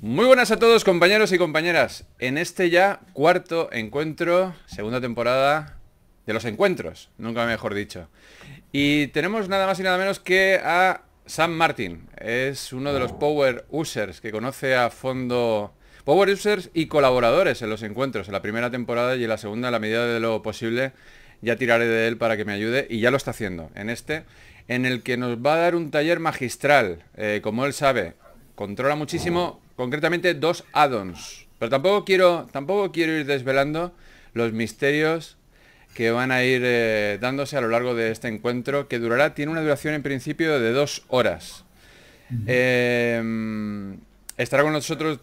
Muy buenas a todos compañeros y compañeras. En este ya cuarto encuentro, segunda temporada de los encuentros, nunca mejor dicho. Y tenemos nada más y nada menos que a Sam Martin. Es uno de los power users que conoce a fondo power users y colaboradores en los encuentros, en la primera temporada y en la segunda, a la medida de lo posible, ya tiraré de él para que me ayude y ya lo está haciendo en este, en el que nos va a dar un taller magistral, eh, como él sabe, controla muchísimo, concretamente dos addons. Pero tampoco quiero, tampoco quiero ir desvelando los misterios que van a ir eh, dándose a lo largo de este encuentro, que durará, tiene una duración en principio de dos horas. Em, estará con nosotros,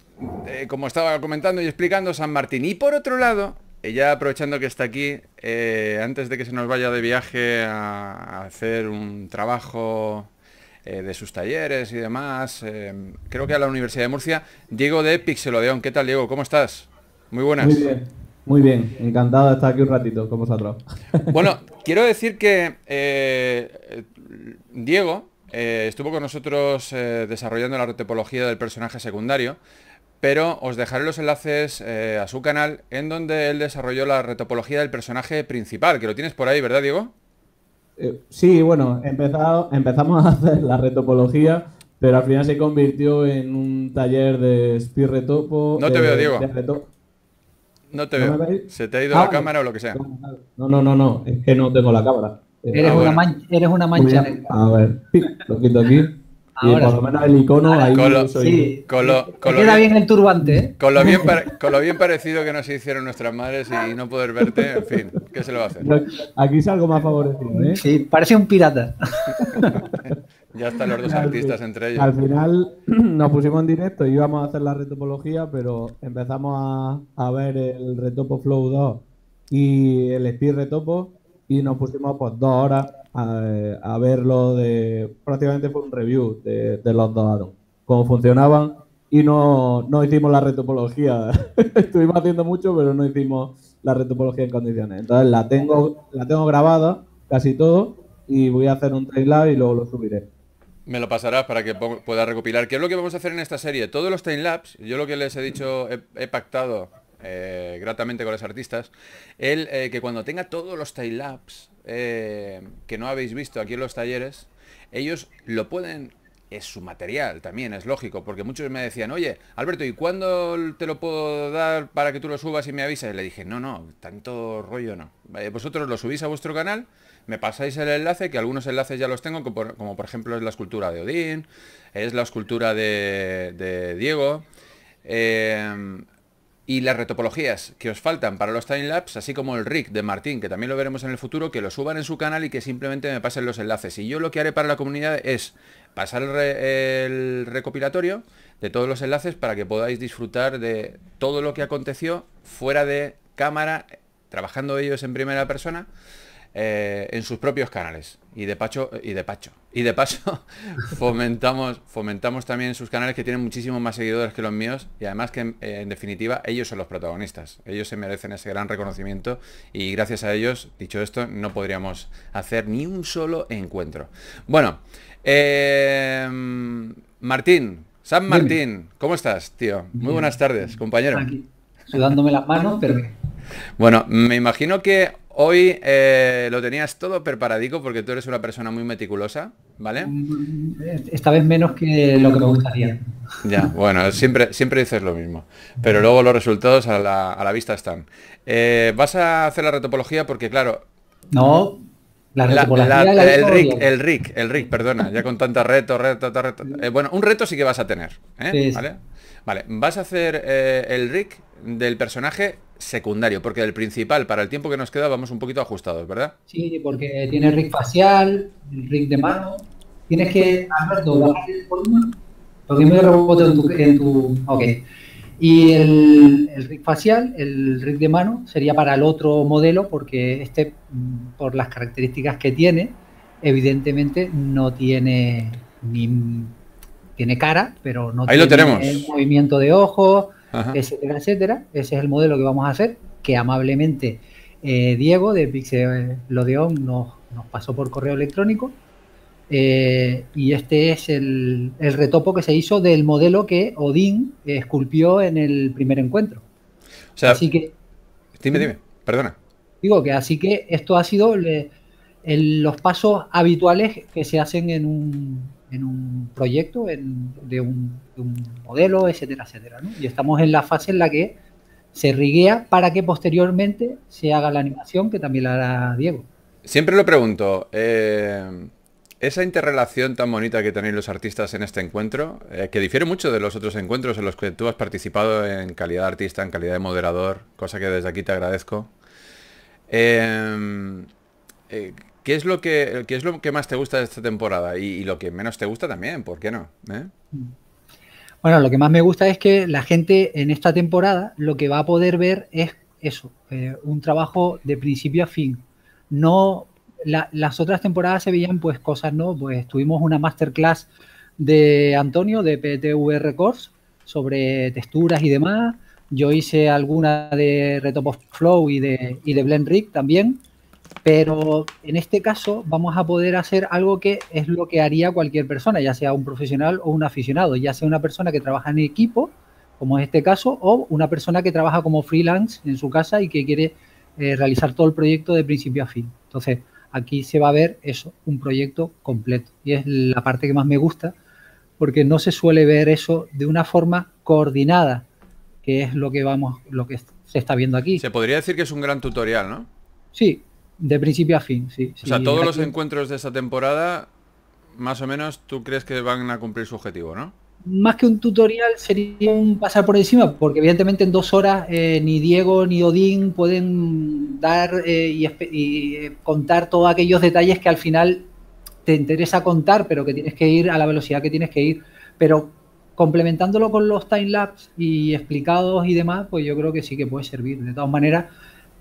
eh, como estaba comentando y explicando, San Martín. Y por otro lado, ya aprovechando que está aquí, eh, antes de que se nos vaya de viaje a hacer un trabajo eh, de sus talleres y demás. Eh, creo que a la Universidad de Murcia. Diego de Pixelodeon. ¿Qué tal, Diego? ¿Cómo estás? Muy buenas. Muy bien, muy bien. Encantado de estar aquí un ratito con vosotros. Bueno, quiero decir que eh, Diego estuvo con nosotros desarrollando la retopología del personaje secundario, pero os dejaré los enlaces a su canal en donde él desarrolló la retopología del personaje principal, que lo tienes por ahí, ¿verdad, Diego? Eh, sí, bueno, empezado, empezamos a hacer la retopología, pero al final se convirtió en un taller de speed retopo. No te veo, Diego. No te veo. ¿Se te ha ido la ah, cámara o lo que sea? No, no, no, no, es que no tengo la cámara. Eres, ah, una, mancha, eres una mancha. A ver, lo quito aquí. Y por lo menos el icono ahí con lo, sí. con lo, queda bien, el turbante, ¿eh? Con lo, bien con lo bien parecido que nos hicieron nuestras madres y no poder verte, en fin, ¿qué se lo va a hacer? Aquí salgo más favorecido, ¿eh? Sí, parece un pirata. ya están los dos artistas entre ellos. Al final nos pusimos en directo y íbamos a hacer la retopología, pero empezamos a, a ver el retopo Flow 2 y el Speed retopo y nos pusimos pues dos horas a, verlo de. Prácticamente fue un review de, los dos addons, cómo funcionaban y no, hicimos la retopología. Estuvimos haciendo mucho, pero no hicimos la retopología en condiciones. Entonces la tengo, la tengo grabada, casi todo, y voy a hacer un timelapse y luego lo subiré. Me lo pasarás para que pueda recopilar. ¿Qué es lo que vamos a hacer en esta serie? Todos los timelapse, yo lo que les he dicho, he, pactado eh, gratamente con los artistas, el eh, que cuando tenga todos los timelapse eh, que no habéis visto aquí en los talleres, ellos lo pueden es su material también, es lógico, porque muchos me decían, oye, Alberto, ¿y cuándo te lo puedo dar para que tú lo subas y me avises? Le dije, no, no, tanto rollo no. Vosotros lo subís a vuestro canal, me pasáis el enlace, que algunos enlaces ya los tengo, como por, ejemplo es la escultura de Odín, es la escultura de, Diego. Eh, y las retopologías que os faltan para los timelapse, así como el rig de Martín, que también lo veremos en el futuro, que lo suban en su canal y que simplemente me pasen los enlaces. Y yo lo que haré para la comunidad es pasar el, recopilatorio de todos los enlaces para que podáis disfrutar de todo lo que aconteció fuera de cámara, trabajando ellos en primera persona, eh, en sus propios canales. Y de pacho, y de pacho. Y de paso fomentamos, fomentamos también sus canales que tienen muchísimos más seguidores que los míos. Y además que eh, en definitiva ellos son los protagonistas. Ellos se merecen ese gran reconocimiento. Y gracias a ellos, dicho esto, no podríamos hacer ni un solo encuentro. Bueno, eh, Martín, San Martín, ¿cómo estás, tío? Muy buenas tardes, compañero. Aquí, sudándome las manos, pero... Bueno, me imagino que Hoy eh, lo tenías todo preparadico porque tú eres una persona muy meticulosa, ¿vale? Esta vez menos que lo que me gustaría. Ya, bueno, siempre, siempre dices lo mismo. Pero luego los resultados a la, vista están. Eh, ¿Vas a hacer la retopología? Porque claro... No, la el RIC, el RIC, el RIC, perdona, ya con tanta reto, reto, reto. Eh, bueno, un reto sí que vas a tener, ¿vale? Vale, vas a hacer el RIC del personaje secundario, porque del principal, para el tiempo que nos queda, vamos un poquito ajustados, ¿verdad? Sí, porque tiene rig facial, rig de mano. Tienes que, Alberto, bajar el volumen, porque me rebote en tu, en tu... Ok. Y el, el, rig facial, el rig de mano, sería para el otro modelo, porque este, mm, por las características que tiene, evidentemente no tiene ni tiene cara, pero no Ahí tiene lo tenemos. movimiento de ojos, etcétera, etcétera. Ese es el modelo que vamos a hacer, que amablemente eh, Diego de Pixelodeon nos, nos pasó por correo electrónico Eh, y este es el, retopo que se hizo del modelo que Odín esculpió en el primer encuentro. O sea, así que, dime, dime, perdona. Digo que así que esto ha sido los pasos habituales que se hacen en un, en un proyecto, de, un, modelo, etcétera, etcétera. Y estamos en la fase en la que se riguea para que posteriormente se haga la animación, que también la hará Diego. Siempre lo pregunto, eh, esa interrelación tan bonita que tenéis los artistas en este encuentro, eh, que difiere mucho de los otros encuentros en los que tú has participado en calidad de artista, en calidad de moderador, cosa que desde aquí te agradezco. Eh, ¿qué, es lo que, es lo que más te gusta de esta temporada? Y, lo que menos te gusta también, ¿por qué no? Bueno, lo que más me gusta es que la gente en esta temporada lo que va a poder ver es eso, un trabajo de principio a fin no, las otras temporadas se veían pues cosas, ¿no? Pues tuvimos una masterclass de Antonio de PTV Records sobre texturas y demás. Yo hice alguna de Retop Flow y de, y de Blend Rig también. Pero en este caso vamos a poder hacer algo que es lo que haría cualquier persona, ya sea un profesional o un aficionado, ya sea una persona que trabaja en equipo, como es este caso, o una persona que trabaja como freelance en su casa y que quiere eh, realizar todo el proyecto de principio a fin. Entonces, aquí se va a ver eso, un proyecto completo. Y es la parte que más me gusta, porque no se suele ver eso de una forma coordinada, que es lo que vamos, lo que se está viendo aquí. Se podría decir que es un gran tutorial, ¿no? Sí, de principio a fin, sí. O sea, todos los encuentros de esta temporada, más o menos, tú crees que van a cumplir su objetivo, ¿no? más que un tutorial sería un pasar por encima, porque evidentemente en dos horas eh, ni Diego ni Odín pueden dar eh, y, eh, contar todos aquellos detalles que al final te interesa contar, pero que tienes que ir a la velocidad que tienes que ir. Pero complementándolo con los timelapse y explicados y demás, pues yo creo que sí que puede servir. De todas maneras,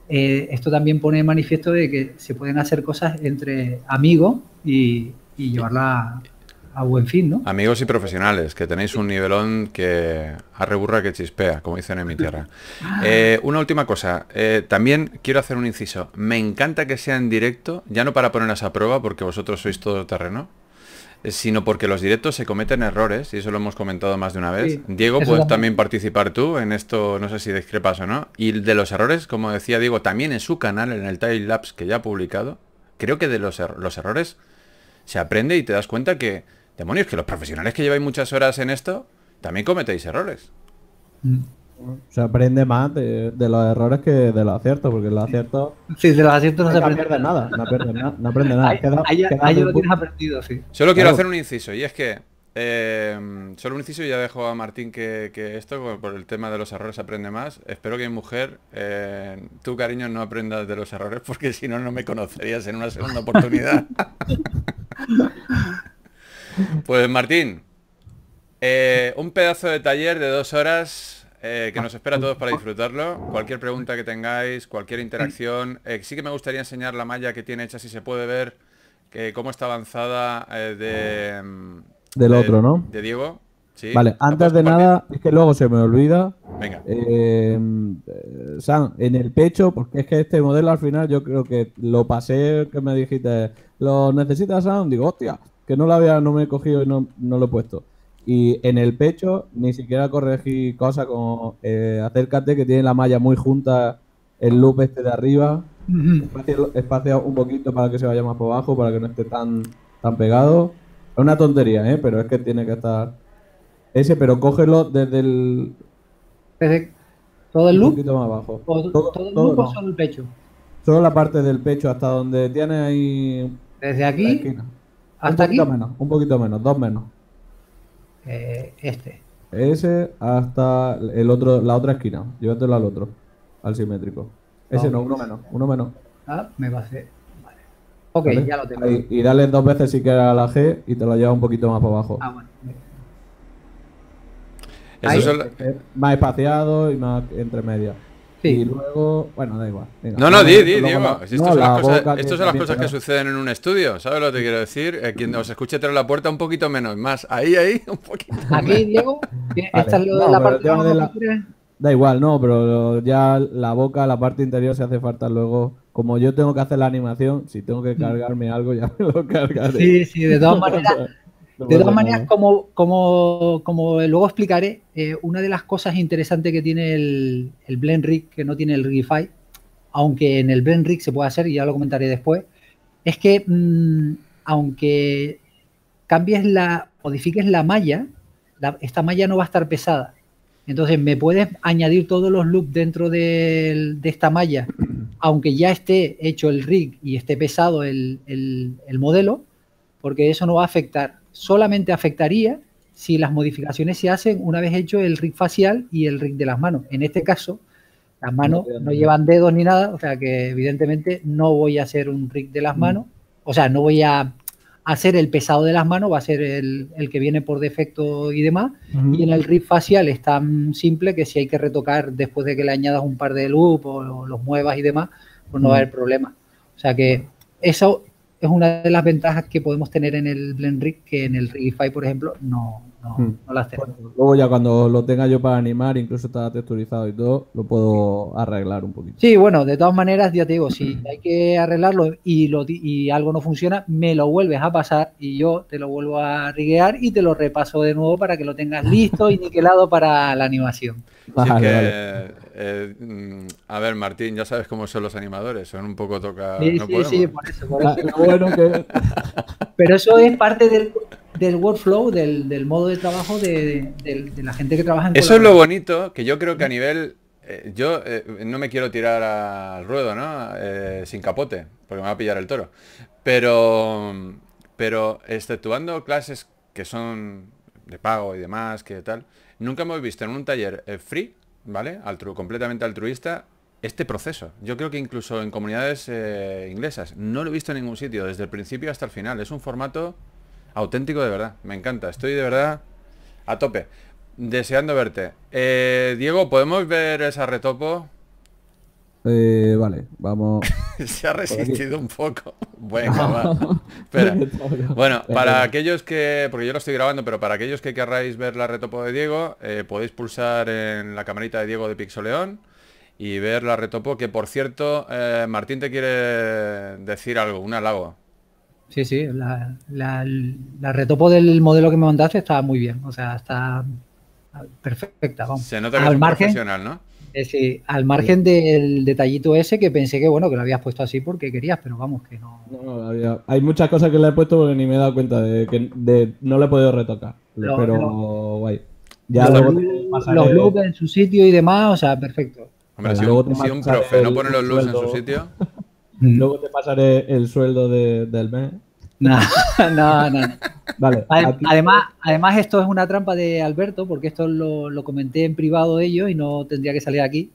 esto también pone en manifiesto de que se pueden hacer cosas entre amigos y, y llevarla a buen fin, ¿no? Amigos y profesionales, que tenéis un nivelón que arreburra que chispea, como dicen en mi tierra. Eh, una última cosa, eh, también quiero hacer un inciso. Me encanta que sea en directo, ya no para ponerlas a prueba, porque vosotros sois todo terreno, eh, sino porque los directos se cometen errores, y eso lo hemos comentado más de una vez. Diego, puedes también participar tú en esto, no sé si discrepas o no. Y de los errores, como decía Diego, también en su canal, en el Time Labs que ya ha publicado, creo que de los, los errores se aprende y te das cuenta que Demonios, que los profesionales que lleváis muchas horas en esto también cometéis errores. Se aprende más de, los errores que de los aciertos, porque los aciertos. Sí, de los aciertos no se aprende nada. No aprende, nada. No aprende nada. Ahí, lo tienes aprendido, sí. Solo quiero hacer un inciso, y es que. Eh, solo un inciso y ya dejo a Martín que, esto, por el tema de los errores, aprende más. Espero que mi mujer, eh, tú cariño, no aprendas de los errores, porque si no, no me conocerías en una segunda oportunidad. Pues Martín, eh, un pedazo de taller de dos horas eh, que nos espera a todos para disfrutarlo. Cualquier pregunta que tengáis, cualquier interacción. Eh, sí que me gustaría enseñar la malla que tiene hecha, si se puede ver cómo está avanzada de, del otro, ¿no? De Diego. vale, antes de nada, es que luego se me olvida. Venga. Sam, en el pecho, porque es que este modelo al final yo creo que lo pasé, que me dijiste, ¿lo necesitas, Sam? Digo, hostia, que no lo había, no me he cogido y no, lo he puesto. Y en el pecho ni siquiera corregí cosas como eh, acércate que tiene la malla muy junta el loop este de arriba, espacio, un poquito para que se vaya más por abajo, para que no esté tan, tan pegado. Es una tontería, ¿eh? pero es que tiene que estar ese, pero cógelo desde el... Desde todo el loop. Un poquito más abajo. todo, el loop o solo el pecho? Solo la parte del pecho hasta donde tiene ahí... Desde aquí ¿Hasta un poquito menos, un poquito menos, dos menos. Eh, este. Ese hasta el otro, la otra esquina. Llévatelo al otro, al simétrico. Ese no, uno menos, uno menos. Ah, me va a hacer. Vale. Ok, ya lo tengo. y dale dos veces si quieres a la G y te lo lleva un poquito más para abajo. Ah, bueno. Eso es Más espaciado y más entre medias. Y luego, bueno, da igual. no, no, di, di, Diego. Estas son, las cosas, estos son las cosas que suceden en un estudio, ¿sabes lo que te quiero decir? Eh, quien os escuche tras la puerta un poquito menos, más. Ahí, ahí, un poquito Aquí, Diego, esta es la parte de la, Da igual, no, pero ya la boca, la parte interior, se hace falta luego. Como yo tengo que hacer la animación, si tengo que cargarme algo, ya me lo cargaré. Sí, sí, de todas maneras. De todas maneras, como, como, como luego explicaré, eh, una de las cosas interesantes que tiene el, el Blend Rig, que no tiene el Rigify, aunque en el Blend Rig se puede hacer, y ya lo comentaré después, es que mm, aunque cambies la, modifiques la malla, esta malla no va a estar pesada. Entonces me puedes añadir todos los loops dentro de, esta malla, aunque ya esté hecho el rig y esté pesado el, modelo, porque eso no va a afectar. Solamente afectaría si las modificaciones se hacen una vez hecho el rig facial y el rig de las manos. En este caso, las manos no, llevan dedos ni nada, o sea que evidentemente no voy a hacer un rig de las mm. manos, o sea, no voy a hacer el pesado de las manos, va a ser el, que viene por defecto y demás. Y en el rig facial es tan simple que si hay que retocar después de que le añadas un par de loops o, los muevas y demás, pues no va a haber problema. O sea que eso es una de las ventajas que podemos tener en el Blend Rig, que en el Rigify, por ejemplo, no, no, hmm. las tengo. luego ya cuando lo tenga yo para animar, incluso está texturizado y todo, lo puedo arreglar un poquito. Sí, bueno, de todas maneras, ya te digo, si hay que arreglarlo y, lo, y algo no funciona, me lo vuelves a pasar y yo te lo vuelvo a riguear y te lo repaso de nuevo para que lo tengas listo y niquelado para la animación. Eh, mm, a ver, Martín, ya sabes cómo son los animadores, son un poco toca. Sí, sí, sí, por eso, por eso. Pero eso es parte del, del workflow, del, modo de trabajo de, la gente que trabaja en Eso es lo bonito, que yo creo que a nivel... Eh, yo eh, no me quiero tirar al ruedo, ¿no? Sin capote, porque me va a pillar el toro. Pero, pero exceptuando clases que son de pago y demás, que tal, nunca hemos visto en un taller free, ¿vale? completamente altruista, este proceso. Yo creo que incluso en comunidades inglesas no lo he visto en ningún sitio, desde el principio hasta el final. Es un formato auténtico de verdad. Me encanta. Estoy de verdad a tope. Deseando verte. Eh, Diego, ¿podemos ver esa retopo? Eh, vale, vamos. Se ha resistido un poco. Bueno, Espera. Bueno, para aquellos que, porque yo lo estoy grabando, pero para aquellos que querráis ver la retopo de Diego, eh, podéis pulsar en la camarita de Diego de Pixoleón y ver la retopo, que por cierto, Martín te quiere decir algo, un halago. Sí, sí, la, la, retopo del modelo que me mandaste está muy bien, o sea, está perfecta, vamos. Se nota que al es margen, profesional, ¿no? Sí, al margen del detallito ese que pensé que, bueno, que lo habías puesto así porque querías, pero vamos, que no... no, hay muchas cosas que le he puesto porque ni me he dado cuenta de que no le he podido retocar, pero guay. Ya los, los loops en su sitio y demás, o sea, perfecto. Hombre, si, un, si un profe no pone los loops en su sitio... Luego te pasaré el sueldo del mes. No, no, no. Vale, además, además, esto es una trampa de Alberto, porque esto lo, comenté en privado de ellos y no tendría que salir aquí.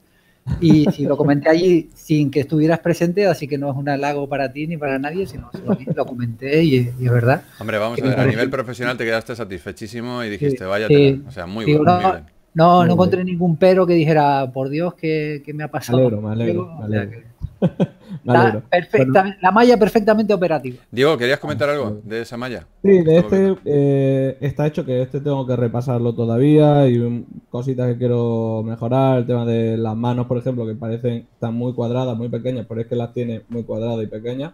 Y si lo comenté allí sin que estuvieras presente, así que no es un halago para ti ni para nadie, sino lo, lo comenté y, es verdad. Hombre, vamos a ver, a nivel profesional te quedaste satisfechísimo y dijiste, vaya, o sea, muy, bueno, no, bien. No, no encontré ningún pero que dijera, por Dios, ¿qué, me ha pasado? Me alegro, me alegro. Me alegro. la malla perfectamente operativa. Diego, ¿querías comentar algo de esa malla? Sí, de este eh, está hecho que este tengo que repasarlo todavía y cositas que quiero mejorar. El tema de las manos, por ejemplo, que parecen están muy cuadradas, muy pequeñas, pero es que las tiene muy cuadradas y pequeñas.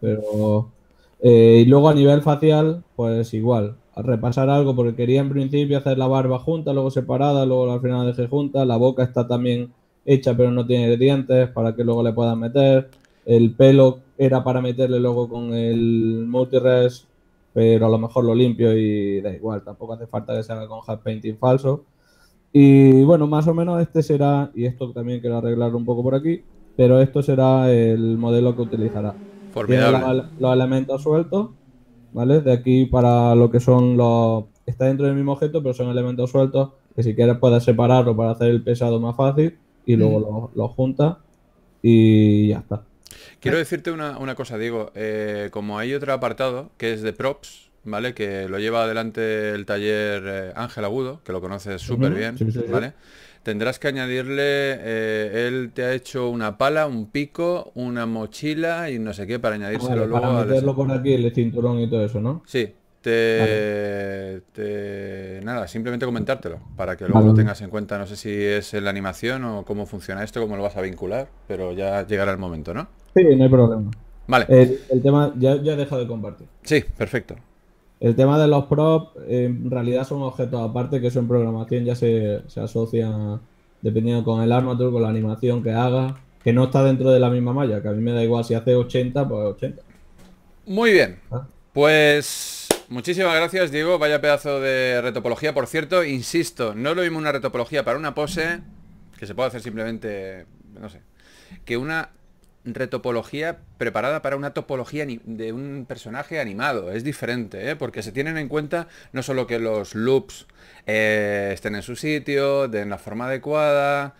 Pero eh, y luego a nivel facial, pues igual, a repasar algo, porque quería en principio hacer la barba junta, luego separada, luego al final dejé junta, la boca está también hecha pero no tiene dientes para que luego le puedan meter. El pelo era para meterle luego con el multires, pero a lo mejor lo limpio y da igual, tampoco hace falta que se haga con hard painting falso. Y bueno, más o menos este será, y esto también quiero arreglarlo un poco por aquí, pero esto será el modelo que utilizará. Formidable. los elementos sueltos, ¿vale? De aquí para lo que son los... Está dentro del mismo objeto, pero son elementos sueltos que si quieres puedes separarlo para hacer el pesado más fácil y luego lo, junta y ya está. Quiero decirte una, cosa, Diego. Eh, como hay otro apartado que es de props, ¿vale? Que lo lleva adelante el taller eh, Ángel Agudo, que lo conoces súper bien, ¿vale? Tendrás que añadirle, eh, él te ha hecho una pala, un pico, una mochila y no sé qué para añadírselo luego. Para meterlo por aquí, el cinturón y todo eso, ¿no? Sí, te, nada, simplemente comentártelo para que luego lo tengas en cuenta. No sé si es en la animación o cómo funciona esto, cómo lo vas a vincular, pero ya llegará el momento, ¿no? Sí, no hay problema. Vale. El, tema, ya, ya he dejado de compartir. Sí, perfecto. El tema de los props en realidad son objetos aparte que eso en programación ya se, se asocia dependiendo con el armature, con la animación que haga, que no está dentro de la misma malla, que a mí me da igual si hace 80, pues 80. Muy bien. Ah. Pues muchísimas gracias, Diego. Vaya pedazo de retopología. Por cierto, insisto, no lo mismo una retopología para una pose, que se puede hacer simplemente, no sé, que una retopología preparada para una topología de un personaje animado. Es diferente, ¿eh? porque se tienen en cuenta no solo que los loops eh, estén en su sitio, den la forma adecuada,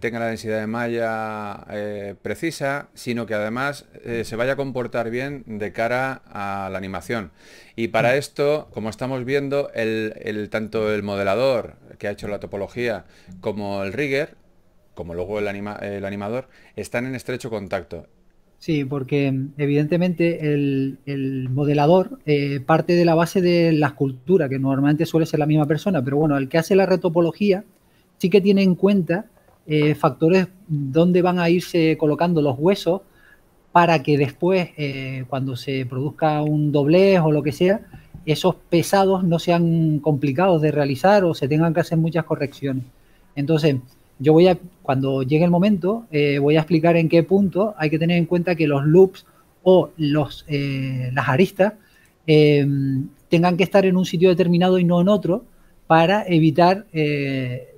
tenga la densidad de malla eh, precisa, sino que además eh, se vaya a comportar bien de cara a la animación. Y para mm. esto, como estamos viendo, el, tanto el modelador que ha hecho la topología como el rigger, como luego el, el animador, están en estrecho contacto. Sí, porque evidentemente el, modelador eh, parte de la base de la escultura, que normalmente suele ser la misma persona, pero bueno, el que hace la retopología sí que tiene en cuenta eh, factores donde van a irse colocando los huesos para que después, eh, cuando se produzca un doblez o lo que sea, esos pesados no sean complicados de realizar o se tengan que hacer muchas correcciones. Entonces, yo voy a, cuando llegue el momento, eh, voy a explicar en qué punto hay que tener en cuenta que los loops o los, las aristas tengan que estar en un sitio determinado y no en otro para evitar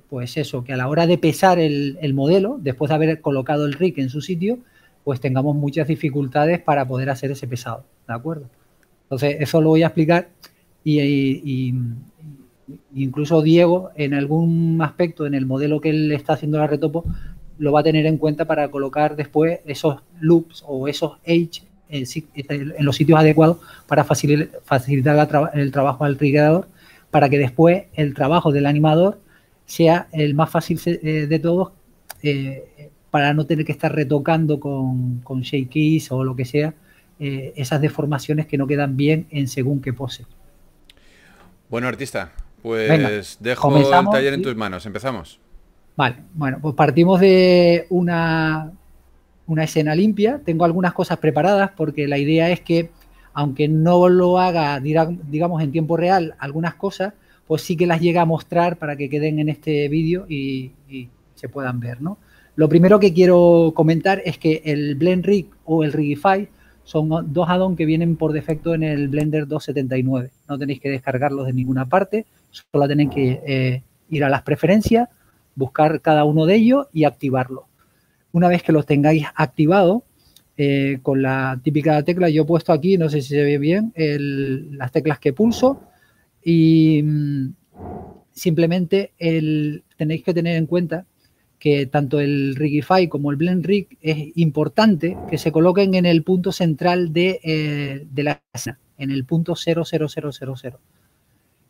pues eso, que a la hora de pesar el, modelo, después de haber colocado el RIC en su sitio, pues tengamos muchas dificultades para poder hacer ese pesado, ¿de acuerdo? Entonces, eso lo voy a explicar y, incluso Diego, en algún aspecto, en el modelo que él está haciendo la retopo, lo va a tener en cuenta para colocar después esos loops o esos H en, los sitios adecuados para facilitar, el trabajo al riggador, para que después el trabajo del animador sea el más fácil eh, de todos eh, para no tener que estar retocando con, con keys o lo que sea eh, esas deformaciones que no quedan bien en según qué pose. Bueno, artista, pues dejo el taller en tus manos. Empezamos. Vale, bueno, pues partimos de una, una escena limpia. Tengo algunas cosas preparadas porque la idea es que, aunque no lo haga, digamos, en tiempo real, algunas cosas, pues sí que las llega a mostrar para que queden en este vídeo y, se puedan ver, ¿no? Lo primero que quiero comentar es que el Blend Rig o el Rigify son dos add que vienen por defecto en el Blender 279. No tenéis que descargarlos de ninguna parte, solo tenéis que eh, ir a las preferencias, buscar cada uno de ellos y activarlo. Una vez que los tengáis activados, eh, con la típica tecla, yo he puesto aquí, no sé si se ve bien, las teclas que pulso, y mm, simplemente tenéis que tener en cuenta que tanto el Rigify como el Blend Rig es importante que se coloquen en el punto central de, eh, la escena, en el punto 00000.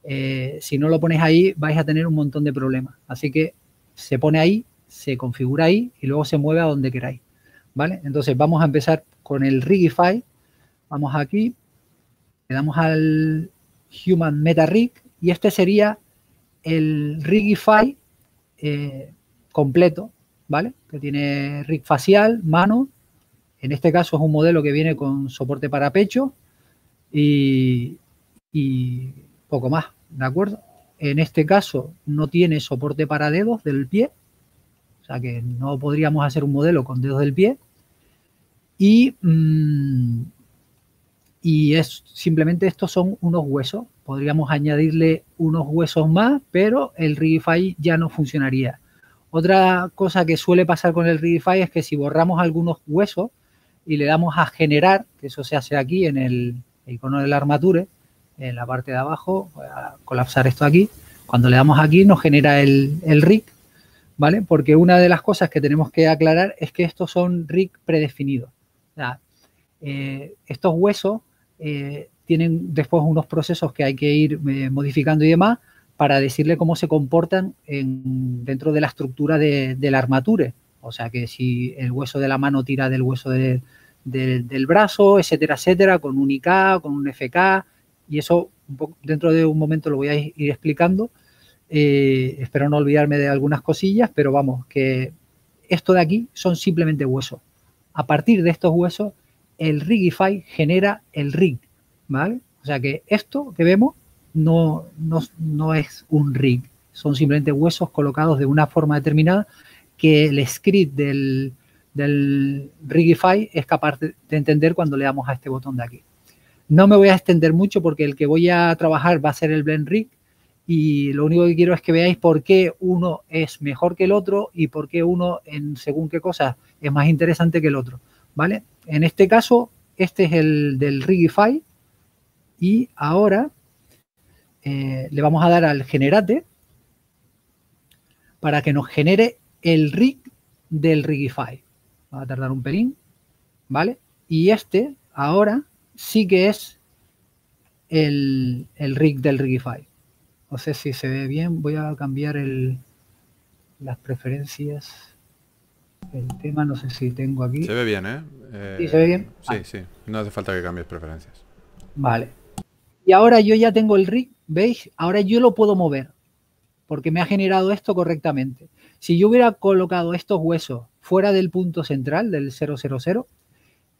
Eh, si no lo ponéis ahí, vais a tener un montón de problemas. Así que se pone ahí, se configura ahí y luego se mueve a donde queráis. ¿Vale? Entonces vamos a empezar con el Rigify. Vamos aquí, le damos al, Human Meta Rig y este sería el Rigify eh, completo, ¿vale? Que tiene rig facial, mano. En este caso es un modelo que viene con soporte para pecho y, poco más, ¿de acuerdo? En este caso no tiene soporte para dedos del pie, o sea que no podríamos hacer un modelo con dedos del pie. Y mm, y es simplemente estos son unos huesos. Podríamos añadirle unos huesos más, pero el Rigify ya no funcionaría. Otra cosa que suele pasar con el Rigify es que si borramos algunos huesos y le damos a generar, que eso se hace aquí en el icono del armature, en la parte de abajo, a colapsar esto aquí, cuando le damos aquí nos genera el, el rig, ¿vale? Porque una de las cosas que tenemos que aclarar es que estos son rig predefinidos. Eh, estos huesos eh, tienen después unos procesos que hay que ir eh, modificando y demás para decirle cómo se comportan dentro de la estructura de, la armatura. O sea que si el hueso de la mano tira del hueso del brazo, etcétera, etcétera, con un IK, con un FK, Y eso dentro de un momento lo voy a ir explicando. Eh, espero no olvidarme de algunas cosillas, pero vamos, que esto de aquí son simplemente huesos. A partir de estos huesos, el Rigify genera el rig, ¿vale? O sea que esto que vemos no, no, es un rig, son simplemente huesos colocados de una forma determinada que el script del, del Rigify es capaz de, entender cuando le damos a este botón de aquí. No me voy a extender mucho porque el que voy a trabajar va a ser el Blend Rig y lo único que quiero es que veáis por qué uno es mejor que el otro y por qué uno en según qué cosas es más interesante que el otro, ¿vale? En este caso, este es el del Rigify y ahora eh, le vamos a dar al generate para que nos genere el rig del Rigify. Va a tardar un pelín, ¿vale? Y este ahora sí que es el, el rig del Rigify. No sé si se ve bien. Voy a cambiar el, las preferencias. El tema, no sé si tengo aquí. Se ve bien, ¿eh? eh sí, se ve bien. Sí, sí. No hace falta que cambies preferencias. Vale. Y ahora yo ya tengo el rig, ¿veis? Ahora yo lo puedo mover porque me ha generado esto correctamente. Si yo hubiera colocado estos huesos fuera del punto central del 000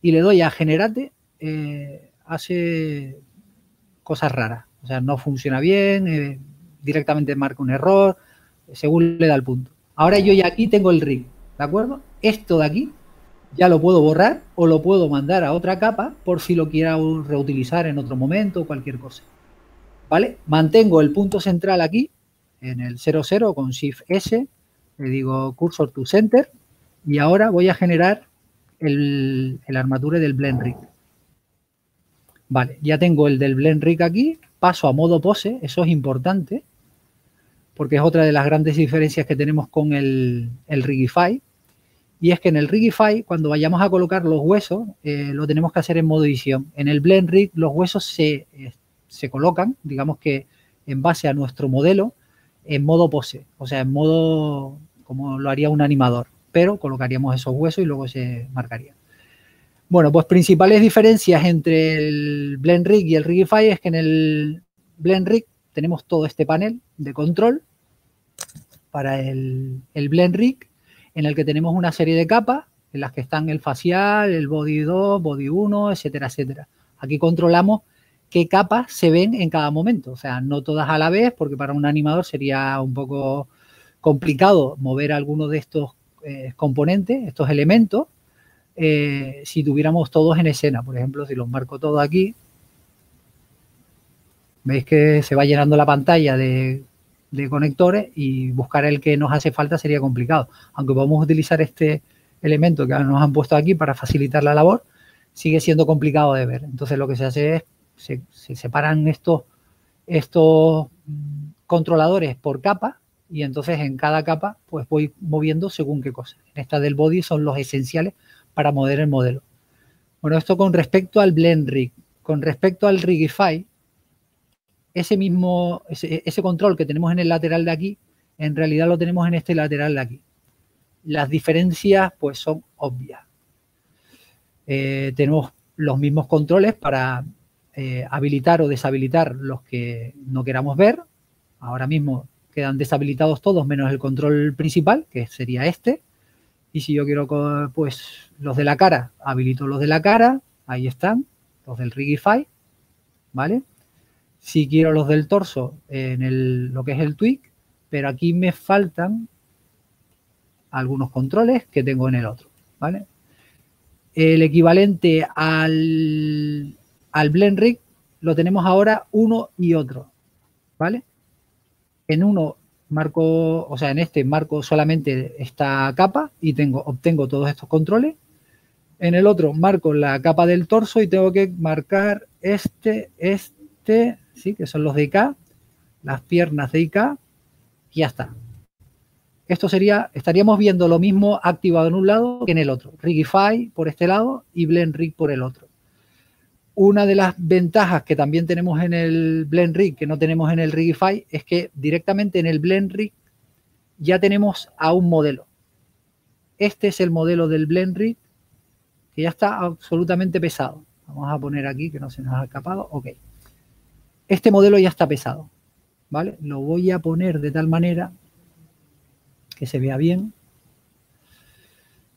y le doy a generate, eh, hace cosas raras. O sea, no funciona bien, eh, directamente marca un error, según le da el punto. Ahora yo ya aquí tengo el rig, ¿de acuerdo? Esto de aquí ya lo puedo borrar o lo puedo mandar a otra capa por si lo quiera reutilizar en otro momento o cualquier cosa. ¿Vale? Mantengo el punto central aquí en el 00 con Shift S, le digo Cursor to Center y ahora voy a generar el, el del Blend Rig. Vale, ya tengo el del Blend Rig aquí, paso a modo pose, eso es importante, porque es otra de las grandes diferencias que tenemos con el, Rigify, y es que en el Rigify, cuando vayamos a colocar los huesos, eh, lo tenemos que hacer en modo edición. En el Blend Rig, los huesos se, eh, se colocan, digamos que en base a nuestro modelo, en modo pose, o sea, en modo como lo haría un animador, pero colocaríamos esos huesos y luego se marcaría. Bueno, pues principales diferencias entre el Blend Rig y el Rigify es que en el Blend Rig tenemos todo este panel de control para el, el Blend Rig, en el que tenemos una serie de capas en las que están el facial, el body 2, body 1, etcétera, etcétera. Aquí controlamos qué capas se ven en cada momento, o sea, no todas a la vez, porque para un animador sería un poco complicado mover alguno de estos eh, componentes, estos elementos, eh, si tuviéramos todos en escena. Por ejemplo, si los marco todos aquí, veis que se va llenando la pantalla de, conectores y buscar el que nos hace falta sería complicado. Aunque podemos utilizar este elemento que nos han puesto aquí para facilitar la labor, sigue siendo complicado de ver. Entonces lo que se hace es, se, se separan estos, estos mm, controladores por capa y entonces en cada capa pues voy moviendo según qué cosa. En esta del body son los esenciales para mover el modelo. Bueno, esto con respecto al Blend Rig. Con respecto al Rigify, ese mismo, ese, control que tenemos en el lateral de aquí, en realidad lo tenemos en este lateral de aquí. Las diferencias pues son obvias. Eh, tenemos los mismos controles para eh, habilitar o deshabilitar los que no queramos ver. Ahora mismo quedan deshabilitados todos menos el control principal, que sería este. Y si yo quiero, pues, los de la cara, habilito los de la cara, ahí están, los del Rigify, ¿vale? Si quiero los del torso, en el, lo que es el tweak, pero aquí me faltan algunos controles que tengo en el otro, ¿vale? El equivalente al, al Blend Rig lo tenemos ahora uno y otro, ¿vale? En uno marco, o sea, en este marco solamente esta capa y tengo, obtengo todos estos controles. En el otro marco la capa del torso y tengo que marcar este, este, que son los de IK, las piernas de IK y ya está. Esto sería, estaríamos viendo lo mismo activado en un lado que en el otro. Rigify por este lado y Blend Rig por el otro. Una de las ventajas que también tenemos en el Blend Rig, que no tenemos en el Rigify, es que directamente en el Blend Rig ya tenemos a un modelo. Este es el modelo del Blend Rig, que ya está absolutamente pesado. Vamos a poner aquí que no se nos ha escapado. Ok. Este modelo ya está pesado, ¿vale? Lo voy a poner de tal manera que se vea bien.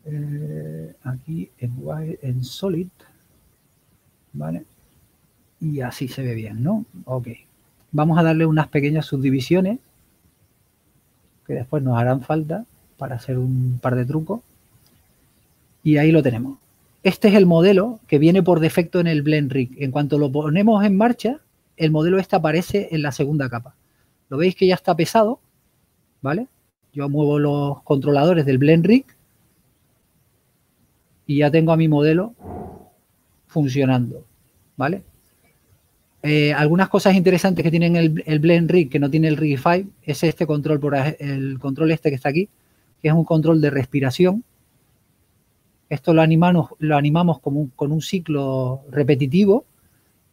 Eh, aquí en, en Solid, ¿vale? Y así se ve bien, ¿no? Ok. Vamos a darle unas pequeñas subdivisiones que después nos harán falta para hacer un par de trucos. Y ahí lo tenemos. Este es el modelo que viene por defecto en el Blend Rig. En cuanto lo ponemos en marcha, el modelo este aparece en la segunda capa. Lo veis que ya está pesado, ¿vale? Yo muevo los controladores del Blend Rig y ya tengo a mi modelo funcionando, ¿vale? Eh, algunas cosas interesantes que tienen el, Blend Rig que no tiene el Rigify es este control, por el control este que está aquí, que es un control de respiración. Esto lo animamos, lo animamos como con un ciclo repetitivo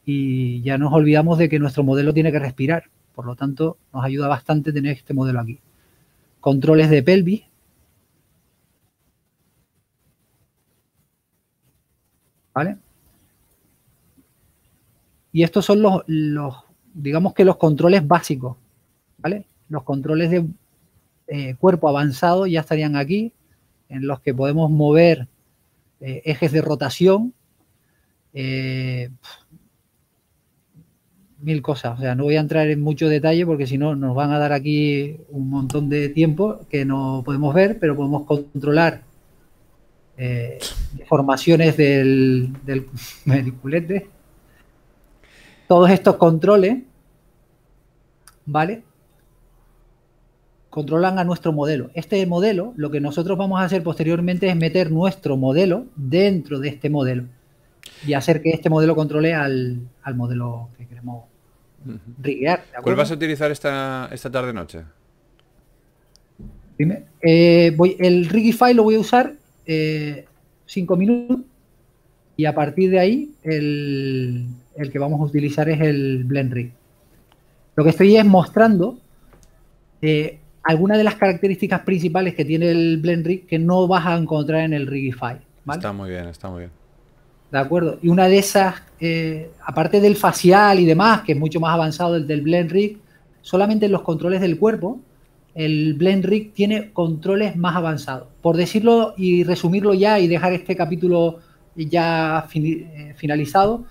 y ya nos olvidamos de que nuestro modelo tiene que respirar. Por lo tanto, nos ayuda bastante tener este modelo aquí. Controles de pelvis. ¿Vale? Y estos son los, digamos que los controles básicos, ¿vale? Los controles de eh, cuerpo avanzado ya estarían aquí, en los que podemos mover eh, ejes de rotación, eh, mil cosas. O sea, no voy a entrar en mucho detalle porque si no nos van a dar aquí un montón de tiempo que no podemos ver, pero podemos controlar eh, formaciones del, del mediculete. Todos estos controles, ¿vale? Controlan a nuestro modelo. Este modelo, lo que nosotros vamos a hacer posteriormente es meter nuestro modelo dentro de este modelo y hacer que este modelo controle al, modelo que queremos riguear. ¿Cuál vas a utilizar esta, esta tarde-noche? Eh, voy, el Rigify lo voy a usar 5 eh, minutos y a partir de ahí el, el, que vamos a utilizar es el Blend Rig. Lo que estoy es mostrando eh, algunas de las características principales que tiene el Blend Rig que no vas a encontrar en el Rigify. Está muy bien, está muy bien. ¿De acuerdo? Y una de esas, eh, aparte del facial y demás, que es mucho más avanzado del, del Blend Rig, solamente en los controles del cuerpo, el Blend Rig tiene controles más avanzados. Por decirlo y resumirlo ya y dejar este capítulo ya eh, finalizado,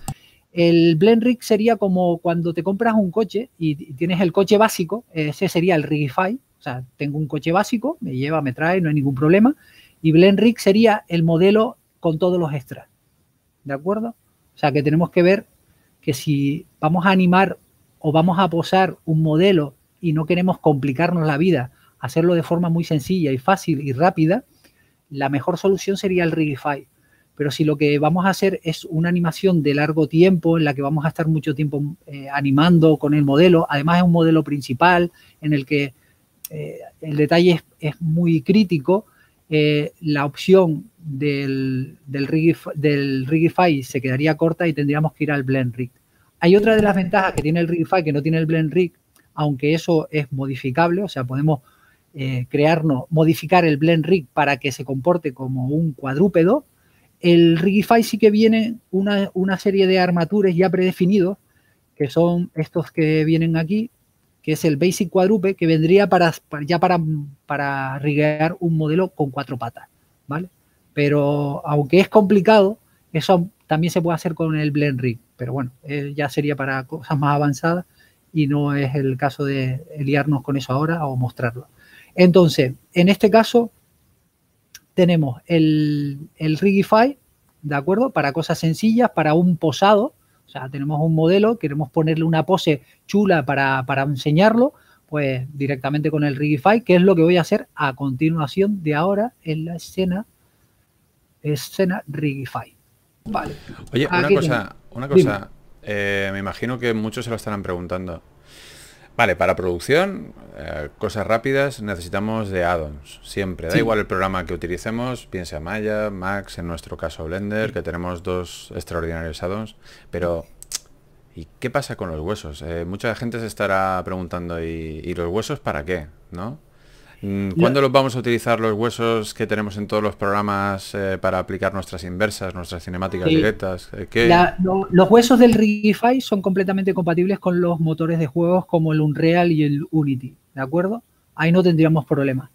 el Blend Rig sería como cuando te compras un coche y tienes el coche básico, ese sería el Rigify, o sea, tengo un coche básico, me lleva, me trae, no hay ningún problema, y Blend Rig sería el modelo con todos los extras. ¿de acuerdo? O sea que tenemos que ver que si vamos a animar o vamos a posar un modelo y no queremos complicarnos la vida, hacerlo de forma muy sencilla y fácil y rápida, la mejor solución sería el Rigify. Pero si lo que vamos a hacer es una animación de largo tiempo, en la que vamos a estar mucho tiempo eh, animando con el modelo, además es un modelo principal en el que eh, el detalle es muy crítico, eh, la opción del, del, Rigify, se quedaría corta y tendríamos que ir al Blend Rig. Hay otra de las ventajas que tiene el Rigify que no tiene el Blend Rig, aunque eso es modificable, o sea, podemos eh, crearnos, modificar el Blend Rig para que se comporte como un cuadrúpedo. El Rigify sí que viene una, una serie de armaturas ya predefinidos, que son estos que vienen aquí, que es el Basic Quadrupe, que vendría para, ya para, para riguear un modelo con cuatro patas, ¿vale? Pero aunque es complicado, eso también se puede hacer con el Blend Rig, pero bueno, eh, ya sería para cosas más avanzadas y no es el caso de liarnos con eso ahora o mostrarlo. Entonces, en este caso, tenemos el, el Rigify, ¿de acuerdo? Para cosas sencillas, para un posado, o sea, tenemos un modelo, queremos ponerle una pose chula para, enseñarlo, pues directamente con el Rigify, que es lo que voy a hacer a continuación de ahora en la escena, escena Rigify. Vale. Oye, una cosa, una cosa, eh, me imagino que muchos se lo estarán preguntando. Vale, para producción, eh, cosas rápidas, necesitamos de add-ons, siempre. Da igual el programa que utilicemos, piense Maya, Max, en nuestro caso Blender, que tenemos dos extraordinarios add-ons, pero ¿y qué pasa con los huesos? Eh, mucha gente se estará preguntando, ¿y, los huesos para qué? ¿No? Mm, ¿Cuándo los vamos a utilizar los huesos que tenemos en todos los programas eh, para aplicar nuestras inversas, nuestras cinemáticas directas? Eh, los huesos del Rigify son completamente compatibles con los motores de juegos como el Unreal y el Unity, ¿de acuerdo? Ahí no tendríamos problemas.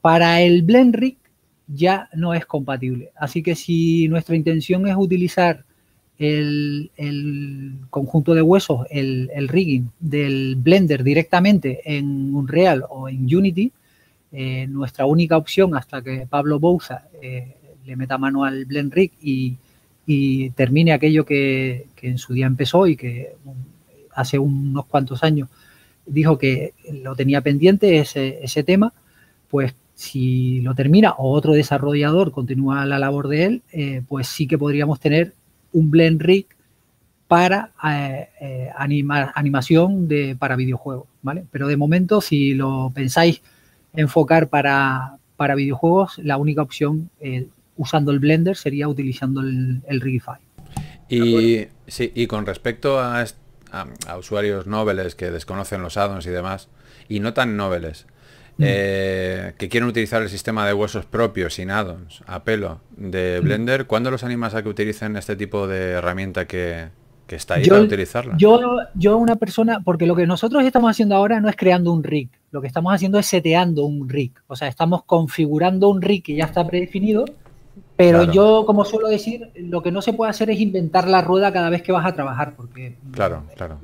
Para el Blend Rig ya no es compatible. Así que si nuestra intención es utilizar el, conjunto de huesos, el, rigging del Blender directamente en Unreal o en Unity, eh, nuestra única opción hasta que Pablo Bouza eh, le meta mano al Blend Rig y, termine aquello que, en su día empezó y que hace unos cuantos años dijo que lo tenía pendiente ese, tema, pues si lo termina o otro desarrollador continúa la labor de él, eh, pues sí que podríamos tener un blend rig para animación de, para videojuegos, ¿vale? Pero de momento, si lo pensáis enfocar para, para videojuegos, la única opción usando el Blender sería utilizando el, el Rigify. Y, sí, y con respecto a, a, usuarios noveles que desconocen los addons y demás, y no tan noveles, Mm. Eh, que quieren utilizar el sistema de huesos propios, sin addons, a pelo, de mm. Blender, ¿cuándo los animas a que utilicen este tipo de herramienta que, está ahí para utilizarla? Yo, yo, una persona, porque lo que nosotros estamos haciendo ahora no es creando un rig, lo que estamos haciendo es seteando un rig, o sea, estamos configurando un rig que ya está predefinido, pero yo, como suelo decir, lo que no se puede hacer es inventar la rueda cada vez que vas a trabajar, porque... Claro, claro.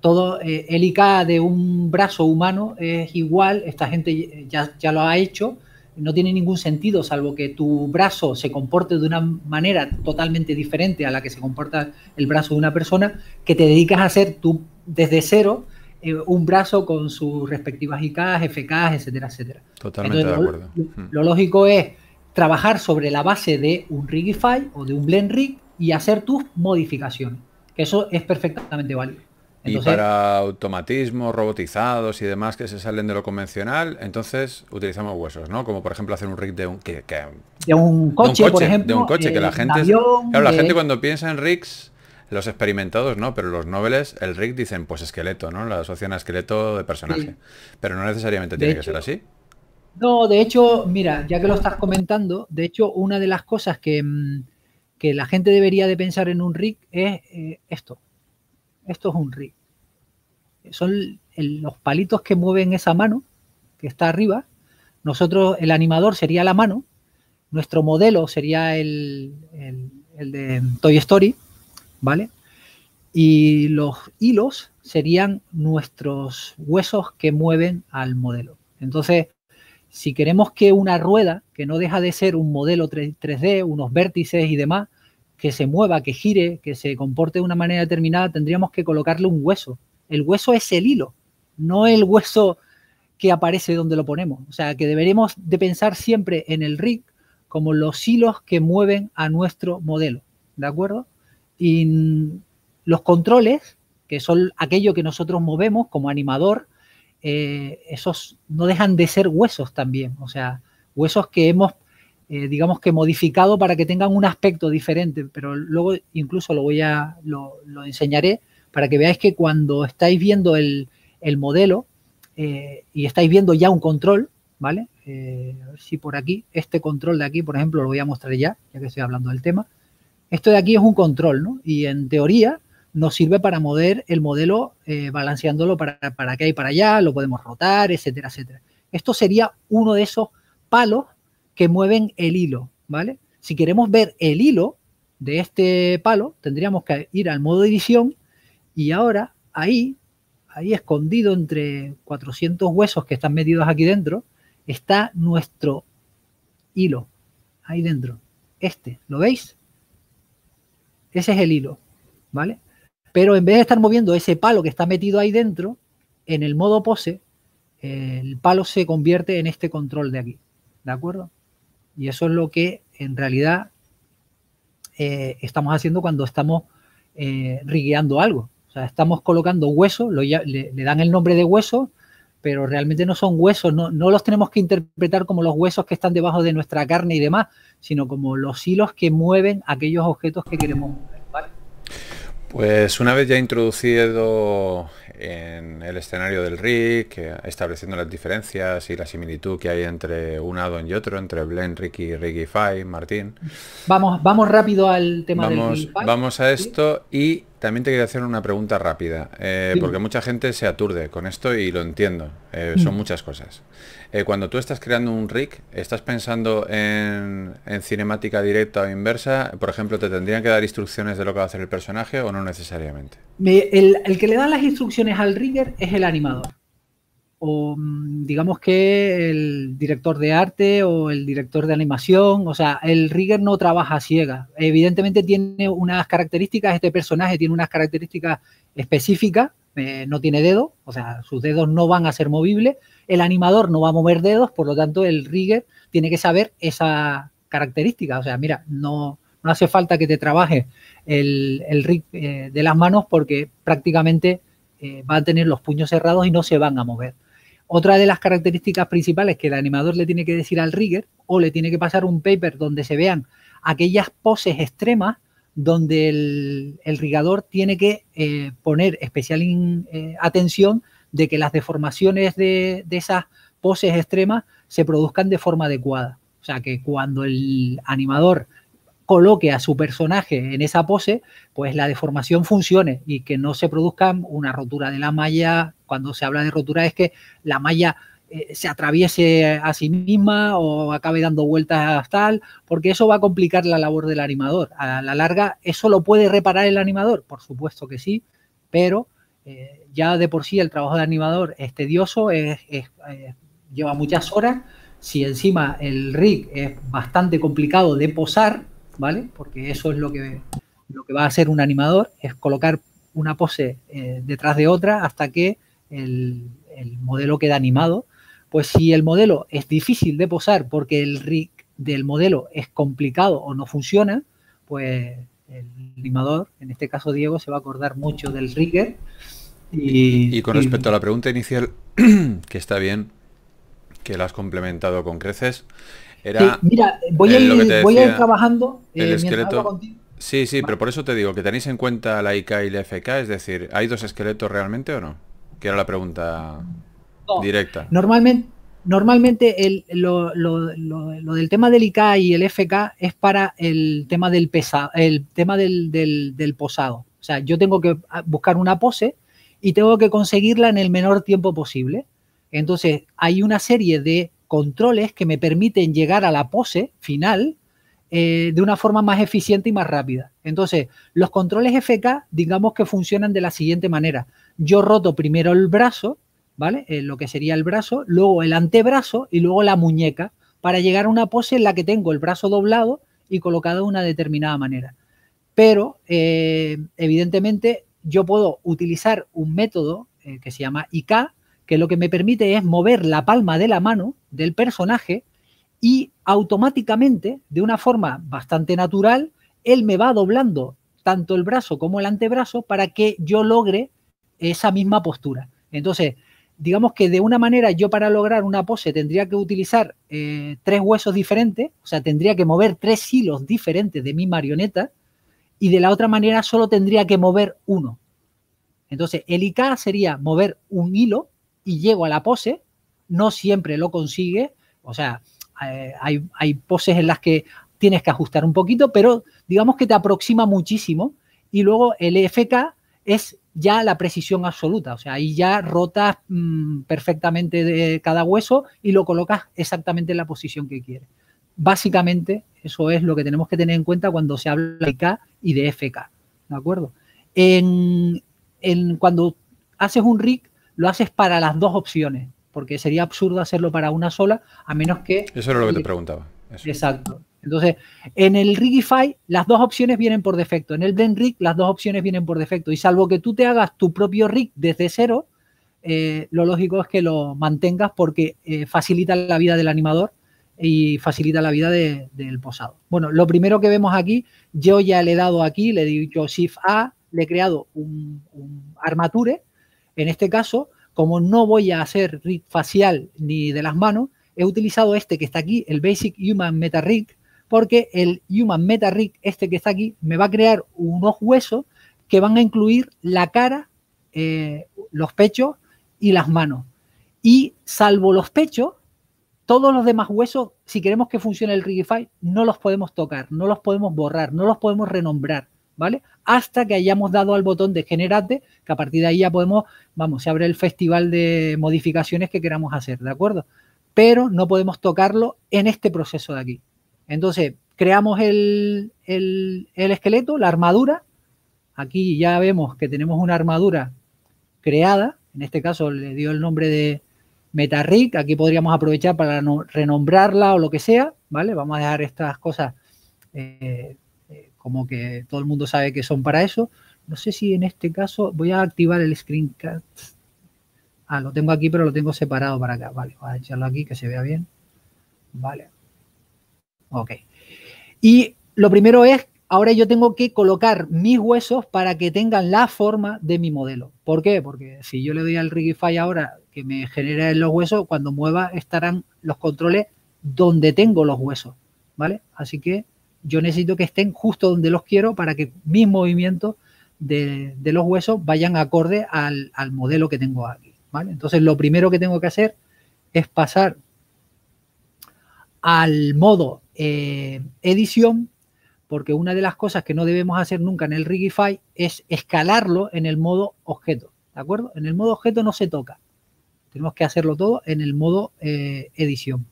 todo eh, el IK de un brazo humano es igual, esta gente ya, ya, lo ha hecho, no tiene ningún sentido, salvo que tu brazo se comporte de una manera totalmente diferente a la que se comporta el brazo de una persona, que te dedicas a hacer tú desde cero eh, un brazo con sus respectivas IKs, FKs, etcétera, etcétera. Totalmente de acuerdo. Lo, mm. lo, lógico es trabajar sobre la base de un Rigify o de un Blend Rig y hacer tus modificaciones, que eso es perfectamente válido y para automatismos robotizados y demás que se salen de lo convencional, entonces utilizamos huesos, ¿no? Como por ejemplo hacer un rig de un que, de un coche, por ejemplo, de un coche que la gente claro, la gente cuando piensa en rigs los experimentados no, pero los noveles, el rig dicen pues esqueleto, ¿no? La asocian a esqueleto de personaje. Pero no necesariamente tiene que ser así. No, de hecho, mira, ya que lo estás comentando, de hecho, una de las cosas que, mm, que la gente debería de pensar en un rig es eh, esto. Esto es un rig. Son los palitos que mueven esa mano que está arriba. Nosotros, el animador sería la mano. Nuestro modelo sería el, el de Toy Story, ¿vale? Y los hilos serían nuestros huesos que mueven al modelo. Entonces, si queremos que una rueda, que no deja de ser un modelo 3D, unos vértices y demás, que se mueva, que gire, que se comporte de una manera determinada, tendríamos que colocarle un hueso. El hueso es el hilo, no el hueso que aparece donde lo ponemos. O sea, que deberíamos de pensar siempre en el rig como los hilos que mueven a nuestro modelo, ¿de acuerdo? Y los controles, que son aquello que nosotros movemos como animador, eh, esos no dejan de ser huesos también, o sea, huesos que hemos eh, digamos que modificado para que tengan un aspecto diferente, pero luego incluso lo voy a, lo, enseñaré para que veáis que cuando estáis viendo el, modelo eh, y estáis viendo ya un control, ¿vale? Eh, si por aquí, este control de aquí, por ejemplo, lo voy a mostrar ya, ya que estoy hablando del tema. Esto de aquí es un control, ¿no? Y en teoría nos sirve para mover el modelo balanceándolo para, para acá y para allá, lo podemos rotar, etcétera, etcétera. Esto sería uno de esos palos que mueven el hilo, ¿vale? Si queremos ver el hilo de este palo, tendríamos que ir al modo edición y ahora ahí, ahí escondido entre 400 huesos que están metidos aquí dentro, está nuestro hilo, ahí dentro. Este, ¿lo veis? Ese es el hilo, ¿vale? Pero en vez de estar moviendo ese palo que está metido ahí dentro, en el modo pose, el palo se convierte en este control de aquí, ¿de acuerdo? Y eso es lo que en realidad eh, estamos haciendo cuando estamos eh, rigueando algo. O sea, estamos colocando huesos, le, dan el nombre de hueso, pero realmente no son huesos, no, los tenemos que interpretar como los huesos que están debajo de nuestra carne y demás, sino como los hilos que mueven aquellos objetos que queremos mover. Pues una vez ya introducido en el escenario del rig, estableciendo las diferencias y la similitud que hay entre un addon y otro, entre Blend, Ricky, y Rigify, Martín. Vamos, vamos rápido al tema vamos, del Vamos a esto y también te quería hacer una pregunta rápida, eh, porque mucha gente se aturde con esto y lo entiendo, eh, son mm. muchas cosas. Eh, cuando tú estás creando un rig, ¿estás pensando en, cinemática directa o inversa? Por ejemplo, ¿te tendrían que dar instrucciones de lo que va a hacer el personaje o no necesariamente? El, el que le da las instrucciones al rigger es el animador o mm, digamos que el director de arte o el director de animación, o sea, el rigger no trabaja ciega. Evidentemente tiene unas características, este personaje tiene unas características específicas, eh, no tiene dedo, o sea, sus dedos no van a ser movibles, el animador no va a mover dedos, por lo tanto el rigger tiene que saber esa característica, o sea, mira, no, no hace falta que te trabaje el, el rig eh, de las manos porque prácticamente eh, va a tener los puños cerrados y no se van a mover. Otra de las características principales que el animador le tiene que decir al rigger o le tiene que pasar un paper donde se vean aquellas poses extremas donde el, rigador tiene que eh, poner especial eh, atención de que las deformaciones de, de esas poses extremas se produzcan de forma adecuada. O sea, que cuando el animador coloque a su personaje en esa pose, pues la deformación funcione y que no se produzca una rotura de la malla. Cuando se habla de rotura es que la malla eh, se atraviese a sí misma o acabe dando vueltas tal, porque eso va a complicar la labor del animador. A la larga, ¿eso lo puede reparar el animador? Por supuesto que sí, pero eh, ya de por sí el trabajo de animador es tedioso, es, lleva muchas horas. Si encima el rig es bastante complicado de posar, ¿vale? Porque eso es lo que, lo que va a hacer un animador, es colocar una pose eh, detrás de otra hasta que el, modelo queda animado. Pues si el modelo es difícil de posar porque el rig del modelo es complicado o no funciona, pues el animador, en este caso Diego, se va a acordar mucho del rigger. Y, y con respecto a la pregunta inicial, que está bien, que la has complementado con creces, mira, voy, a ir, trabajando el eh, esqueleto. Sí, sí, pero por eso te digo que tenéis en cuenta la IK y la FK, es decir, ¿hay dos esqueletos realmente o no? Que era la pregunta directa. Normalmente, normalmente el, lo, del tema del IK y el FK es para el tema del pesado, el tema del, del posado. O sea, yo tengo que buscar una pose y tengo que conseguirla en el menor tiempo posible. Entonces, hay una serie de controles que me permiten llegar a la pose final eh, de una forma más eficiente y más rápida. Entonces, los controles FK, digamos que funcionan de la siguiente manera. Yo roto primero el brazo, ¿vale? Eh, lo que sería el brazo, luego el antebrazo y luego la muñeca para llegar a una pose en la que tengo el brazo doblado y colocado de una determinada manera. Pero, eh, evidentemente, yo puedo utilizar un método que se llama IK, que lo que me permite es mover la palma de la mano del personaje y automáticamente, de una forma bastante natural, él me va doblando tanto el brazo como el antebrazo para que yo logre esa misma postura. Entonces, digamos que de una manera yo para lograr una pose tendría que utilizar eh, tres huesos diferentes, o sea, tendría que mover tres hilos diferentes de mi marioneta y de la otra manera solo tendría que mover uno. Entonces, el IK sería mover un hilo y llego a la pose, no siempre lo consigue, o sea, eh, hay, poses en las que tienes que ajustar un poquito, pero digamos que te aproxima muchísimo y luego el EFK es ya la precisión absoluta, o sea, ahí ya rotas mm, perfectamente de cada hueso y lo colocas exactamente en la posición que quieres. Básicamente, eso es lo que tenemos que tener en cuenta cuando se habla de K y de FK, ¿de acuerdo? En, en, cuando haces un rig, lo haces para las dos opciones, porque sería absurdo hacerlo para una sola, a menos que... Eso era lo que te preguntaba. Exacto. Entonces, en el Rigify las dos opciones vienen por defecto. En el Blend Rig las dos opciones vienen por defecto. Y salvo que tú te hagas tu propio rig desde cero, eh, lo lógico es que lo mantengas porque eh, facilita la vida del animador y facilita la vida del posado. Bueno, lo primero que vemos aquí, yo ya le he dado aquí, le he dicho Shift A, le he creado un, un armature en este caso, como no voy a hacer rig facial ni de las manos, he utilizado este que está aquí, el Basic Human Meta Rig, porque el Human Meta Rig, este que está aquí, me va a crear unos huesos que van a incluir la cara eh, los pechos y las manos. Y salvo los pechos, todos los demás huesos, si queremos que funcione el Rigify, no los podemos tocar, no los podemos borrar, no los podemos renombrar, ¿vale? Hasta que hayamos dado al botón de generate, que a partir de ahí ya podemos, vamos, se abre el festival de modificaciones que queramos hacer, ¿de acuerdo? Pero no podemos tocarlo en este proceso de aquí. Entonces, creamos el, el esqueleto, la armadura. Aquí ya vemos que tenemos una armadura creada. En este caso le dio el nombre de, MetaRig, aquí podríamos aprovechar para renombrarla o lo que sea, ¿vale? Vamos a dejar estas cosas eh, como que todo el mundo sabe que son para eso. No sé si en este caso voy a activar el screencast. Ah, lo tengo aquí, pero lo tengo separado para acá. Vale, voy a echarlo aquí que se vea bien. Vale. Ok. Y lo primero es ahora yo tengo que colocar mis huesos para que tengan la forma de mi modelo. ¿Por qué? Porque si yo le doy al Rigify ahora que me genere los huesos, cuando mueva estarán los controles donde tengo los huesos, ¿vale? Así que yo necesito que estén justo donde los quiero para que mis movimientos de, los huesos vayan acorde al, modelo que tengo aquí, ¿vale? Entonces lo primero que tengo que hacer es pasar al modo eh, edición porque una de las cosas que no debemos hacer nunca en el Rigify es escalarlo en el modo objeto, ¿de acuerdo? En el modo objeto no se toca. Tenemos que hacerlo todo en el modo eh, edición.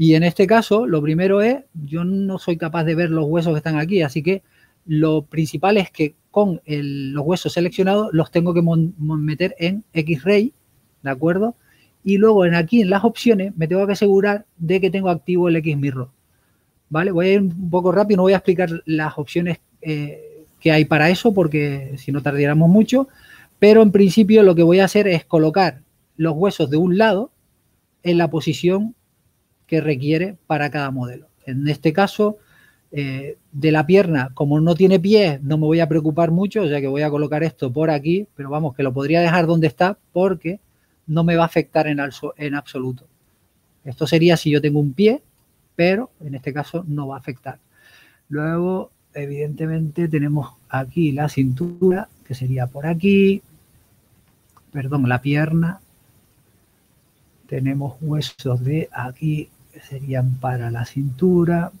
Y en este caso, lo primero es, yo no soy capaz de ver los huesos que están aquí, así que lo principal es que con los huesos seleccionados los tengo que meter en X-Ray, ¿de acuerdo? Y luego en aquí en las opciones me tengo que asegurar de que tengo activo el X-Mirror. ¿vale? Voy a ir un poco rápido, no voy a explicar las opciones eh, que hay para eso porque si no tardáramos mucho, pero en principio lo que voy a hacer es colocar los huesos de un lado en la posición que requiere para cada modelo. En este caso, eh, de la pierna, como no tiene pies, no me voy a preocupar mucho, ya que voy a colocar esto por aquí, pero vamos, que lo podría dejar donde está porque no me va a afectar en, en absoluto. Esto sería si yo tengo un pie, pero en este caso no va a afectar. Luego, evidentemente, tenemos aquí la cintura, que sería por aquí, perdón, la pierna. Tenemos huesos de aquí, serían para la cintura.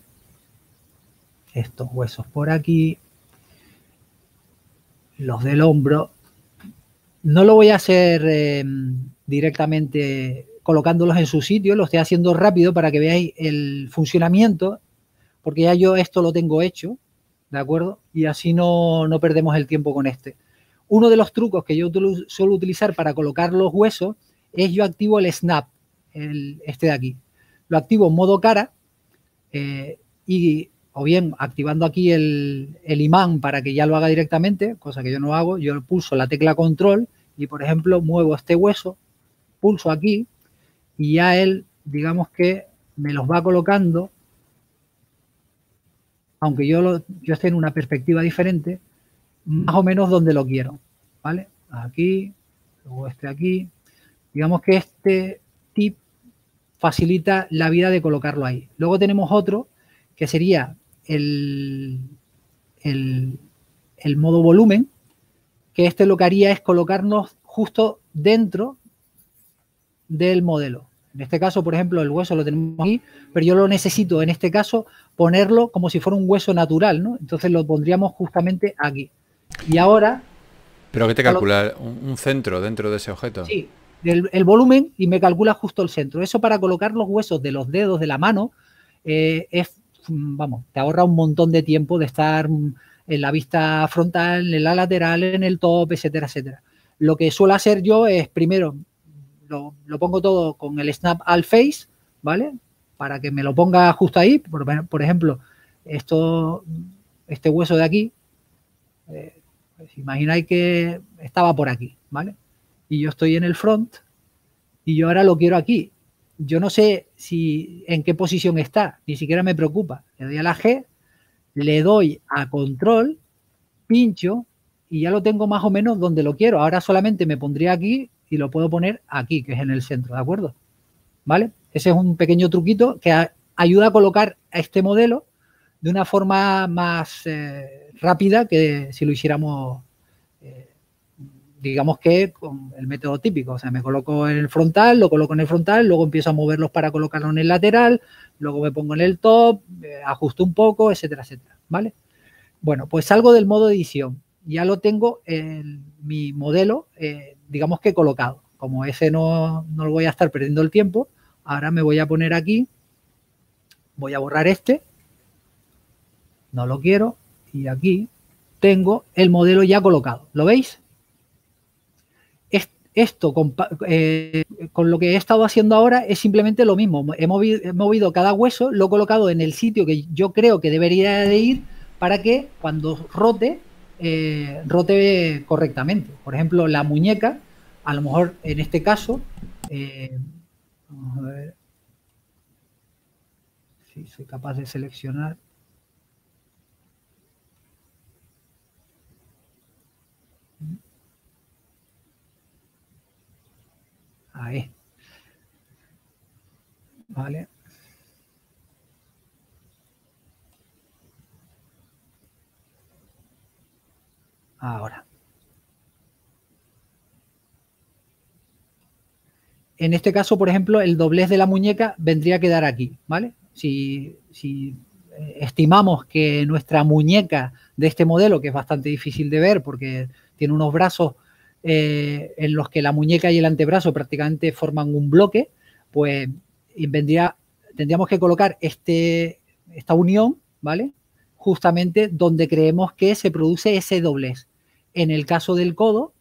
Estos huesos por aquí. Los del hombro. No lo voy a hacer eh, directamente colocándolos en su sitio, lo estoy haciendo rápido para que veáis el funcionamiento, porque ya yo esto lo tengo hecho, ¿de acuerdo? Y así no, perdemos el tiempo con este. Uno de los trucos que yo suelo utilizar para colocar los huesos es yo activo el snap, el, este de aquí. Lo activo en modo cara eh, y o bien activando aquí el, el, imán para que ya lo haga directamente, cosa que yo no hago, yo pulso la tecla control y por ejemplo muevo este hueso, pulso aquí y ya él, digamos que me los va colocando, aunque yo, lo, yo esté en una perspectiva diferente, más o menos donde lo quiero, ¿vale? Aquí, luego este aquí. Digamos que este tip facilita la vida de colocarlo ahí. Luego tenemos otro que sería el, el, el modo volumen, que este lo que haría es colocarnos justo dentro del modelo. En este caso, por ejemplo, el hueso lo tenemos aquí, pero yo lo necesito en este caso ponerlo como si fuera un hueso natural, ¿no? Entonces lo pondríamos justamente aquí. Y ahora... ¿Pero qué te calcula? ¿Un centro dentro de ese objeto? Sí, el, volumen y me calcula justo el centro. Eso para colocar los huesos de los dedos de la mano eh, es, vamos, te ahorra un montón de tiempo de estar en la vista frontal, en la lateral, en el top, etcétera, etcétera. Lo que suelo hacer yo es primero lo, pongo todo con el snap al face, ¿vale? Para que me lo ponga justo ahí. Por, ejemplo, esto, este hueso de aquí, eh, pues imagináis que estaba por aquí, ¿vale? Y yo estoy en el front y yo ahora lo quiero aquí. Yo no sé si en qué posición está, ni siquiera me preocupa. Le doy a la G, le doy a control, pincho y ya lo tengo más o menos donde lo quiero. Ahora solamente me pondría aquí y lo puedo poner aquí, que es en el centro, ¿de acuerdo? ¿Vale? Ese es un pequeño truquito que ayuda a colocar a este modelo de una forma más eh, rápida que si lo hiciéramos digamos que con el método típico, o sea, me coloco en el frontal, lo coloco en el frontal, luego empiezo a moverlos para colocarlo en el lateral, luego me pongo en el top, ajusto un poco, etcétera, etcétera, ¿vale? Bueno, pues salgo del modo edición, ya lo tengo en mi modelo, eh, digamos que colocado. Como ese no, no lo voy a estar perdiendo el tiempo, ahora me voy a poner aquí, voy a borrar este, no lo quiero, y aquí tengo el modelo ya colocado. ¿Lo veis? Esto eh, con, lo que he estado haciendo ahora es simplemente lo mismo. He movido, cada hueso, lo he colocado en el sitio que yo creo que debería de ir para que cuando rote, eh, rote correctamente. Por ejemplo, la muñeca, a lo mejor en este caso, eh, vamos a ver si soy capaz de seleccionar Ahí. Vale. Ahora. En este caso, por ejemplo, el doblez de la muñeca vendría a quedar aquí, ¿vale? Si, si eh, estimamos que nuestra muñeca de este modelo, que es bastante difícil de ver porque tiene unos brazos eh, en los que la muñeca y el antebrazo prácticamente forman un bloque, pues tendríamos que colocar este, esta unión, ¿vale? Justamente donde creemos que se produce ese doblez. En el caso del codo,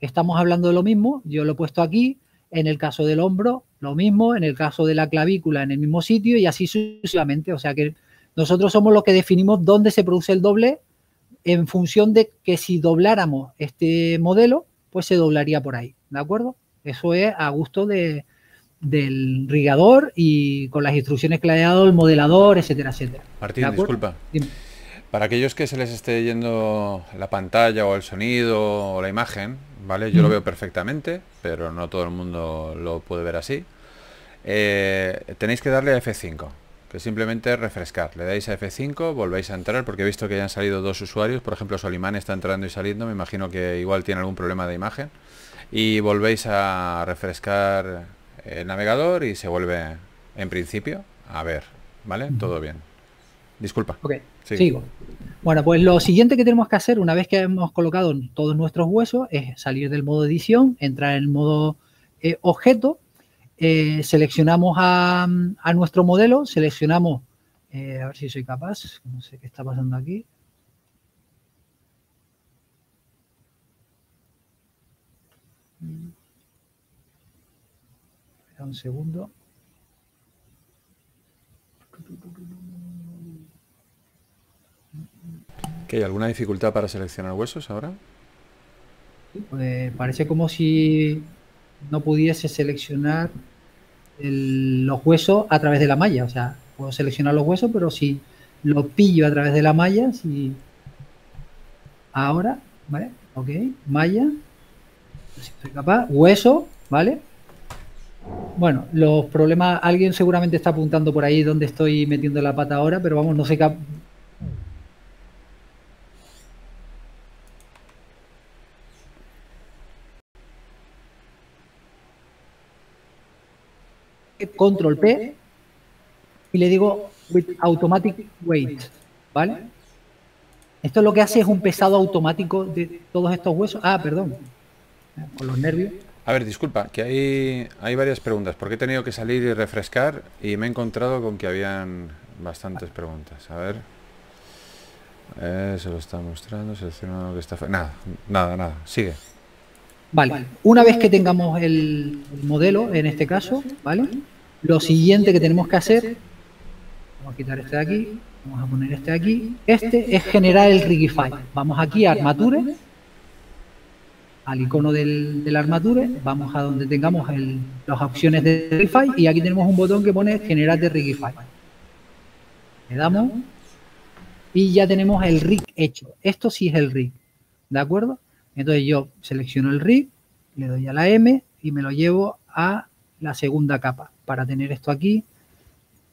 estamos hablando de lo mismo, yo lo he puesto aquí, en el caso del hombro, lo mismo, en el caso de la clavícula, en el mismo sitio y así sucesivamente. O sea que nosotros somos los que definimos dónde se produce el doble en función de que si dobláramos este modelo, pues se doblaría por ahí, ¿de acuerdo? Eso es a gusto de, del rigador y con las instrucciones que le ha dado el modelador, etcétera, etcétera. Martín, disculpa. Para aquellos que se les esté yendo la pantalla o el sonido o la imagen, ¿vale? Yo lo veo perfectamente, pero no todo el mundo lo puede ver así. Eh, tenéis que darle a F5 que simplemente refrescar. Le dais a F5, volvéis a entrar, porque he visto que ya han salido dos usuarios, por ejemplo Solimán está entrando y saliendo, me imagino que igual tiene algún problema de imagen, y volvéis a refrescar el navegador y se vuelve en principio a ver, ¿vale? Todo bien. Disculpa. Ok, sigo. Bueno, pues lo siguiente que tenemos que hacer una vez que hemos colocado todos nuestros huesos es salir del modo edición, entrar en el modo eh, objeto eh, seleccionamos a, nuestro modelo, seleccionamos, eh, a ver si soy capaz, no sé qué está pasando aquí. Espera un segundo. ¿Hay alguna dificultad para seleccionar huesos ahora? Pues parece como si no pudiese seleccionar los huesos a través de la malla. O sea, puedo seleccionar los huesos, pero si lo pillo a través de la malla, si ahora, ¿vale? Ok, malla, si estoy capaz, hueso, ¿vale? Bueno, los problemas, alguien seguramente está apuntando por ahí donde estoy metiendo la pata ahora, pero vamos, no sé, control P y le digo with automatic weight, ¿vale? Esto lo que hace es un pesado automático de todos estos huesos. Ah, perdón, con los nervios. A ver, disculpa, que hay, hay varias preguntas, porque he tenido que salir y refrescar y me he encontrado con que habían bastantes preguntas. A ver. Eh, se lo está mostrando, seleccionado que está... Nada, nada, nada, sigue. Vale, una vez que tengamos el modelo, en este caso, ¿vale? Lo siguiente que tenemos que hacer, vamos a quitar este de aquí, vamos a poner este de aquí, este es generar el Rigify. Vamos aquí a Armature, al icono del, del Armature, vamos a donde tengamos las opciones de Rigify y aquí tenemos un botón que pone Generar de Rigify. Le damos y ya tenemos el rig hecho. Esto sí es el rig, ¿de acuerdo? Entonces yo selecciono el rig, le doy a la M y me lo llevo a la segunda capa para tener esto aquí,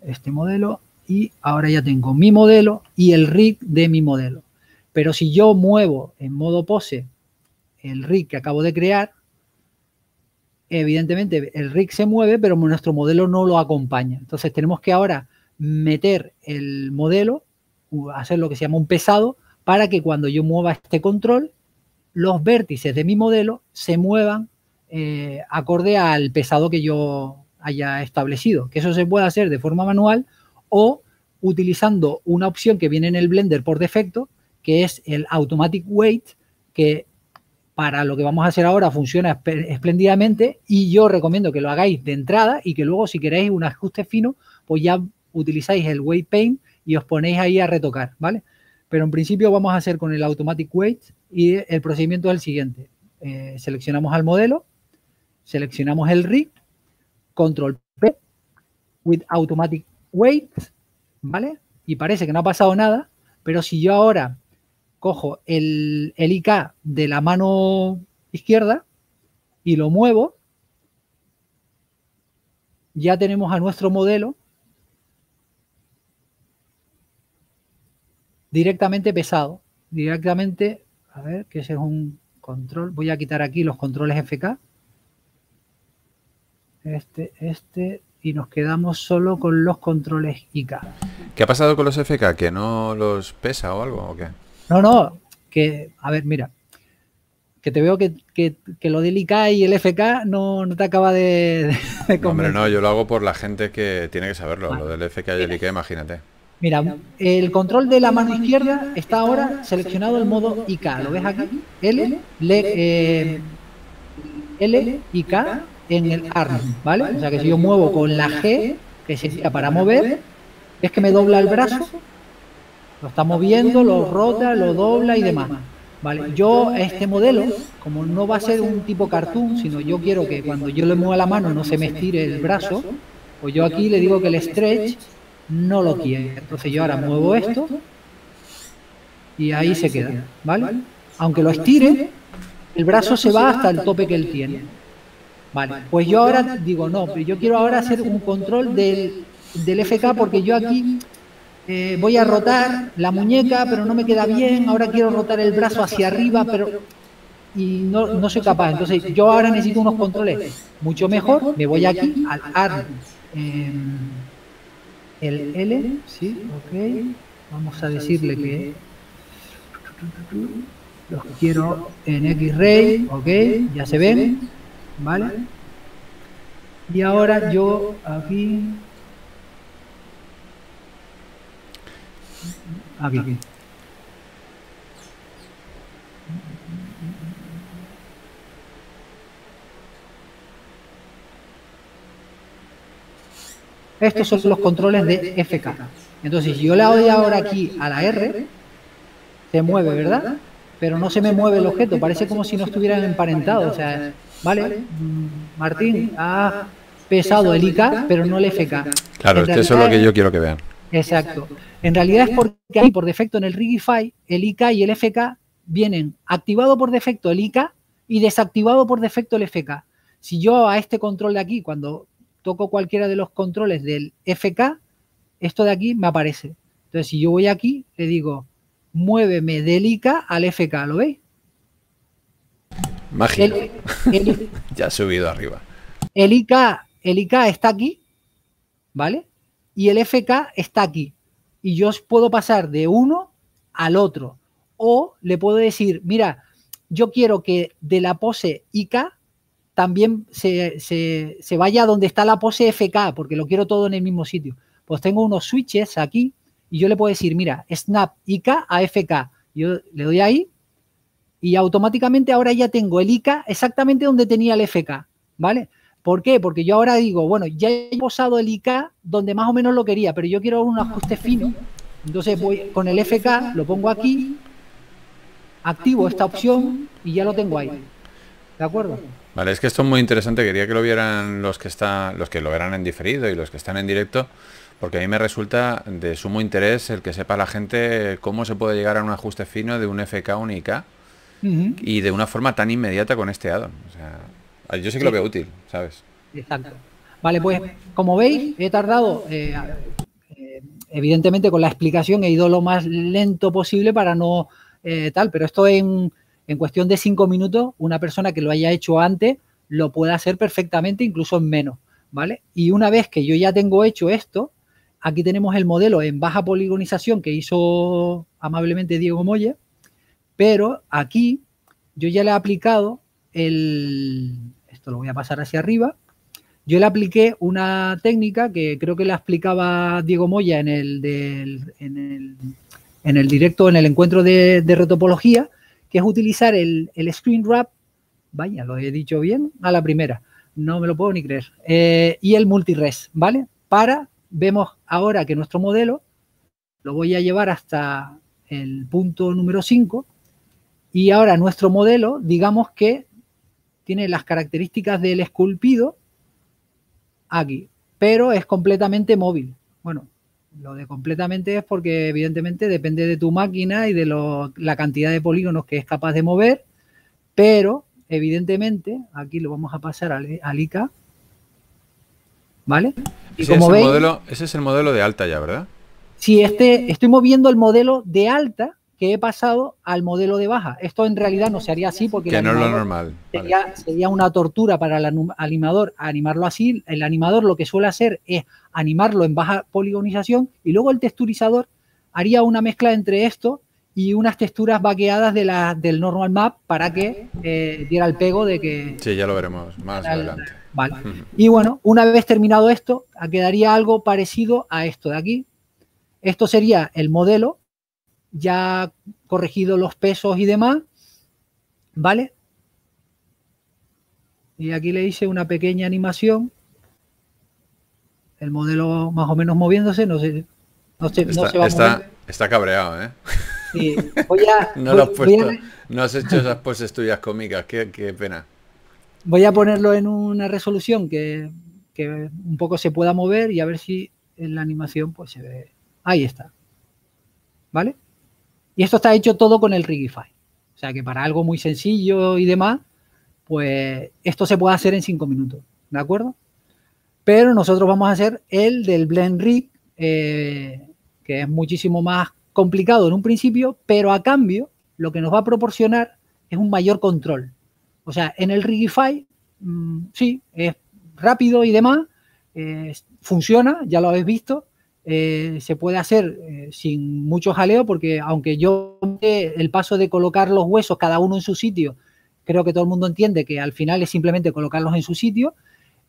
este modelo, y ahora ya tengo mi modelo y el rig de mi modelo. Pero si yo muevo en modo pose el rig que acabo de crear, evidentemente el rig se mueve, pero nuestro modelo no lo acompaña. Entonces tenemos que ahora meter el modelo, hacer lo que se llama un pesado, para que cuando yo mueva este control, los vértices de mi modelo se muevan eh, acorde al pesado que yo haya establecido. Que eso se puede hacer de forma manual o utilizando una opción que viene en el Blender por defecto, que es el Automatic Weight, que para lo que vamos a hacer ahora funciona espléndidamente y yo recomiendo que lo hagáis de entrada y que luego si queréis un ajuste fino, pues ya utilizáis el Weight Paint y os ponéis ahí a retocar, ¿vale? Pero en principio vamos a hacer con el Automatic Weight y el procedimiento es el siguiente. Eh, seleccionamos al modelo, seleccionamos el rig, control P, with automatic weight, ¿vale? Y parece que no ha pasado nada, pero si yo ahora cojo el, el IK de la mano izquierda y lo muevo, ya tenemos a nuestro modelo directamente pesado, directamente, a ver, que ese es un control, voy a quitar aquí los controles FK, este, este, y nos quedamos solo con los controles IK. ¿Qué ha pasado con los FK? ¿Que no los pesa o algo o qué? No, no, que, a ver, mira, que te veo que, lo del IK y el FK no, te acaba de, de Hombre, no, yo lo hago por la gente que tiene que saberlo, lo del FK y el IK, imagínate. Mira, el control de la mano izquierda está ahora seleccionado el modo IK. ¿Lo ves aquí? L, eh, L, IK, en el ARM, ¿vale? O sea que si yo muevo con la G, que sería para mover, es que me dobla el brazo, lo está moviendo, lo rota, lo dobla y demás. Vale, yo este modelo, como no va a ser un tipo cartoon, sino yo quiero que cuando yo le mueva la mano no se me estire el brazo, pues yo aquí le digo que el stretch no lo quiere. Entonces yo ahora muevo esto y ahí se queda, ¿vale? Aunque lo estire, el brazo se va hasta el tope que él tiene. Vale, pues yo ahora digo, no, pero yo quiero ahora hacer un control del, del FK porque yo aquí eh, voy a rotar la muñeca, pero no me queda bien, ahora quiero rotar el brazo hacia arriba, pero y no, no soy capaz. Entonces yo ahora necesito unos controles mucho mejor, me voy aquí al ARM, el L, sí, ok, vamos a decirle que los quiero en X-Ray, ok, ya se ven, ¿Vale? Y ahora yo aquí... Aquí. Estos son los controles de FK. Entonces, si yo le doy ahora aquí a la R, se mueve, ¿verdad? Pero no se me mueve el objeto, parece como si no estuvieran emparentados. O sea, ¿vale? Mm, Martín ha pesado el IK, pero no el FK. Claro, eso es lo que yo quiero que vean. Exacto. En realidad es porque ahí por defecto en el Rigify, el IK y el FK vienen activado por defecto el IK y desactivado por defecto el FK. Si yo a este control de aquí, cuando toco cualquiera de los controles del FK, esto de aquí me aparece. Entonces, si yo voy aquí, le digo, muéveme del IK al FK, ¿lo veis? Mágico. ya ha subido arriba. El IK, el IK está aquí, ¿vale? Y el FK está aquí. Y yo puedo pasar de uno al otro. O le puedo decir, mira, yo quiero que de la pose IK también se, se, vaya donde está la pose FK, porque lo quiero todo en el mismo sitio. Pues tengo unos switches aquí y yo le puedo decir, mira, snap IK a FK. Yo le doy ahí y automáticamente ahora ya tengo el ICA exactamente donde tenía el FK, ¿vale? ¿Por qué? Porque yo ahora digo, bueno, ya he posado el IK donde más o menos lo quería, pero yo quiero un ajuste fino. Entonces voy con el FK, lo pongo aquí, activo esta opción y ya lo tengo ahí. ¿De acuerdo? Vale, es que esto es muy interesante, quería que lo vieran los que están, los que lo verán en diferido y los que están en directo, porque a mí me resulta de sumo interés el que sepa la gente cómo se puede llegar a un ajuste fino de un FK un IK y de una forma tan inmediata con este addon. O sea, yo sé que lo veo útil, ¿sabes? Exacto. Vale, pues como veis, he tardado, eh, eh, evidentemente con la explicación he ido lo más lento posible para no eh, tal, pero esto en, en cuestión de cinco minutos, una persona que lo haya hecho antes lo puede hacer perfectamente, incluso en menos, ¿vale? Y una vez que yo ya tengo hecho esto, aquí tenemos el modelo en baja poligonización que hizo amablemente Diego Molle, pero aquí yo ya le he aplicado el, esto lo voy a pasar hacia arriba, yo le apliqué una técnica que creo que la explicaba Diego Moya en el, en el, directo, en el encuentro de, de, retopología, que es utilizar el, screen wrap, vaya, lo he dicho bien, a la primera, no me lo puedo ni creer, eh, y el multires, ¿vale? Para, vemos ahora que nuestro modelo lo voy a llevar hasta el punto número 5, y ahora nuestro modelo, digamos que tiene las características del esculpido aquí, pero es completamente móvil. Bueno, lo de completamente es porque evidentemente depende de tu máquina y de la cantidad de polígonos que es capaz de mover, pero evidentemente, aquí lo vamos a pasar al, ICA, ¿vale? Y como veis, modelo, ese es el modelo de alta ya, ¿verdad? Si este, estoy moviendo el modelo de alta, que he pasado al modelo de baja. Esto en realidad no se haría así porque no es lo normal. Sería, una tortura para el animador animarlo así. El animador lo que suele hacer es animarlo en baja poligonización y luego el texturizador haría una mezcla entre esto y unas texturas vaqueadas de la, del normal map para que eh, diera el pego de que... Sí, ya lo veremos más adelante. Vale. Y bueno, una vez terminado esto, quedaría algo parecido a esto de aquí. Esto sería el modelo ya corregido los pesos y demás, ¿vale? Y aquí le hice una pequeña animación, el modelo más o menos moviéndose, no sé, no, sé, está, no se va está, está cabreado, ¿eh? Sí, voy a, no, lo has puesto, no has hecho esas poses tuyas cómicas, qué, qué, pena. Voy a ponerlo en una resolución que, que un poco se pueda mover y a ver si en la animación pues se ve. Ahí está. ¿Vale? Y esto está hecho todo con el Rigify. O sea que para algo muy sencillo y demás, pues esto se puede hacer en cinco minutos, ¿de acuerdo? Pero nosotros vamos a hacer el del Blend Rig, eh, que es muchísimo más complicado en un principio, pero a cambio lo que nos va a proporcionar es un mayor control. O sea, en el Rigify, mm, sí, es rápido y demás, eh, funciona, ya lo habéis visto, eh, se puede hacer eh, sin mucho jaleo, porque aunque yo el paso de colocar los huesos cada uno en su sitio, creo que todo el mundo entiende que al final es simplemente colocarlos en su sitio,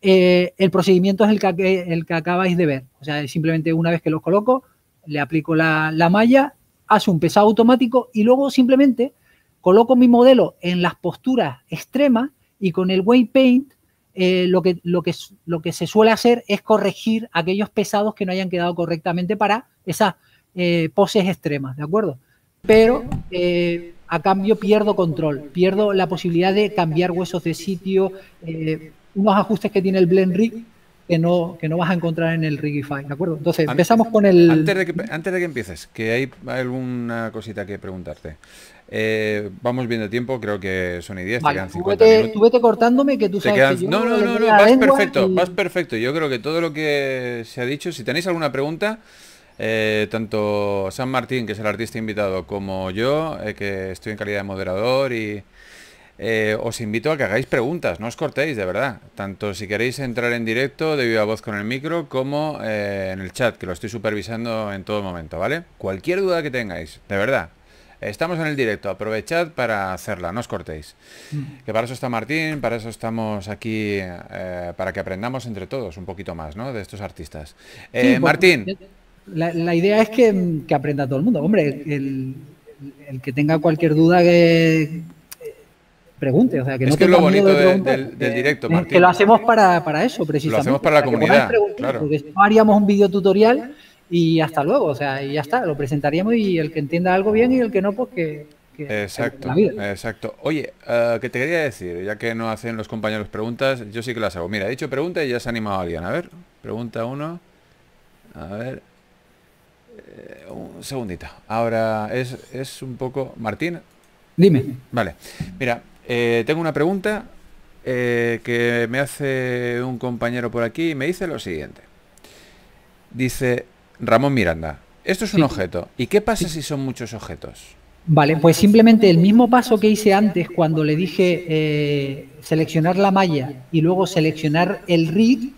eh, el procedimiento es el que, el que acabáis de ver. O sea, simplemente una vez que los coloco, le aplico la, la malla, hace un pesado automático y luego simplemente coloco mi modelo en las posturas extremas y con el weight paint eh, lo, que, lo, que, lo que se suele hacer es corregir aquellos pesados que no hayan quedado correctamente para esas eh, poses extremas, ¿de acuerdo? Pero eh, a cambio pierdo control, pierdo la posibilidad de cambiar huesos de sitio, unos ajustes que tiene el Blend Rig que no, que no vas a encontrar en el Rigify, ¿de acuerdo? Entonces, empezamos con el... Antes de, que, antes de que empieces, que hay alguna cosita que preguntarte. Eh, vamos viendo tiempo, creo que son y 10, te quedan 50 minutos. Tú vete cortándome que tú sabes que No, no, no, no, vas perfecto, vas perfecto. Yo creo que todo lo que se ha dicho, si tenéis alguna pregunta, eh, tanto San Martín, que es el artista invitado, como yo, eh, que estoy en calidad de moderador y os invito a que hagáis preguntas, no os cortéis, de verdad. Tanto si queréis entrar en directo de viva voz con el micro, como en el chat, que lo estoy supervisando en todo momento, ¿vale? Cualquier duda que tengáis, de verdad, Estamos en el directo, aprovechad para hacerla, no os cortéis. Mm. Que para eso está Martín, para eso estamos aquí, eh, para que aprendamos entre todos un poquito más, ¿no? De estos artistas. Eh, Martín. La, idea es que, aprenda todo el mundo. Hombre, el, que tenga cualquier duda que pregunte. O sea, que es no que es lo bonito del, directo, Martín. Que lo hacemos para, eso, precisamente. Lo hacemos para la comunidad. Claro. Porque si no haríamos un video tutorial y hasta luego, o sea, y ya está, lo presentaríamos y el que entienda algo bien y el que no, pues que... exacto, exacto. Oye, uh, que te quería decir, ya que no hacen los compañeros preguntas, yo sí que las hago. Mira, he dicho pregunta y ya se ha animado alguien. A ver, pregunta uno. A ver. Eh, un segundito. Ahora es, es un poco... Martín. Dime. Vale. Mira, eh, tengo una pregunta eh, que me hace un compañero por aquí y me dice lo siguiente. Dice, Ramón Miranda, esto es un objeto. ¿Y qué pasa si son muchos objetos? Vale, pues simplemente el mismo paso que hice antes cuando le dije eh, seleccionar la malla y luego seleccionar el rig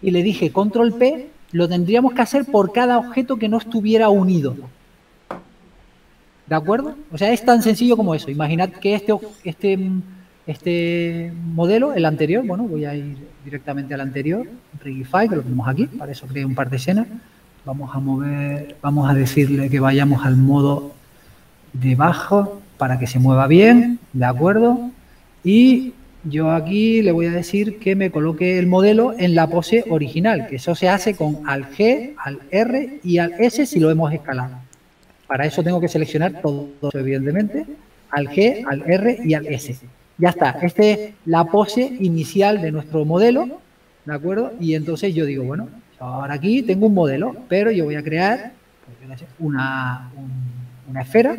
y le dije control P, lo tendríamos que hacer por cada objeto que no estuviera unido. ¿De acuerdo? O sea, es tan sencillo como eso. Imaginad que este, este, este modelo, el anterior, bueno, voy a ir directamente al anterior, Rigify, que lo tenemos aquí, para eso creé un par de escenas. Vamos a mover, vamos a decirle que vayamos al modo debajo para que se mueva bien, ¿de acuerdo? Y yo aquí le voy a decir que me coloque el modelo en la pose original, que eso se hace con al G, al R y al S si lo hemos escalado. Para eso tengo que seleccionar todo, evidentemente, al G, al R y al S. Ya está, esta es la pose inicial de nuestro modelo, ¿de acuerdo? Y entonces yo digo, bueno, ahora aquí tengo un modelo, pero yo voy a crear una, una esfera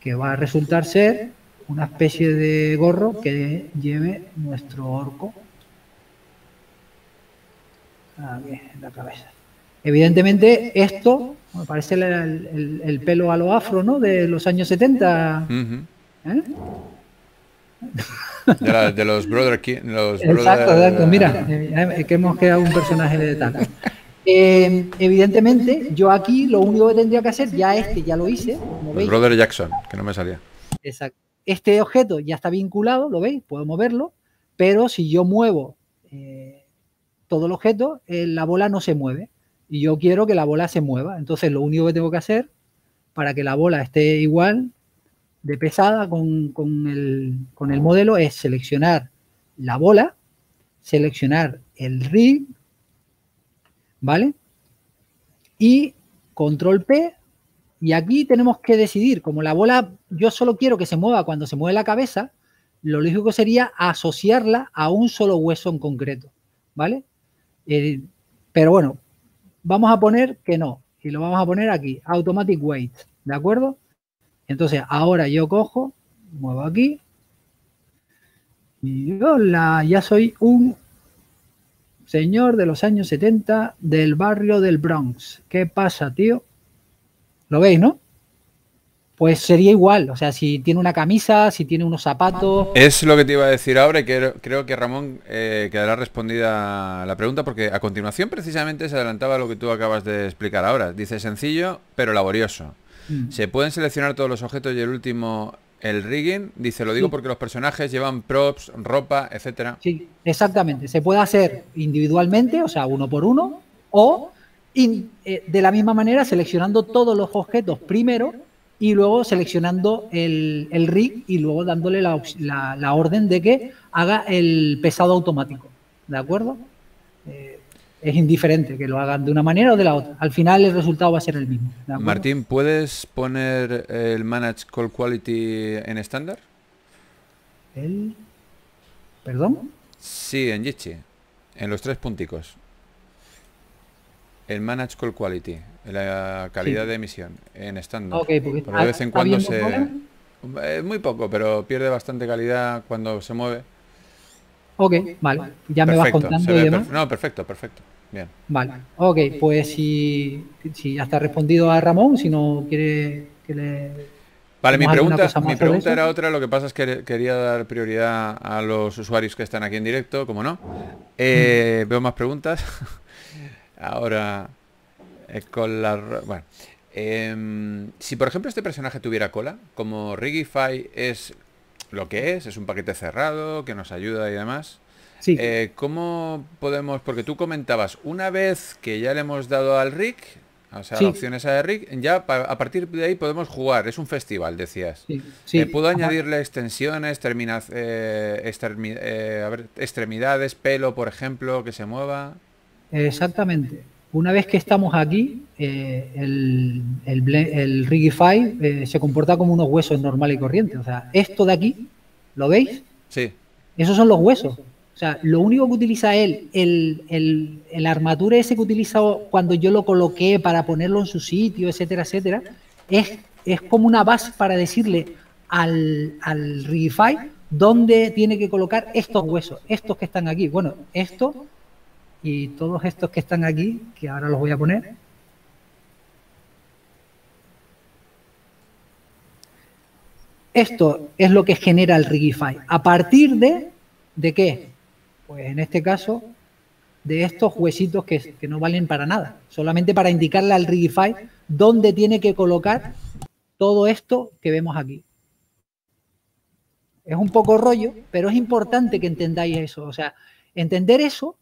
que va a resultar ser una especie de gorro que lleve nuestro orco aquí en la cabeza. Evidentemente esto me parece el, pelo a lo afro, ¿no? De los años 70. ¿Eh? De, los Brother Los exacto, exacto. Mira, eh, que hemos creado un personaje de tal. Eh, evidentemente, yo aquí lo único que tendría que hacer, ya este ya lo hice. Brother Jackson, que no me salía. Exacto. Este objeto ya está vinculado, ¿lo veis? Puedo moverlo, pero si yo muevo eh, todo el objeto, eh, la bola no se mueve. Y yo quiero que la bola se mueva. Entonces, lo único que tengo que hacer para que la bola esté igual de pesada con, el, con el modelo es seleccionar la bola, seleccionar el rig, ¿vale? Y control P, y aquí tenemos que decidir, como la bola yo solo quiero que se mueva cuando se mueve la cabeza, lo lógico sería asociarla a un solo hueso en concreto, ¿vale? Eh, pero bueno, vamos a poner que no, y lo vamos a poner aquí, automatic weight, ¿de acuerdo? Entonces ahora yo cojo, muevo aquí, y hola, ya soy un señor de los años 70 del barrio del Bronx. ¿Qué pasa, tío? ¿Lo veis, no? Pues sería igual, o sea, si tiene una camisa, si tiene unos zapatos... Es lo que te iba a decir ahora y creo, que Ramón eh, quedará respondida la pregunta porque a continuación precisamente se adelantaba lo que tú acabas de explicar ahora. Dice sencillo pero laborioso. Mm. Se pueden seleccionar todos los objetos y el último el rigging, dice, lo digo porque los personajes llevan props, ropa, etcétera. Sí, exactamente. Se puede hacer individualmente, o sea, uno por uno, o eh, de la misma manera seleccionando todos los objetos primero y luego seleccionando el, rig y luego dándole la, orden de que haga el pesado automático. ¿De acuerdo? Eh, es indiferente que lo hagan de una manera o de la otra. Al final el resultado va a ser el mismo. Martín, ¿puedes poner el Manage Call Quality en estándar? ¿El? ¿Perdón? Sí, en Jitsi. En los tres punticos. El Manage Call Quality, la calidad de emisión en estándar. Okay, porque de vez en cuando se... Es muy poco, pero pierde bastante calidad cuando se mueve. Ok, vale. Ya me vas contando y demás. no, perfecto, perfecto. Bien. Vale. Ok, pues si, si ya está respondido a Ramón, si no quiere que le... Vale, mi pregunta, mi pregunta era otra, lo que pasa es que quería dar prioridad a los usuarios que están aquí en directo, como no. Eh, veo más preguntas. Ahora, eh, con la... Bueno, em, si por ejemplo este personaje tuviera cola, como Rigify es lo que es, es un paquete cerrado que nos ayuda y demás. Sí. Eh, ¿Cómo podemos, porque tú comentabas, una vez que ya le hemos dado al rig, o sea, la opción esa de rig, ya a partir de ahí podemos jugar, es un festival, decías. Sí. Eh, ¿Puedo añadirle extensiones, eh, extremidades, pelo, por ejemplo, que se mueva? Exactamente. Una vez que estamos aquí, eh, el, el, Rigify eh, se comporta como unos huesos normal y corriente. O sea, esto de aquí, ¿lo veis? Sí. Esos son los huesos. O sea, lo único que utiliza él, el, el, armatura ese que utiliza cuando yo lo coloqué para ponerlo en su sitio, etcétera, etcétera, es, es como una base para decirle al, al Rigify dónde tiene que colocar estos huesos, estos que están aquí. Bueno, esto y todos estos que están aquí, que ahora los voy a poner. esto es lo que genera el Rigify. ¿A partir de, de qué? Pues en este caso, de estos huesitos que, que no valen para nada, solamente para indicarle al Rigify dónde tiene que colocar todo esto que vemos aquí. Es un poco rollo, pero es importante que entendáis eso. O sea, entender eso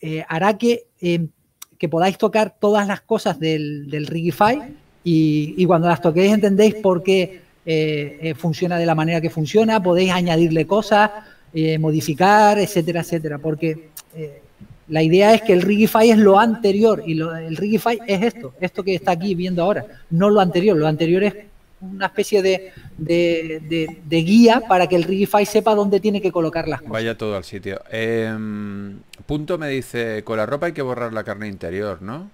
eh, hará que, eh, que, podáis tocar todas las cosas del, del Rigify y, y, cuando las toquéis entendéis por qué eh, funciona de la manera que funciona, podéis añadirle cosas, modificar, etcétera, etcétera. Porque la idea es que el Rigify es lo anterior y lo, el Rigify es esto, esto que está aquí viendo ahora, no lo anterior. Lo anterior es una especie de, de, de, de, guía para que el Rigify sepa dónde tiene que colocar las cosas. Vaya todo al sitio. Eh, punto me dice, con la ropa hay que borrar la carne interior, ¿no?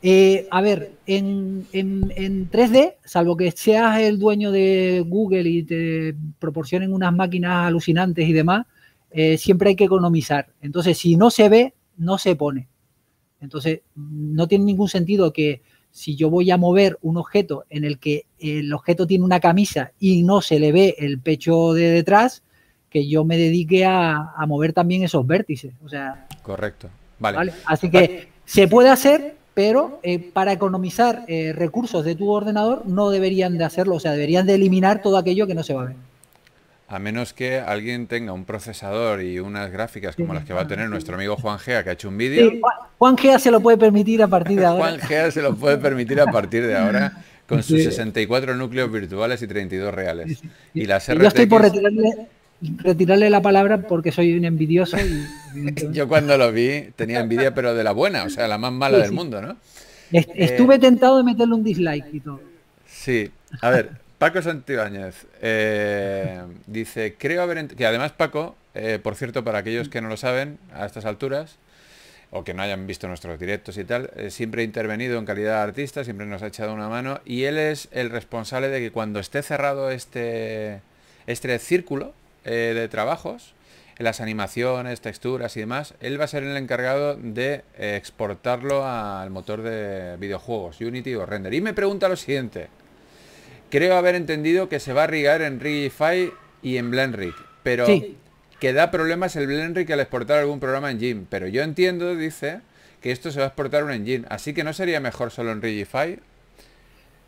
Eh, a ver, en, en, en, 3D, salvo que seas el dueño de Google y te proporcionen unas máquinas alucinantes y demás, eh, siempre hay que economizar. Entonces, si no se ve, no se pone. Entonces, no tiene ningún sentido que si yo voy a mover un objeto en el que el objeto tiene una camisa y no se le ve el pecho de detrás, que yo me dedique a, a mover también esos vértices. O sea, correcto. Vale. ¿vale? Así que vale. se puede hacer, pero eh, para economizar eh, recursos de tu ordenador no deberían de hacerlo, o sea, deberían de eliminar todo aquello que no se va a ver. A menos que alguien tenga un procesador y unas gráficas como las que va a tener nuestro amigo Juan Gea, que ha hecho un vídeo. Sí, Juan Gea se lo puede permitir a partir de ahora. Juan Gea se lo puede permitir a partir de ahora con sus 64 núcleos virtuales y 32 reales. Y las RTX... Yo estoy por retirarle, retirarle la palabra porque soy un envidioso. Y... Yo cuando lo vi tenía envidia, pero de la buena, o sea, la más mala sí, del mundo, ¿no? Estuve eh... tentado de meterle un dislike y todo. Sí, a ver, Paco Santibáñez eh, dice, creo haber... Que además Paco, eh, por cierto, para aquellos que no lo saben a estas alturas, o que no hayan visto nuestros directos y tal, eh, siempre ha intervenido en calidad de artista, siempre nos ha echado una mano, y él es el responsable de que cuando esté cerrado este, este círculo de trabajos, las animaciones, texturas y demás, él va a ser el encargado de exportarlo al motor de videojuegos, Unity o Render. Y me pregunta lo siguiente, creo haber entendido que se va a rigar en Rigify y en BlendRig, pero sí. que da problemas el BlendRig al exportar algún programa en GIMP. Pero yo entiendo, dice, que esto se va a exportar un engine, así que no sería mejor solo en Rigify.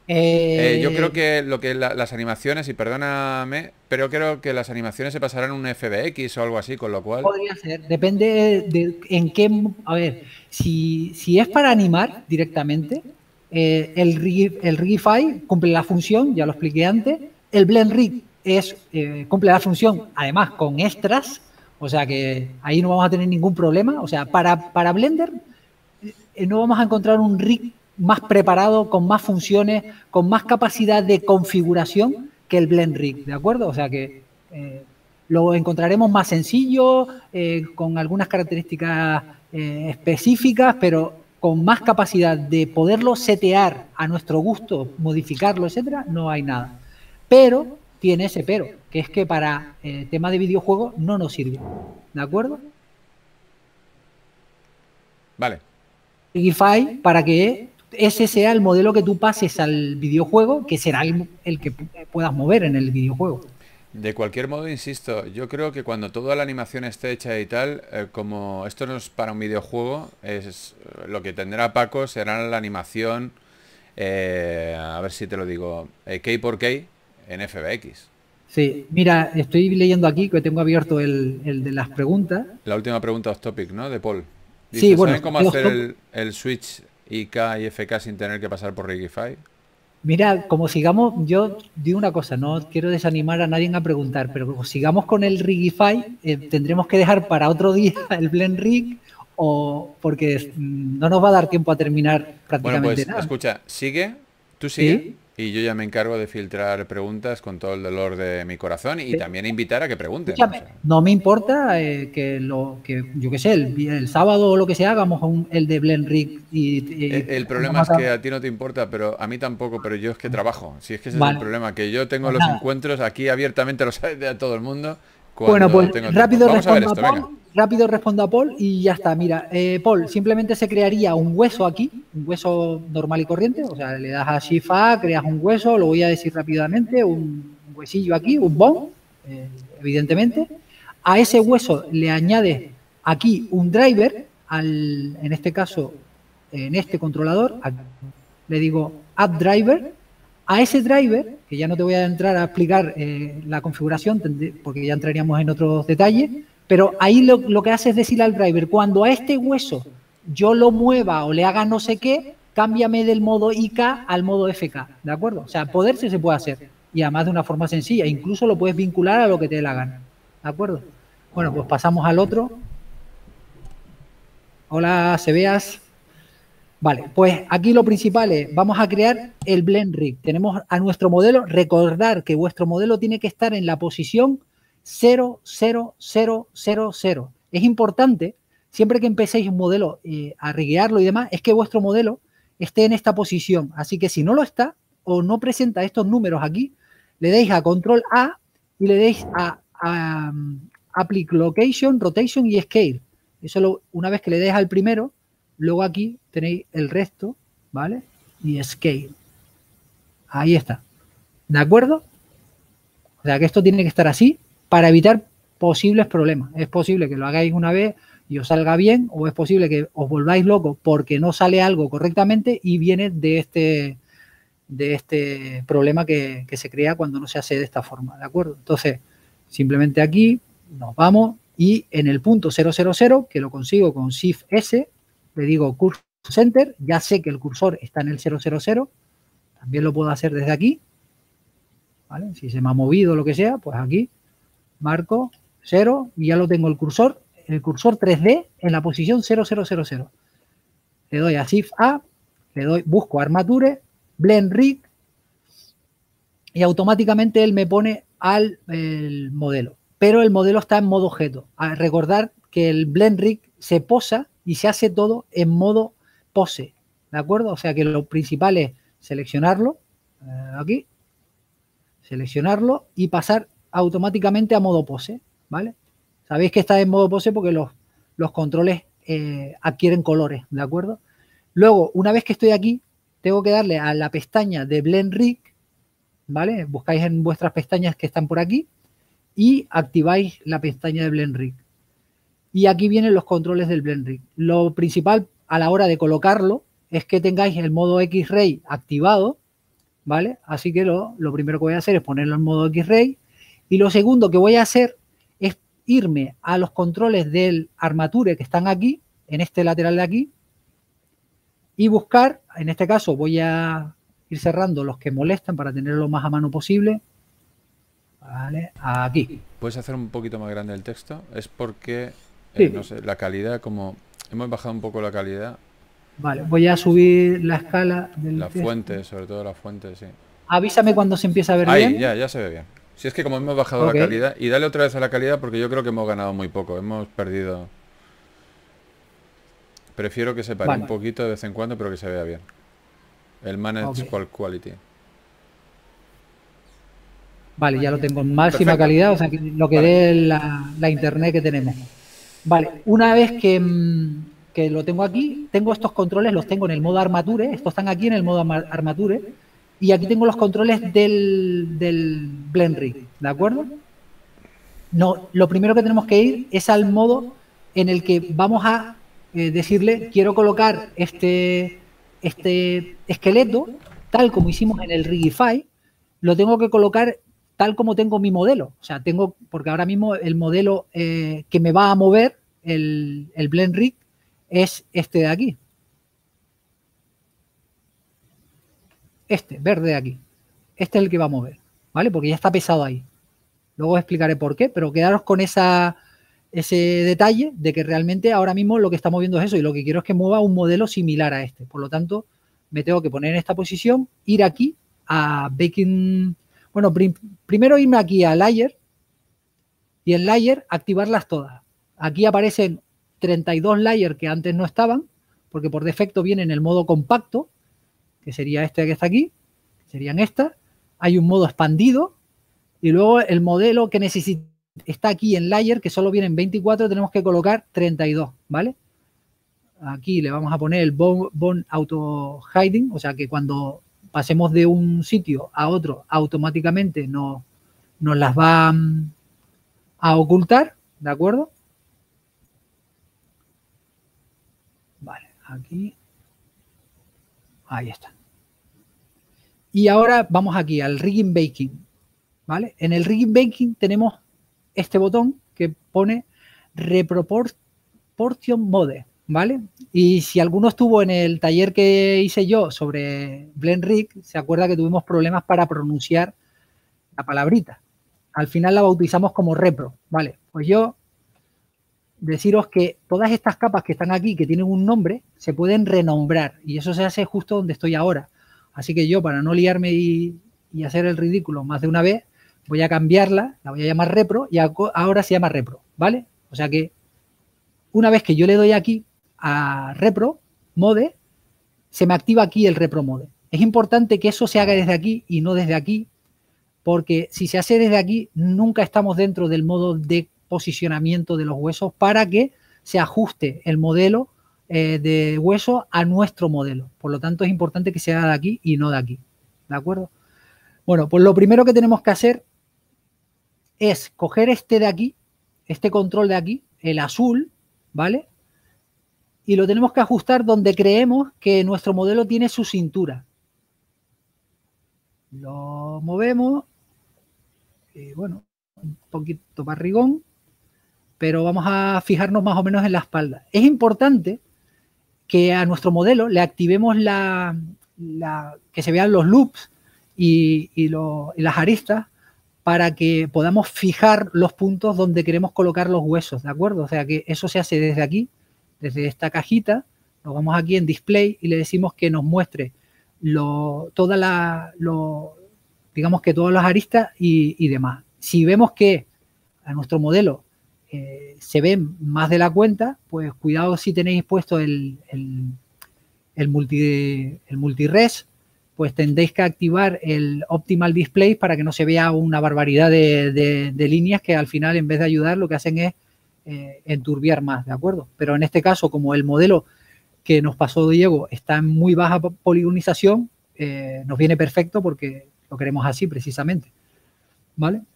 Eh... Eh, yo creo que lo que la, las animaciones, y perdóname, pero creo que las animaciones se pasarán un FBX o algo así, con lo cual... Podría ser, depende de en qué... A ver, si, si es para animar directamente, eh, el, el Rigify cumple la función, ya lo expliqué antes. El Blend Rig es, eh, cumple la función, además, con extras. O sea que ahí no vamos a tener ningún problema. O sea, para, para Blender eh, no vamos a encontrar un rig más preparado, con más funciones, con más capacidad de configuración que el Blend Rig, ¿de acuerdo? O sea que lo encontraremos más sencillo, con algunas características específicas, pero con más capacidad de poderlo setear a nuestro gusto, modificarlo, etcétera, no hay nada. Pero tiene ese pero, que es que para el eh, tema de videojuegos no nos sirve. ¿De acuerdo? Vale. Rigify para que ese sea el modelo que tú pases al videojuego, que será el, el que puedas mover en el videojuego. De cualquier modo, insisto, yo creo que cuando toda la animación esté hecha y tal, eh, como esto no es para un videojuego, es lo que tendrá Paco será la animación, eh, a ver si te lo digo, eh, K por K en FBX. Sí, mira, estoy leyendo aquí que tengo abierto el, el de las preguntas. La última pregunta off topic, ¿no? De Paul. Dice, sí, bueno. ¿Saben cómo hacer el, el, switch IK y FK sin tener que pasar por Rigify? Mira, como sigamos, yo digo una cosa, no quiero desanimar a nadie a preguntar, pero como sigamos con el Rigify, eh, tendremos que dejar para otro día el Blend Rig o porque no nos va a dar tiempo a terminar prácticamente bueno, pues, nada. Escucha, sigue, tú sigue. ¿Sí? Y yo ya me encargo de filtrar preguntas con todo el dolor de mi corazón y también invitar a que pregunten. Escúchame, o sea. No me importa eh, que lo que yo qué sé, el, el, sábado o lo que sea hagamos un, el de Blend Rig y, y el, el, problema es que a ti no te importa, pero a mí tampoco, pero yo es que trabajo. Si es que ese vale. es el problema, que yo tengo pues los nada. encuentros aquí abiertamente lo sabe de todo el mundo. Bueno, pues rápido respondo, esto, a Paul, rápido respondo a Paul y ya está. Mira, eh, Paul, simplemente se crearía un hueso aquí, un hueso normal y corriente. O sea, le das a Shift A, creas un hueso, lo voy a decir rápidamente, un huesillo aquí, un bone, eh, evidentemente. A ese hueso le añades aquí un driver, al, en este caso, en este controlador, le digo add driver. A ese driver, que ya no te voy a entrar a explicar eh, la configuración, porque ya entraríamos en otros detalles, pero ahí lo, que hace es decirle al driver, cuando a este hueso yo lo mueva o le haga no sé qué, cámbiame del modo IK al modo FK, ¿de acuerdo? O sea, poder sí se puede hacer y además de una forma sencilla, incluso lo puedes vincular a lo que te dé la gana, ¿de acuerdo? Bueno, pues pasamos al otro. Hola, se veas. Vale, pues aquí lo principal es, vamos a crear el blend rig. Tenemos a nuestro modelo, recordar que vuestro modelo tiene que estar en la posición 0, 0, 0, 0, 0. Es importante, siempre que empecéis un modelo eh, a riguearlo y demás, es que vuestro modelo esté en esta posición. Así que si no lo está o no presenta estos números aquí, le deis a control A y le deis a, um, Applic Location, Rotation y Scale. Eso una vez que le deis al primero, luego aquí tenéis el resto, ¿vale? Y Scale. Ahí está. ¿De acuerdo? O sea que esto tiene que estar así para evitar posibles problemas. Es posible que lo hagáis una vez y os salga bien o es posible que os volváis locos porque no sale algo correctamente y viene de este, de este problema que, se crea cuando no se hace de esta forma, ¿de acuerdo? Entonces, simplemente aquí nos vamos y en el punto 000, que lo consigo con Shift S, le digo Cursor Center, ya sé que el cursor está en el 000, también lo puedo hacer desde aquí, ¿vale? Si se me ha movido lo que sea, pues aquí marco 0 y ya lo tengo el cursor el cursor 3D en la posición 0000. Le doy a Shift A, le doy, busco Armature, Blend Rig y automáticamente él me pone al modelo. Pero el modelo está en modo objeto. A recordar que el Blend Rig se posa y se hace todo en modo pose. ¿De acuerdo? O sea que lo principal es seleccionarlo, eh, aquí, seleccionarlo y pasar automáticamente a modo pose, ¿vale? Sabéis que está en modo pose porque los, los controles eh, adquieren colores, ¿de acuerdo? Luego, una vez que estoy aquí, tengo que darle a la pestaña de Blend Rig, ¿vale? Buscáis en vuestras pestañas que están por aquí y activáis la pestaña de Blend Rig. Y aquí vienen los controles del Blend Rig. Lo principal a la hora de colocarlo es que tengáis el modo X-Ray activado, ¿vale? Así que lo, lo primero que voy a hacer es ponerlo en modo X-Ray. Y lo segundo que voy a hacer irme a los controles del armature que están aquí, en este lateral de aquí, y buscar, en este caso voy a ir cerrando los que molestan para tenerlo lo más a mano posible. Vale, aquí. ¿Puedes hacer un poquito más grande el texto? Es porque, eh, no sé, la calidad, como hemos bajado un poco la calidad. Vale, voy a subir la escala del La fuente, sobre todo la fuente, sí. Avísame cuando se empieza a ver Ahí, bien. ya, ya se ve bien. Si es que como hemos bajado la calidad, y dale otra vez a la calidad porque yo creo que hemos ganado muy poco, hemos perdido. Prefiero que se pare un poquito de vez en cuando, pero que se vea bien. El Manage Quality. Vale, ya lo tengo en máxima calidad, o sea, que lo que dé la, internet que tenemos. Vale, una vez mm, que, lo tengo aquí, tengo estos controles, los tengo en el modo armature, estos están aquí en el modo armature y aquí tengo los controles del, del Blend Rig, ¿de acuerdo? No, lo primero que tenemos que ir es al modo en el que vamos a eh, decirle, quiero colocar este, este esqueleto, tal como hicimos en el Rigify, lo tengo que colocar tal como tengo mi modelo. O sea, tengo, porque ahora mismo el modelo eh, que me va a mover el, el Blend Rig es este de aquí, Este, verde de aquí. Este es el que va a mover, ¿vale? Porque ya está pesado ahí. Luego os explicaré por qué, pero quedaros con esa, ese detalle de que realmente ahora mismo lo que está moviendo es eso y lo que quiero es que mueva un modelo similar a este. Por lo tanto, me tengo que poner en esta posición, ir aquí a Baking... Bueno, primero irme aquí a Layer y en Layer activarlas todas. Aquí aparecen 32 layers que antes no estaban, porque por defecto viene en el modo compacto, que sería este que está aquí, serían estas. Hay un modo expandido y luego el modelo que necesita está aquí en layer, que solo vienen 24, tenemos que colocar 32, ¿vale? Aquí le vamos a poner el bone, auto hiding, o sea que cuando pasemos de un sitio a otro automáticamente nos, nos las va a ocultar, ¿de acuerdo? Vale, aquí. Ahí está. Y ahora vamos aquí al rigging baking, ¿vale? En el rigging baking tenemos este botón que pone reproportion mode, ¿vale? Y si alguno estuvo en el taller que hice yo sobre Blend Rig, se acuerda que tuvimos problemas para pronunciar la palabrita. Al final la bautizamos como repro, ¿vale? Pues yo deciros que todas estas capas que están aquí, que tienen un nombre, se pueden renombrar y eso se hace justo donde estoy ahora. Así que yo, para no liarme y, hacer el ridículo más de una vez, voy a cambiarla, la voy a llamar repro y ahora se llama repro, ¿vale? O sea que una vez que yo le doy aquí a repro mode, se me activa aquí el repro mode. Es importante que eso se haga desde aquí y no desde aquí, porque si se hace desde aquí, nunca estamos dentro del modo de posicionamiento de los huesos para que se ajuste el modelo eh, de hueso a nuestro modelo. Por lo tanto, es importante que se haga de aquí y no de aquí. ¿De acuerdo? Bueno, pues lo primero que tenemos que hacer es coger este de aquí, este control de aquí, el azul, ¿vale? Y lo tenemos que ajustar donde creemos que nuestro modelo tiene su cintura. Lo movemos. Y bueno, un poquito barrigón. Pero vamos a fijarnos más o menos en la espalda. Es importante que a nuestro modelo le activemos la, que se vean los loops y, las aristas para que podamos fijar los puntos donde queremos colocar los huesos, ¿de acuerdo? O sea que eso se hace desde aquí, desde esta cajita, nos vamos aquí en display y le decimos que nos muestre lo, toda digamos que todas las aristas y, demás. Si vemos que a nuestro modelo eh, se ven más de la cuenta, pues cuidado si tenéis puesto el, el, el, multi, el multires, pues tendréis que activar el Optimal Display para que no se vea una barbaridad de, de líneas que al final en vez de ayudar lo que hacen es eh, enturbiar más, ¿de acuerdo? Pero en este caso, como el modelo que nos pasó Diego está en muy baja poligonización, eh, nos viene perfecto porque lo queremos así precisamente.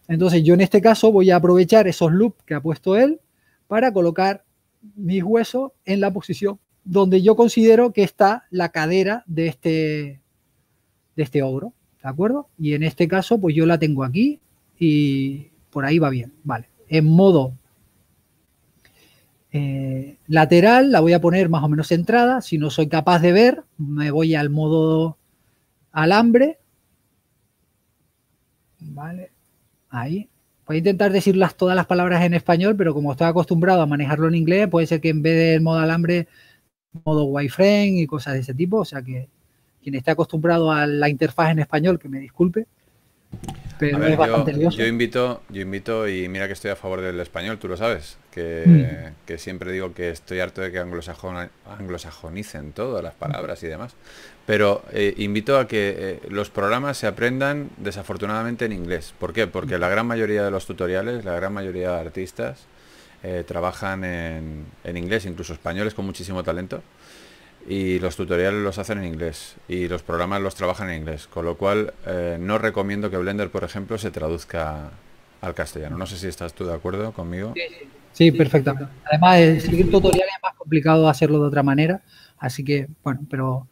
Entonces yo en este caso voy a aprovechar esos loops que ha puesto él para colocar mis huesos en la posición donde yo considero que está la cadera de este, de este ogro, ¿de acuerdo? Y en este caso, pues yo la tengo aquí y por ahí va bien, ¿vale? En modo eh, lateral la voy a poner más o menos centrada. Si no soy capaz de ver, me voy al modo alambre. Vale, ahí. Voy a intentar decirlas todas las palabras en español, pero como estoy acostumbrado a manejarlo en inglés, puede ser que en vez del modo alambre, modo wireframe y cosas de ese tipo. O sea que quien esté acostumbrado a la interfaz en español, que me disculpe. Pero es bastante yo, yo, invito, yo invito, y mira que estoy a favor del español, tú lo sabes, que, mm. siempre digo que estoy harto de que anglosajón, anglosajonicen todas las palabras y demás. Pero eh, invito a que eh, los programas se aprendan desafortunadamente en inglés. ¿Por qué? Porque la gran mayoría de los tutoriales, la gran mayoría de artistas eh, trabajan en, en inglés, incluso españoles con muchísimo talento y los tutoriales los hacen en inglés y los programas los trabajan en inglés, con lo cual eh, no recomiendo que Blender, por ejemplo, se traduzca al castellano. No sé si estás tú de acuerdo conmigo. Sí, perfectamente. Además, seguir tutoriales es más complicado hacerlo de otra manera, así que, bueno, pero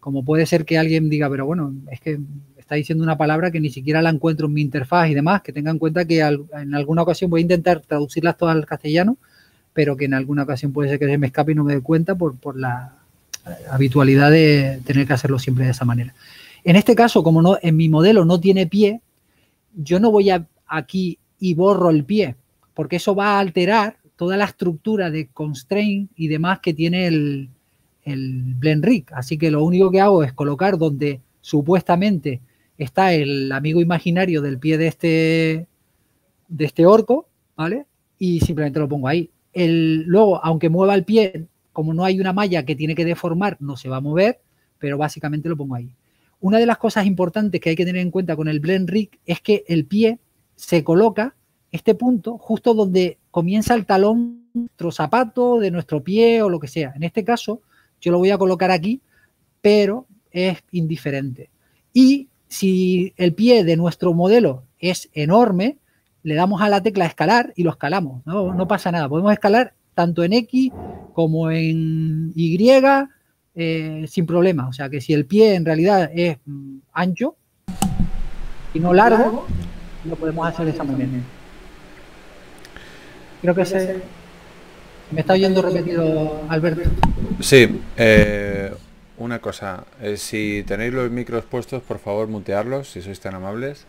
como puede ser que alguien diga, pero bueno, es que está diciendo una palabra que ni siquiera la encuentro en mi interfaz y demás, que tenga en cuenta que en alguna ocasión voy a intentar traducirlas todas al castellano, pero que en alguna ocasión puede ser que se me escape y no me dé cuenta por, por la habitualidad de tener que hacerlo siempre de esa manera. En este caso, como no, en mi modelo no tiene pie, yo no voy a, aquí y borro el pie, porque eso va a alterar toda la estructura de constraint y demás que tiene el, el Blend Rig. Así que lo único que hago es colocar donde supuestamente está el amigo imaginario del pie de este, de este orco, ¿vale? Y simplemente lo pongo ahí. El, luego, aunque mueva el pie, como no hay una malla que tiene que deformar, no se va a mover, pero básicamente lo pongo ahí. Una de las cosas importantes que hay que tener en cuenta con el blend rig es que el pie se coloca este punto justo donde comienza el talón de nuestro zapato, de nuestro pie o lo que sea. En este caso, yo lo voy a colocar aquí, pero es indiferente. Y si el pie de nuestro modelo es enorme, le damos a la tecla escalar y lo escalamos. No, pasa nada. Podemos escalar tanto en X como en Y eh, sin problema. O sea que si el pie en realidad es mm, ancho y no largo, lo podemos hacer de esa manera. Creo que se me está oyendo repetido Alberto. Sí, eh, una cosa, eh, si tenéis los micros puestos, por favor mutearlos, si sois tan amables.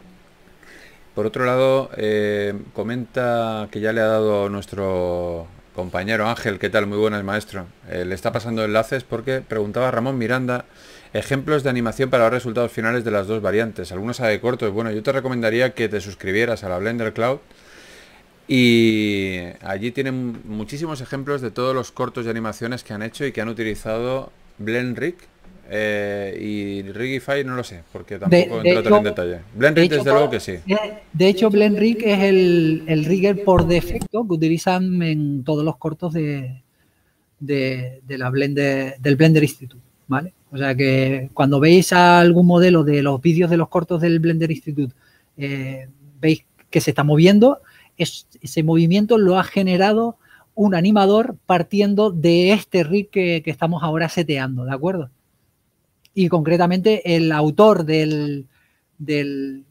Por otro lado, comenta que ya le ha dado nuestro Compañero Ángel, ¿qué tal? Muy buenas, maestro. Eh, le está pasando enlaces porque preguntaba Ramón Miranda ejemplos de animación para los resultados finales de las dos variantes. Algunos de cortos. Bueno, yo te recomendaría que te suscribieras a la Blender Cloud y allí tienen muchísimos ejemplos de todos los cortos y animaciones que han hecho y que han utilizado BlendRig eh, y Rigify no lo sé, porque tampoco de, en detalle. BlendRig desde luego que sí. De, hecho, BlendRig es el, el, rigger por defecto que utilizan en todos los cortos de, de, la Blender, del Blender Institute, ¿vale? O sea que cuando veis algún modelo de los vídeos de los cortos del Blender Institute, eh, veis que se está moviendo, ese movimiento lo ha generado un animador partiendo de este rig que, que estamos ahora seteando, ¿de acuerdo? y concretamente el autor del, del,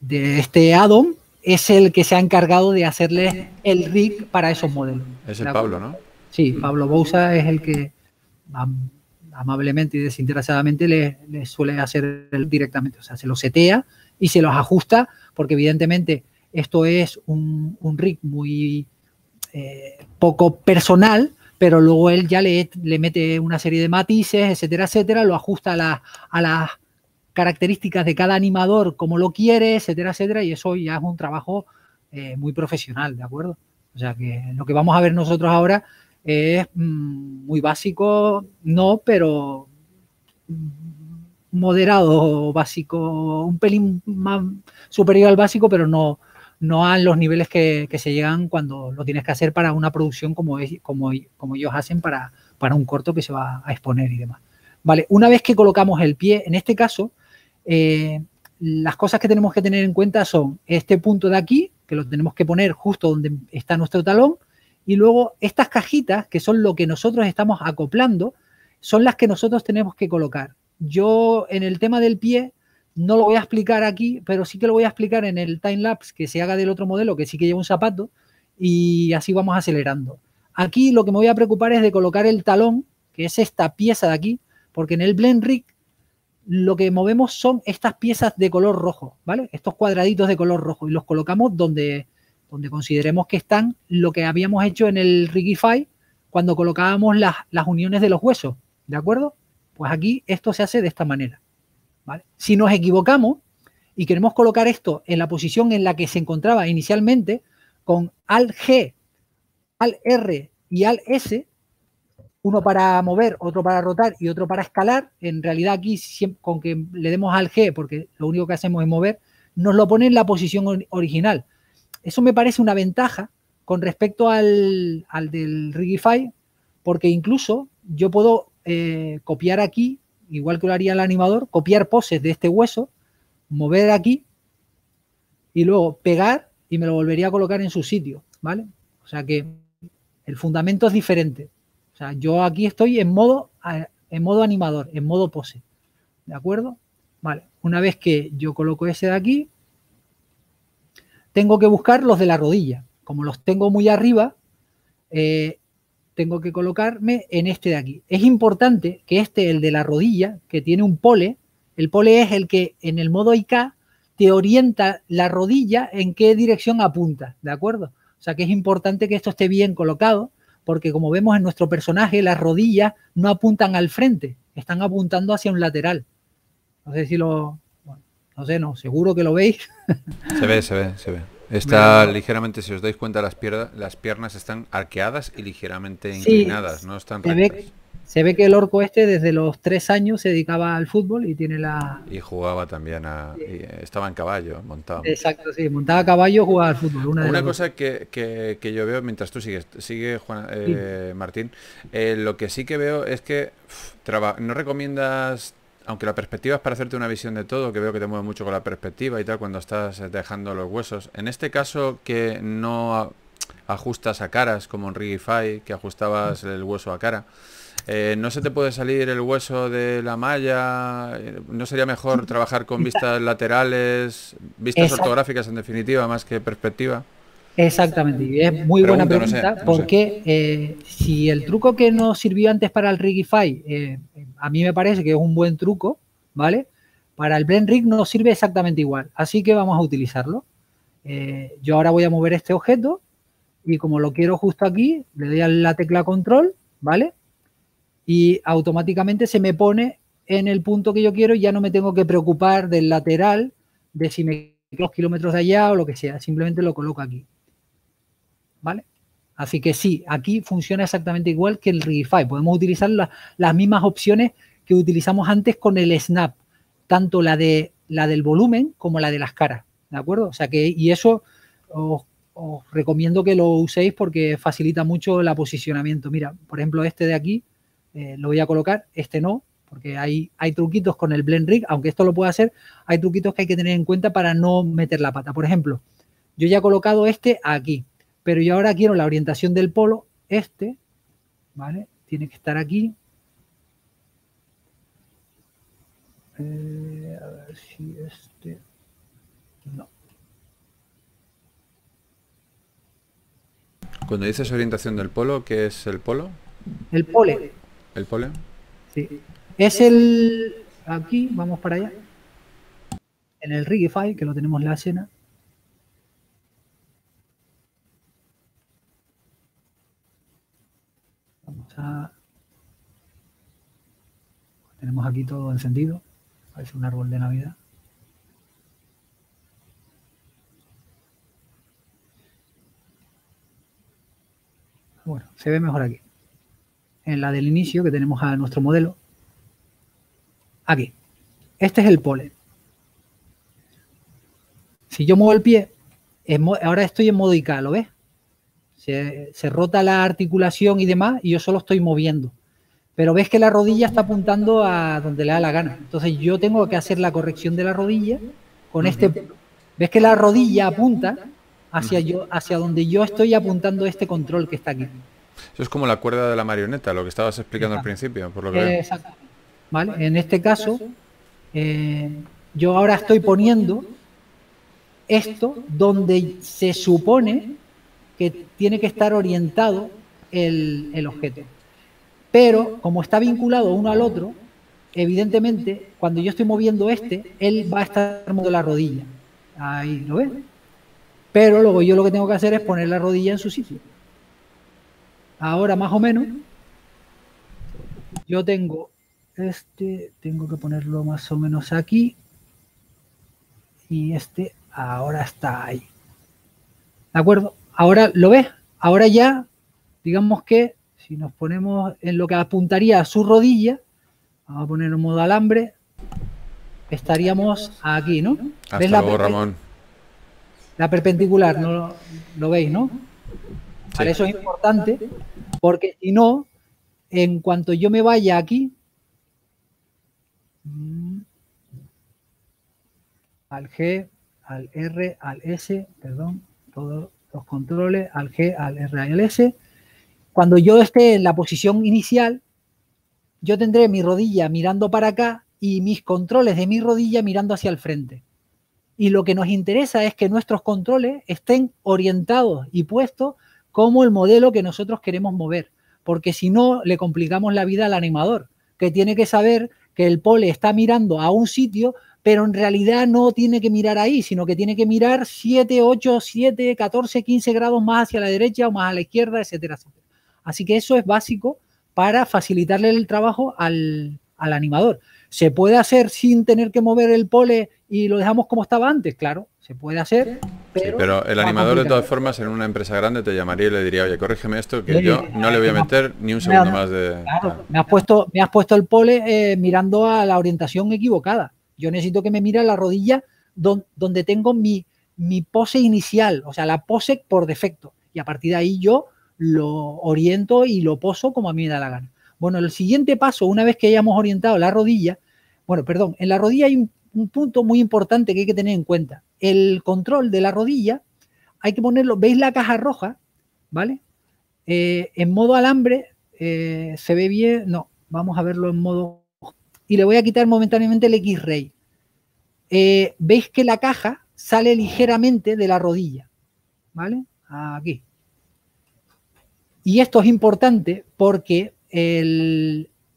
de este addon es el que se ha encargado de hacerle el rig para esos modelos. Es el Pablo, ¿no? Sí, Pablo Bousa es el que amablemente y desinteresadamente le, suele hacer directamente, o sea, se lo setea y se los ajusta, porque evidentemente esto es un, un muy eh, poco personal, pero luego él ya le, le, mete una serie de matices, etcétera, etcétera, lo ajusta a, las características de cada animador como lo quiere, etcétera, etcétera, y eso ya es un trabajo eh, muy profesional, ¿de acuerdo? O sea que lo que vamos a ver nosotros ahora es mm, muy básico, no, pero moderado, básico, un pelín más superior al básico, pero no, no a los niveles que, se llegan cuando lo tienes que hacer para una producción como, como, como ellos hacen para, para un corto que se va a exponer y demás. Vale, una vez que colocamos el pie, en este caso, eh, las cosas que tenemos que tener en cuenta son este punto de aquí, que lo tenemos que poner justo donde está nuestro talón, y luego estas cajitas, que son lo que nosotros estamos acoplando, son las que nosotros tenemos que colocar. Yo en el tema del pie no lo voy a explicar aquí, pero sí que lo voy a explicar en el time lapse que se haga del otro modelo, que sí que lleva un zapato, y así vamos acelerando. Aquí lo que me voy a preocupar es de colocar el talón, que es esta pieza de aquí, porque en el Blend Rig lo que movemos son estas piezas de color rojo, ¿vale? Estos cuadraditos de color rojo y los colocamos donde, donde consideremos que están lo que habíamos hecho en el Rigify cuando colocábamos las, las uniones de los huesos, ¿de acuerdo? Pues aquí esto se hace de esta manera. Si nos equivocamos y queremos colocar esto en la posición en la que se encontraba inicialmente, con Alt G, Alt R y Alt S, uno para mover, otro para rotar y otro para escalar, en realidad aquí con que le demos Alt G, porque lo único que hacemos es mover, nos lo pone en la posición original. Eso me parece una ventaja con respecto al, del Rigify, porque incluso yo puedo eh, copiar aquí igual que lo haría el animador, copiar poses de este hueso, mover aquí y luego pegar y me lo volvería a colocar en su sitio, ¿vale? O sea que el fundamento es diferente. O sea, yo aquí estoy en modo, en modo animador, en modo pose. ¿De acuerdo? Vale, una vez que yo coloco ese de aquí, tengo que buscar los de la rodilla. Como los tengo muy arriba, eh, tengo que colocarme en este de aquí. Es importante que este, el de la rodilla, que tiene un pole, el pole es el que en el modo IK te orienta la rodilla en qué dirección apunta, ¿de acuerdo? O sea que es importante que esto esté bien colocado, porque como vemos en nuestro personaje, las rodillas no apuntan al frente, están apuntando hacia un lateral. No sé si lo... no sé, no, seguro que lo veis. Se ve, se ve, se ve. Está ligeramente, si os dais cuenta, las, piernas, las piernas están arqueadas y ligeramente inclinadas, no están se ve, se ve, que el orco este desde los tres años se dedicaba al fútbol y tiene la... Y jugaba también a... estaba en caballo, montado. Exacto, sí, montaba a caballo, jugaba al fútbol. Una, cosa que, que, yo veo mientras tú sigues, sigue Juan, eh, Martín, eh, lo que sí que veo es que no recomiendas aunque la perspectiva es para hacerte una visión de todo, que veo que te mueve mucho con la perspectiva y tal cuando estás dejando los huesos. En este caso que no ajustas a caras como en Rigify, que ajustabas el hueso a cara. Eh, ¿No se te puede salir el hueso de la malla? ¿No sería mejor trabajar con vistas laterales, vistas ortográficas en definitiva, más que perspectiva? Exactamente, y es muy buena pregunta porque eh, si el truco que nos sirvió antes para el Rigify, eh, a mí me parece que es un buen truco, ¿vale? Para el Blend Rig nos sirve exactamente igual, así que vamos a utilizarlo. Eh, yo ahora voy a mover este objeto y como lo quiero justo aquí, le doy a la tecla Control, ¿vale? Y automáticamente se me pone en el punto que yo quiero y ya no me tengo que preocupar del lateral, de si me los kilómetros de allá o lo que sea, simplemente lo coloco aquí. ¿Vale? Así que sí, aquí funciona exactamente igual que el Rigify. Podemos utilizar las mismas opciones que utilizamos antes con el Snap, tanto la, de, la del volumen como la de las caras, ¿de acuerdo? O sea que, y eso os, recomiendo que lo uséis porque facilita mucho el posicionamiento. Mira, por ejemplo, este de aquí eh, lo voy a colocar, este no, porque hay, hay truquitos con el Blend Rig, aunque esto lo pueda hacer, hay truquitos que hay que tener en cuenta para no meter la pata. Por ejemplo, yo ya he colocado este aquí, pero yo ahora quiero la orientación del polo, este, ¿vale? Tiene que estar aquí. Eh, a ver si este... No. Cuando dices orientación del polo, ¿qué es el polo? El pole. ¿El pole? Sí. Es el... Aquí, vamos para allá. En el Rigify, que lo tenemos en la escena. Tenemos aquí todo encendido. Parece un árbol de Navidad. Bueno, se ve mejor aquí. En la del inicio, que tenemos a nuestro modelo. Aquí. Este es el pole. Si yo muevo el pie, ahora estoy en modo IK, ¿lo ves? Se, rota la articulación y demás y yo solo estoy moviendo. Pero ves que la rodilla está apuntando a donde le da la gana. Entonces yo tengo que hacer la corrección de la rodilla con este... ¿Ves que la rodilla apunta hacia, yo, hacia donde yo estoy apuntando este control que está aquí? Eso es como la cuerda de la marioneta, lo que estabas explicando al principio, por lo que Exacto. ¿Vale? En este caso, eh, yo ahora estoy poniendo esto donde se supone que tiene que estar orientado el, objeto. Pero como está vinculado uno al otro, evidentemente, cuando yo estoy moviendo este, él va a estar moviendo la rodilla. Ahí, ¿lo ves? Pero luego yo lo que tengo que hacer es poner la rodilla en su sitio. Ahora, más o menos, yo tengo este, tengo que ponerlo más o menos aquí. Y este ahora está ahí. ¿De acuerdo? Ahora, ¿lo ves? Ahora ya, digamos que si nos ponemos en lo que apuntaría a su rodilla, vamos a poner en modo alambre, estaríamos aquí, ¿no? ¿Ves la Ramón. La perpendicular, ¿no lo, veis, no? Para eso es importante, porque si no, en cuanto yo me vaya aquí, mm, al G, al R, al S, perdón, todo los controles al G, al R, al S. Cuando yo esté en la posición inicial, yo tendré mi rodilla mirando para acá y mis controles de mi rodilla mirando hacia el frente. Y lo que nos interesa es que nuestros controles estén orientados y puestos como el modelo que nosotros queremos mover, porque si no le complicamos la vida al animador, que tiene que saber que el pole está mirando a un sitio, pero en realidad no tiene que mirar ahí, sino que tiene que mirar 7, 8, 7, 14, 15 grados más hacia la derecha o más a la izquierda, etcétera, etcétera. Así que eso es básico para facilitarle el trabajo al, animador. ¿Se puede hacer sin tener que mover el pole y lo dejamos como estaba antes? Claro, se puede hacer, pero... pero el animador de todas formas en una empresa grande te llamaría y le diría, oye, corrígeme esto, que yo no le voy a meter ni un segundo más de... Claro, me has puesto, me has puesto el pole eh, mirando a la orientación equivocada. Yo necesito que me mire la rodilla donde tengo mi, pose inicial, o sea, la pose por defecto. Y a partir de ahí yo lo oriento y lo poso como a mí me da la gana. Bueno, el siguiente paso, una vez que hayamos orientado la rodilla, Bueno, perdón, en la rodilla hay un, punto muy importante que hay que tener en cuenta. El control de la rodilla hay que ponerlo, ¿veis la caja roja? ¿Vale? Eh, en modo alambre eh, se ve bien, no, vamos a verlo en modo... Y le voy a quitar momentáneamente el X-Ray. Eh, Veis que la caja sale ligeramente de la rodilla, ¿vale? Aquí. Y esto es importante porque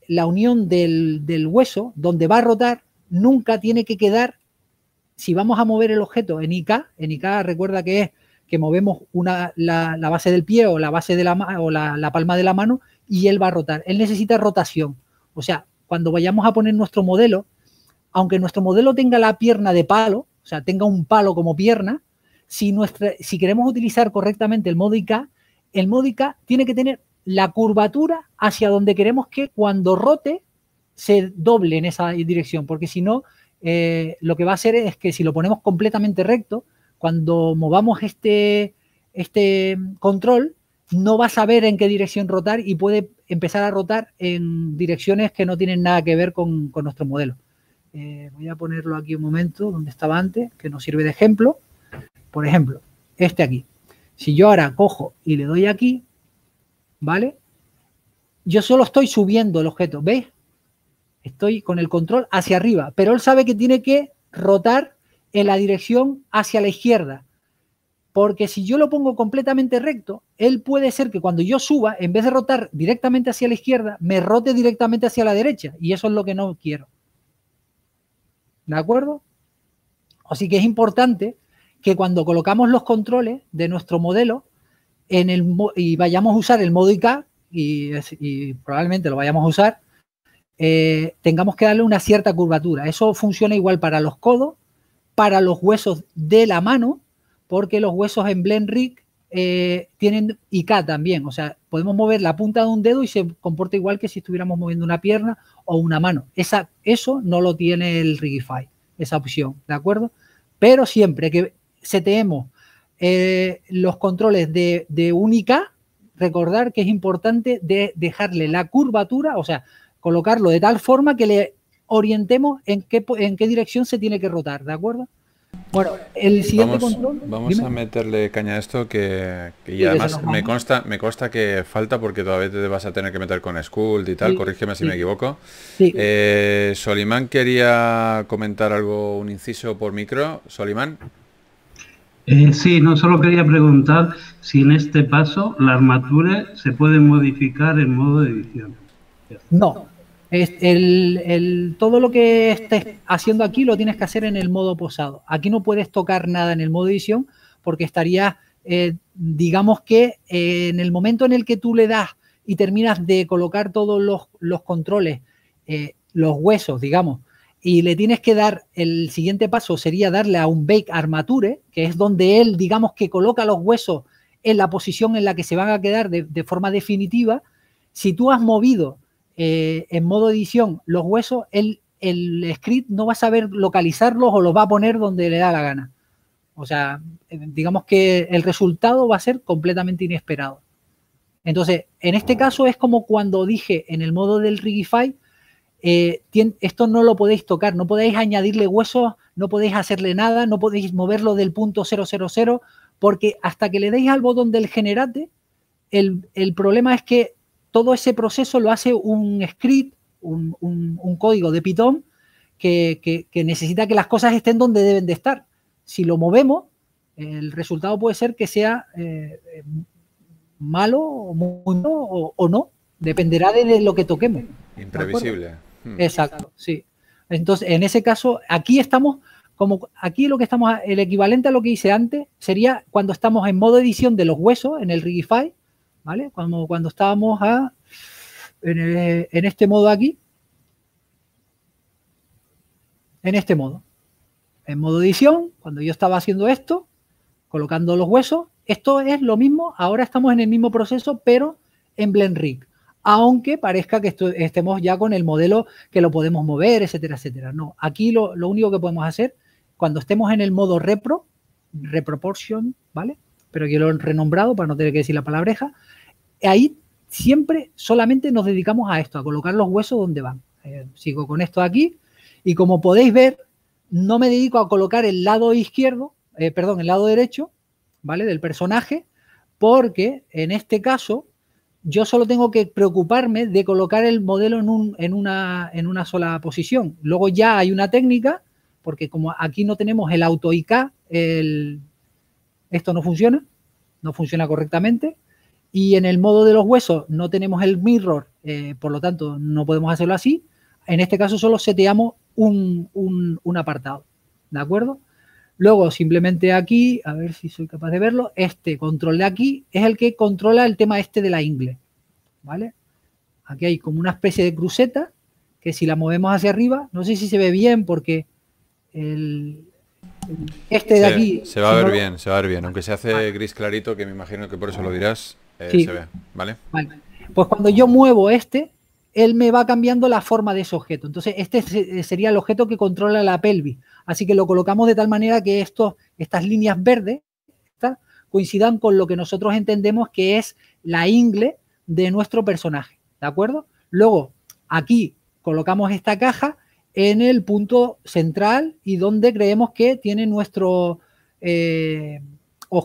la unión del, hueso, donde va a rotar, nunca tiene que quedar, si vamos a mover el objeto en IK, en IK recuerda que es que movemos una, la, base del pie o la base de la, o la palma de la mano y él va a rotar. Él necesita rotación. O sea, cuando vayamos a poner nuestro modelo, aunque nuestro modelo tenga la pierna de palo, o sea, tenga un palo como pierna, si, queremos utilizar correctamente el modo el modo IK tiene que tener la curvatura hacia donde queremos que cuando rote se doble en esa dirección, porque si no, eh, lo que va a hacer es que si lo ponemos completamente recto, cuando movamos este, este control, no va a saber en qué dirección rotar y puede empezar a rotar en direcciones que no tienen nada que ver con, nuestro modelo. Eh, voy a ponerlo aquí un momento donde estaba antes, que nos sirve de ejemplo. Por ejemplo, este aquí. Si yo ahora cojo y le doy aquí, ¿vale? Yo solo estoy subiendo el objeto, ¿ves? Estoy con el control hacia arriba, pero él sabe que tiene que rotar en la dirección hacia la izquierda. Porque si yo lo pongo completamente recto, él puede ser que cuando yo suba, en vez de rotar directamente hacia la izquierda, me rote directamente hacia la derecha. Y eso es lo que no quiero. ¿De acuerdo? Así que es importante que cuando colocamos los controles de nuestro modelo en el, y vayamos a usar el modo IK, y, probablemente lo vayamos a usar, eh, tengamos que darle una cierta curvatura. Eso funciona igual para los codos, para los huesos de la mano, porque los huesos en Blend Rig eh, tienen IK también. O sea, podemos mover la punta de un dedo y se comporta igual que si estuviéramos moviendo una pierna o una mano. Esa, eso no lo tiene el Rigify, esa opción, ¿de acuerdo? Pero siempre que seteemos eh, los controles de, de única, recordar que es importante de dejarle la curvatura, o sea, colocarlo de tal forma que le orientemos en qué, en qué dirección se tiene que rotar, ¿de acuerdo? Bueno, el siguiente vamos, control. Vamos a meterle caña a esto que, y además me consta, me consta que falta porque todavía te vas a tener que meter con Skull y tal, corrígeme si me equivoco. Eh, Solimán quería comentar algo, un inciso por micro. Solimán. Eh, sí, no solo quería preguntar si en este paso la armatura se puede modificar en modo de edición. No, el, todo lo que estés haciendo aquí lo tienes que hacer en el modo posado. Aquí no puedes tocar nada en el modo edición porque estaría, eh, digamos que eh, en el momento en el que tú le das y terminas de colocar todos los, controles, eh, los huesos, digamos, y le tienes que dar, el siguiente paso sería darle a un bake armature, que es donde él, digamos que coloca los huesos en la posición en la que se van a quedar de forma definitiva. Si tú has movido eh, en modo edición los huesos, el, el script no va a saber localizarlos o los va a poner donde le da la gana. O sea, eh, digamos que el resultado va a ser completamente inesperado. Entonces, en este caso es como cuando dije en el modo del Rigify, eh, esto no lo podéis tocar, no podéis añadirle huesos, no podéis hacerle nada, no podéis moverlo del punto 000, porque hasta que le deis al botón del generate, el, el problema es que todo ese proceso lo hace un script, un, código de Python que, necesita que las cosas estén donde deben de estar. Si lo movemos, el resultado puede ser que sea eh, malo o, muy, o, no, dependerá de lo que toquemos. Imprevisible. Hmm. Exacto, sí. Entonces, en ese caso, aquí estamos como aquí lo que estamos, el equivalente a lo que hice antes sería cuando estamos en modo edición de los huesos en el Rigify, ¿vale? Cuando, cuando estábamos en, este modo aquí, en este modo. En modo edición, cuando yo estaba haciendo esto, colocando los huesos, esto es lo mismo, ahora estamos en el mismo proceso, pero en BlendRig. Aunque parezca que estemos ya con el modelo que lo podemos mover, etcétera, etcétera. No, aquí lo único que podemos hacer, cuando estemos en el modo repro, reproportion, ¿vale? Pero yo lo he renombrado para no tener que decir la palabreja, ahí siempre solamente nos dedicamos a esto, a colocar los huesos donde van. Eh, sigo con esto aquí Y como podéis ver, no me dedico a colocar el lado izquierdo, eh, perdón, el lado derecho, ¿vale? Del personaje, porque en este caso yo solo tengo que preocuparme de colocar el modelo en, un, en, una, en una sola posición. Luego ya hay una técnica, porque como aquí no tenemos el auto IK, el, esto no funciona, no funciona correctamente. Y en el modo de los huesos no tenemos el mirror, eh, por lo tanto no podemos hacerlo así. En este caso solo seteamos un, un, apartado, ¿de acuerdo? Luego simplemente aquí, a ver si soy capaz de verlo, este control de aquí es el que controla el tema este de la ingle, ¿vale? Aquí hay como una especie de cruceta que si la movemos hacia arriba, no sé si se ve bien porque el, este de aquí... Se va a ver bien, se va a ver bien, aunque se hace gris clarito, que me imagino que por eso lo dirás, eh, se ve, ¿vale? Pues cuando yo muevo este, él me va cambiando la forma de ese objeto. Entonces, este sería el objeto que controla la pelvis. Así que lo colocamos de tal manera que estos, estas líneas verdes coincidan con lo que nosotros entendemos que es la ingle de nuestro personaje. ¿De acuerdo? Luego, aquí colocamos esta caja en el punto central y donde creemos que tiene nuestro, eh,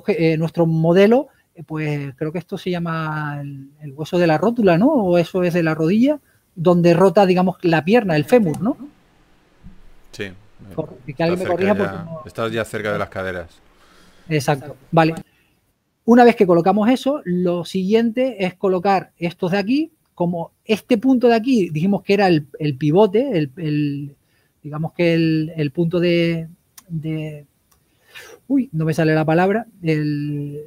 eh, nuestro modelo, pues creo que esto se llama el, hueso de la rótula, ¿no? O eso es de la rodilla, donde rota, digamos, la pierna, el fémur, ¿no? Sí. que alguien me corrija porque Estás ya cerca de las caderas. Exacto. Vale. Una vez que colocamos eso, lo siguiente es colocar estos de aquí como este punto de aquí, dijimos que era el, pivote, el, digamos que el, punto de, Uy, no me sale la palabra. El,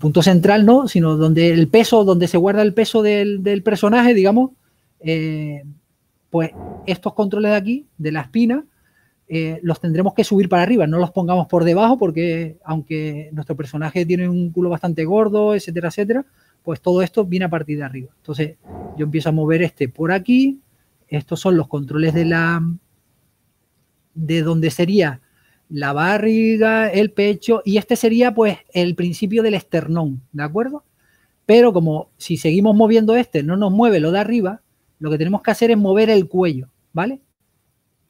punto central, ¿no? Sino donde el peso, donde se guarda el peso del, personaje, digamos. Eh, pues estos controles de aquí, de la espina, eh, los tendremos que subir para arriba, no los pongamos por debajo porque aunque nuestro personaje tiene un culo bastante gordo, etcétera, etcétera, pues todo esto viene a partir de arriba. Entonces yo empiezo a mover este por aquí, estos son los controles de la de donde sería la barriga, el pecho y este sería pues el principio del esternón, ¿de acuerdo? Pero como si seguimos moviendo este no nos mueve lo de arriba, lo que tenemos que hacer es mover el cuello, ¿vale?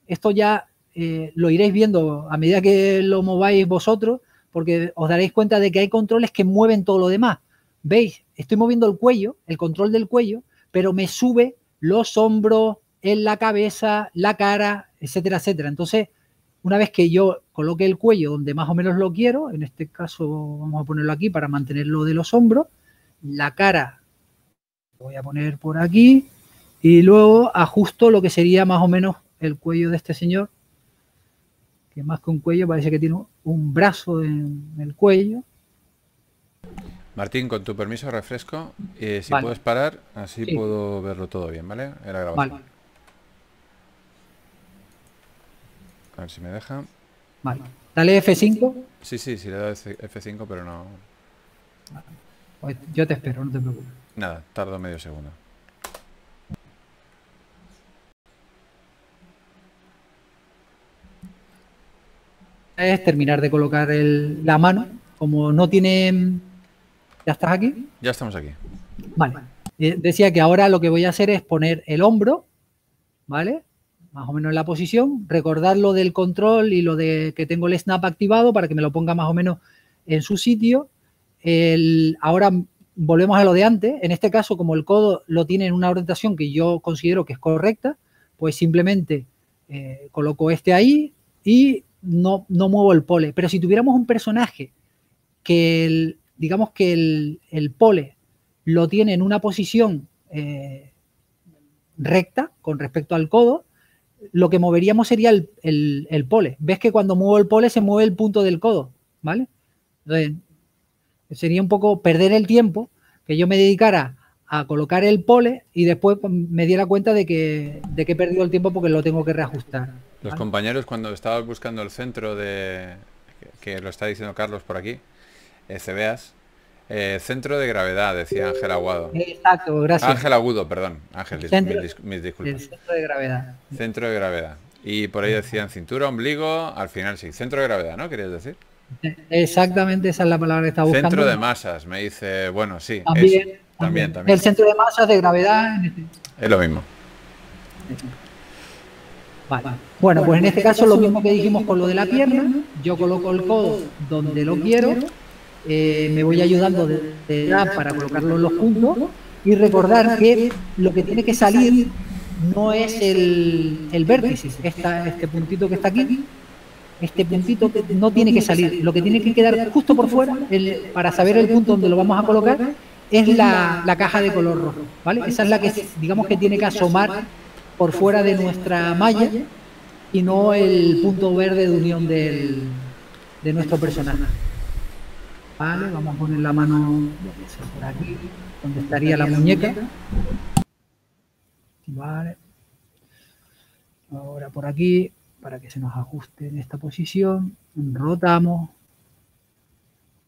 Esto ya eh, lo iréis viendo a medida que lo mováis vosotros, porque os daréis cuenta de que hay controles que mueven todo lo demás. ¿Veis? Estoy moviendo el cuello, el control del cuello, pero me sube los hombros, en la cabeza, la cara, etcétera, etcétera. Entonces, una vez que yo coloque el cuello donde más o menos lo quiero, en este caso vamos a ponerlo aquí para mantenerlo de los hombros, la cara voy a poner por aquí y luego ajusto lo que sería más o menos el cuello de este señor, que más que un cuello parece que tiene un brazo en el cuello Martín, con tu permiso refresco. Eh, si puedes parar, así puedo verlo todo bien, ¿vale? Era grabación. A ver si me deja. Vale. Dale F5. Sí, sí, sí, le da F5, pero no. Pues yo te espero, no te preocupes. Nada, tardo medio segundo. Es terminar de colocar el, la mano. Como no tiene ¿Ya estás aquí? Ya estamos aquí. Vale. Eh, decía que ahora lo que voy a hacer es poner el hombro, ¿vale? Más o menos en la posición, recordar lo del control y lo de que tengo el snap activado para que me lo ponga más o menos en su sitio. ahora volvemos a lo de antes. En este caso, como el codo lo tiene en una orientación que yo considero que es correcta, pues simplemente eh, coloco este ahí y no, no muevo el pole. Pero si tuviéramos un personaje que el, digamos que el, pole lo tiene en una posición eh, recta con respecto al codo, lo que moveríamos sería el, pole. Ves que cuando muevo el pole se mueve el punto del codo, ¿vale? Entonces, sería un poco perder el tiempo que yo me dedicara a colocar el pole y después me diera cuenta de que, de que he perdido el tiempo porque lo tengo que reajustar. Los compañeros cuando estabas buscando el centro de... que lo está diciendo Carlos por aquí, eh, CBAS. Eh, centro de gravedad, decía Ángel Aguado. Exacto, gracias. Ángel Agudo, perdón. Ángel, mis, disculpas. centro de gravedad. Centro de gravedad. Y por ahí decían cintura, ombligo, al final sí. Centro de gravedad, ¿no? ¿Querías decir? Exactamente, esa es la palabra que estaba buscando. Centro de masas, me dice, bueno, sí. También, también, El centro de masas de gravedad. Es lo mismo. Vale. Bueno, pues en este caso lo mismo que dijimos con lo de la pierna, yo coloco el codo donde lo quiero, eh, me voy ayudando de, para colocarlo en los puntos y recordar que lo que tiene que salir no es el, el vértice, este puntito que está aquí, este puntito no tiene que salir, lo que tiene que quedar justo por fuera para saber el punto donde lo vamos a colocar es la, la, caja de color rojo, ¿vale? Esa es la que digamos que tiene que asomar por fuera de nuestra malla y no el punto verde de unión del, de nuestro personaje. Vale, vamos a poner la mano por aquí, donde estaría la muñeca. Vale. Ahora por aquí, para que se nos ajuste en esta posición, rotamos.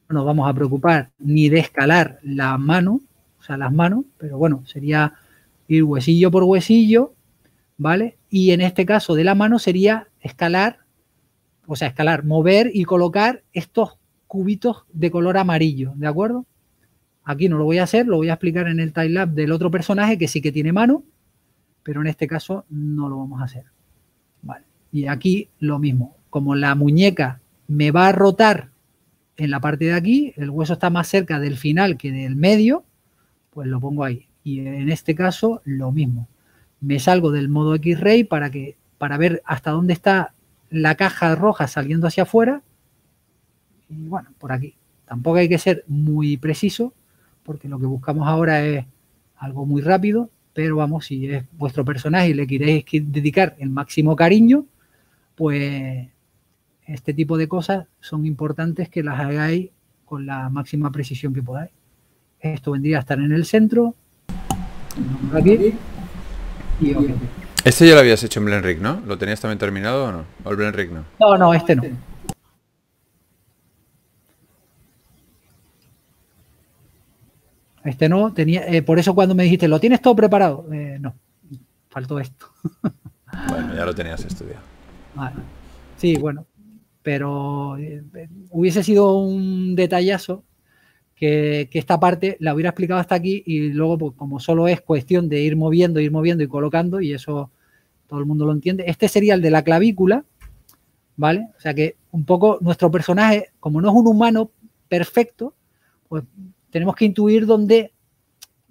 No nos vamos a preocupar ni de escalar la mano, o sea, las manos, pero bueno, sería ir huesillo por huesillo ¿vale? Y en este caso de la mano sería escalar, o sea, escalar, mover y colocar estos cubitos de color amarillo, ¿de acuerdo? Aquí no lo voy a hacer, lo voy a explicar en el timelapse del otro personaje que sí que tiene mano, pero en este caso no lo vamos a hacer. Vale. Y aquí lo mismo, como la muñeca me va a rotar en la parte de aquí, el hueso está más cerca del final que del medio, pues lo pongo ahí. Y en este caso lo mismo me salgo del modo X-Ray para, que, para ver hasta dónde está la caja roja saliendo hacia afuera. Y bueno, por aquí. Tampoco hay que ser muy preciso, porque lo que buscamos ahora es algo muy rápido, pero vamos, si es vuestro personaje y le queréis dedicar el máximo cariño, pues este tipo de cosas son importantes que las hagáis con la máxima precisión que podáis. Esto vendría a estar en el centro. Aquí. Este ya lo habías hecho en Blenric, ¿no? ¿Lo tenías también terminado o no? ¿O el Blenric no? No, no, este no. Este no, tenía, eh, por eso cuando me dijiste, ¿lo tienes todo preparado? Eh, no, faltó esto. bueno, ya lo tenías estudiado. Sí, bueno, pero eh, hubiese sido un detallazo que, esta parte la hubiera explicado hasta aquí y luego, pues, como solo es cuestión de ir moviendo, ir moviendo y colocando, y eso todo el mundo lo entiende. Este sería el de la clavícula, ¿vale? O sea que un poco nuestro personaje, como no es un humano perfecto, pues tenemos que intuir dónde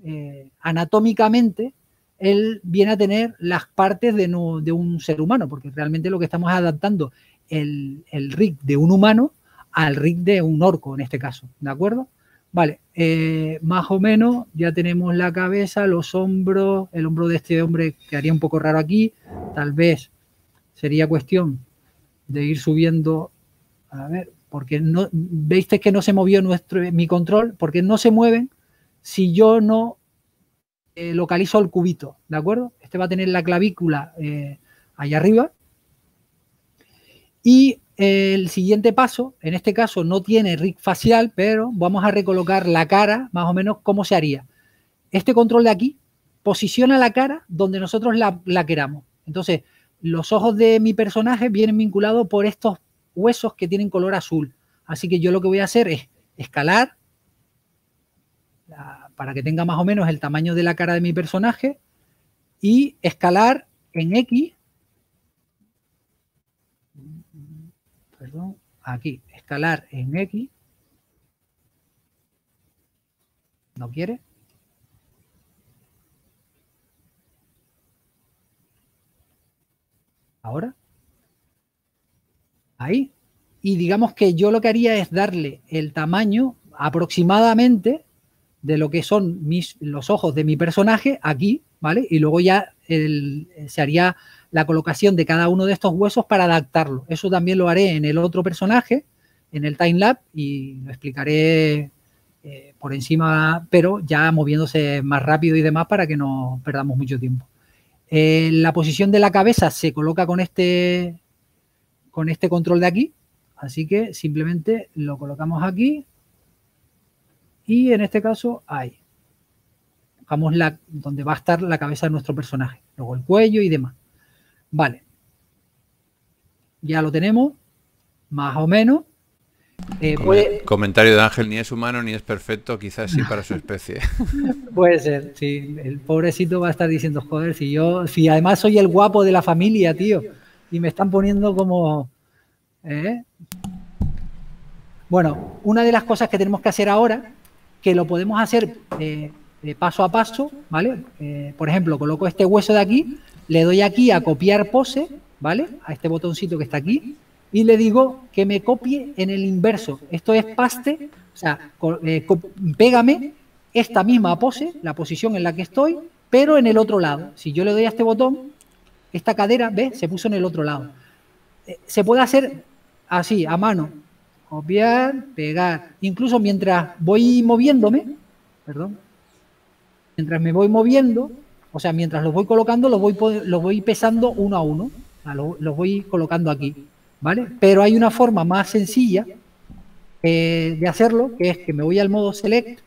eh, anatómicamente él viene a tener las partes de, un ser humano, porque realmente lo que estamos adaptando el, el rig de un humano al rig de un orco en este caso, ¿de acuerdo? Vale, eh, más o menos ya tenemos la cabeza, los hombros, el hombro de este hombre quedaría un poco raro aquí, tal vez sería cuestión de ir subiendo, a ver, porque no, veis que no se movió nuestro, mi control, porque no se mueven si yo no eh, localizo el cubito, ¿de acuerdo? Este va a tener la clavícula eh, allá arriba y el siguiente paso, en este caso no tiene rig facial, pero vamos a recolocar la cara, más o menos, ¿cómo se haría? Este control de aquí posiciona la cara donde nosotros la, queramos. Entonces, los ojos de mi personaje vienen vinculados por estos huesos que tienen color azul. Así que yo lo que voy a hacer es escalar para que tenga más o menos el tamaño de la cara de mi personaje y escalar en X aquí, escalar en X. ¿No quiere? Ahora. Ahí. Y digamos que yo lo que haría es darle el tamaño aproximadamente de lo que son mis, los ojos de mi personaje aquí, ¿vale? Y luego ya se haría la colocación de cada uno de estos huesos para adaptarlo. Eso también lo haré en el otro personaje, en el timelapse, y lo explicaré eh, por encima, pero ya moviéndose más rápido y demás para que no perdamos mucho tiempo. Eh, la posición de la cabeza se coloca con este, con este control de aquí, así que simplemente lo colocamos aquí y en este caso ahí. Buscamos la, donde va a estar la cabeza de nuestro personaje, luego el cuello y demás. Vale. Ya lo tenemos, más o menos. Eh, puede, Comentario de Ángel, ni es humano ni es perfecto, quizás sí para su especie. puede ser, sí. El pobrecito va a estar diciendo, joder, si yo, si además soy el guapo de la familia, tío, y me están poniendo como. ¿eh? Bueno, una de las cosas que tenemos que hacer ahora, que lo podemos hacer eh, eh, paso a paso, ¿vale? Por ejemplo, coloco este hueso de aquí, le doy aquí a copiar pose, ¿vale? A este botoncito que está aquí, y le digo que me copie en el inverso. Esto es paste, o sea, pégame esta misma pose, la posición en la que estoy, pero en el otro lado. Si yo le doy a este botón, esta cadera, ¿ves? Se puso en el otro lado. Eh, se puede hacer así, a mano. Copiar, pegar. Incluso mientras voy moviéndome, perdón, mientras me voy moviendo, o sea, mientras los voy colocando, los voy, los voy pesando uno a uno. O sea, lo- los voy colocando aquí, ¿vale? Pero hay una forma más sencilla eh, de hacerlo, que es que me voy al modo select,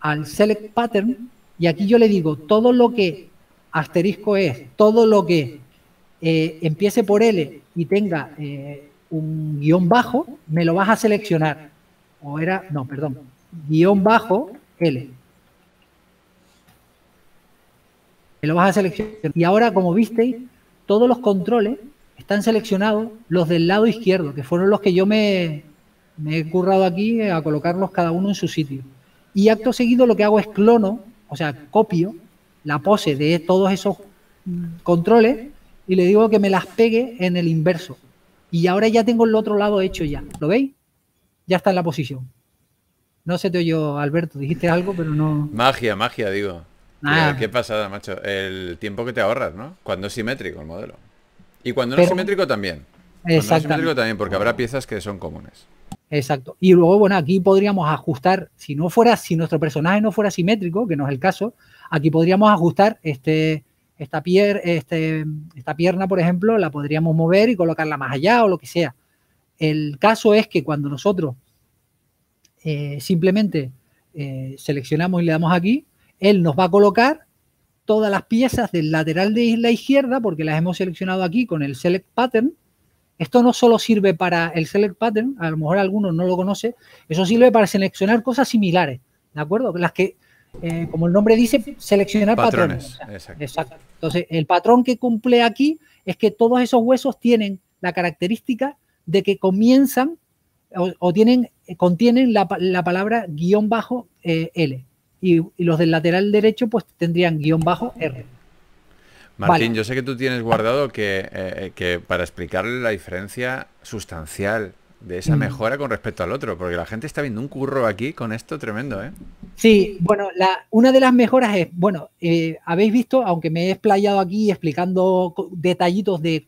al select pattern, y aquí yo le digo todo lo que asterisco es, todo lo que eh, empiece por L y tenga eh, un guion bajo, me lo vas a seleccionar. O era, no, perdón, guion bajo L. Me lo vas a seleccionar. Y ahora, como visteis, todos los controles están seleccionados, los del lado izquierdo, que fueron los que yo me, me he currado aquí a colocarlos cada uno en su sitio. Y acto seguido lo que hago es clono, o sea, copio la pose de todos esos controles y le digo que me las pegue en el inverso. Y ahora ya tengo el otro lado hecho ya. ¿Lo veis? Ya está en la posición. No se te oyó, Alberto. Dijiste algo, pero no. Magia, magia, digo. Ah. Qué, qué pasada, macho. El tiempo que te ahorras, ¿no? Cuando es simétrico el modelo. Y cuando no es simétrico también. Cuando no también, porque habrá piezas que son comunes. Exacto. Y luego, bueno, aquí podríamos ajustar, si no fuera, si nuestro personaje no fuera simétrico, que no es el caso, aquí podríamos ajustar este, esta, este, esta pierna, por ejemplo, la podríamos mover y colocarla más allá o lo que sea. El caso es que cuando nosotros eh, simplemente eh, seleccionamos y le damos aquí, él nos va a colocar todas las piezas del lateral de la izquierda, porque las hemos seleccionado aquí con el Select Pattern, esto no solo sirve para el select pattern, a lo mejor algunos no lo conoce, eso sirve para seleccionar cosas similares, ¿de acuerdo? Las que, eh, como el nombre dice, seleccionar patrones. Patrones, exacto. exacto. Entonces, el patrón que cumple aquí es que todos esos huesos tienen la característica de que comienzan o, o tienen, eh, contienen la, la palabra guion bajo eh, L. Y, y los del lateral derecho pues tendrían guion bajo R. Martín, Vale. yo sé que tú tienes guardado que, eh, que para explicarle la diferencia sustancial de esa Mm. mejora con respecto al otro, porque la gente está viendo un curro aquí con esto tremendo, ¿eh? Sí, bueno, la, una de las mejoras es, bueno, eh, habéis visto, aunque me he explayado aquí explicando detallitos de,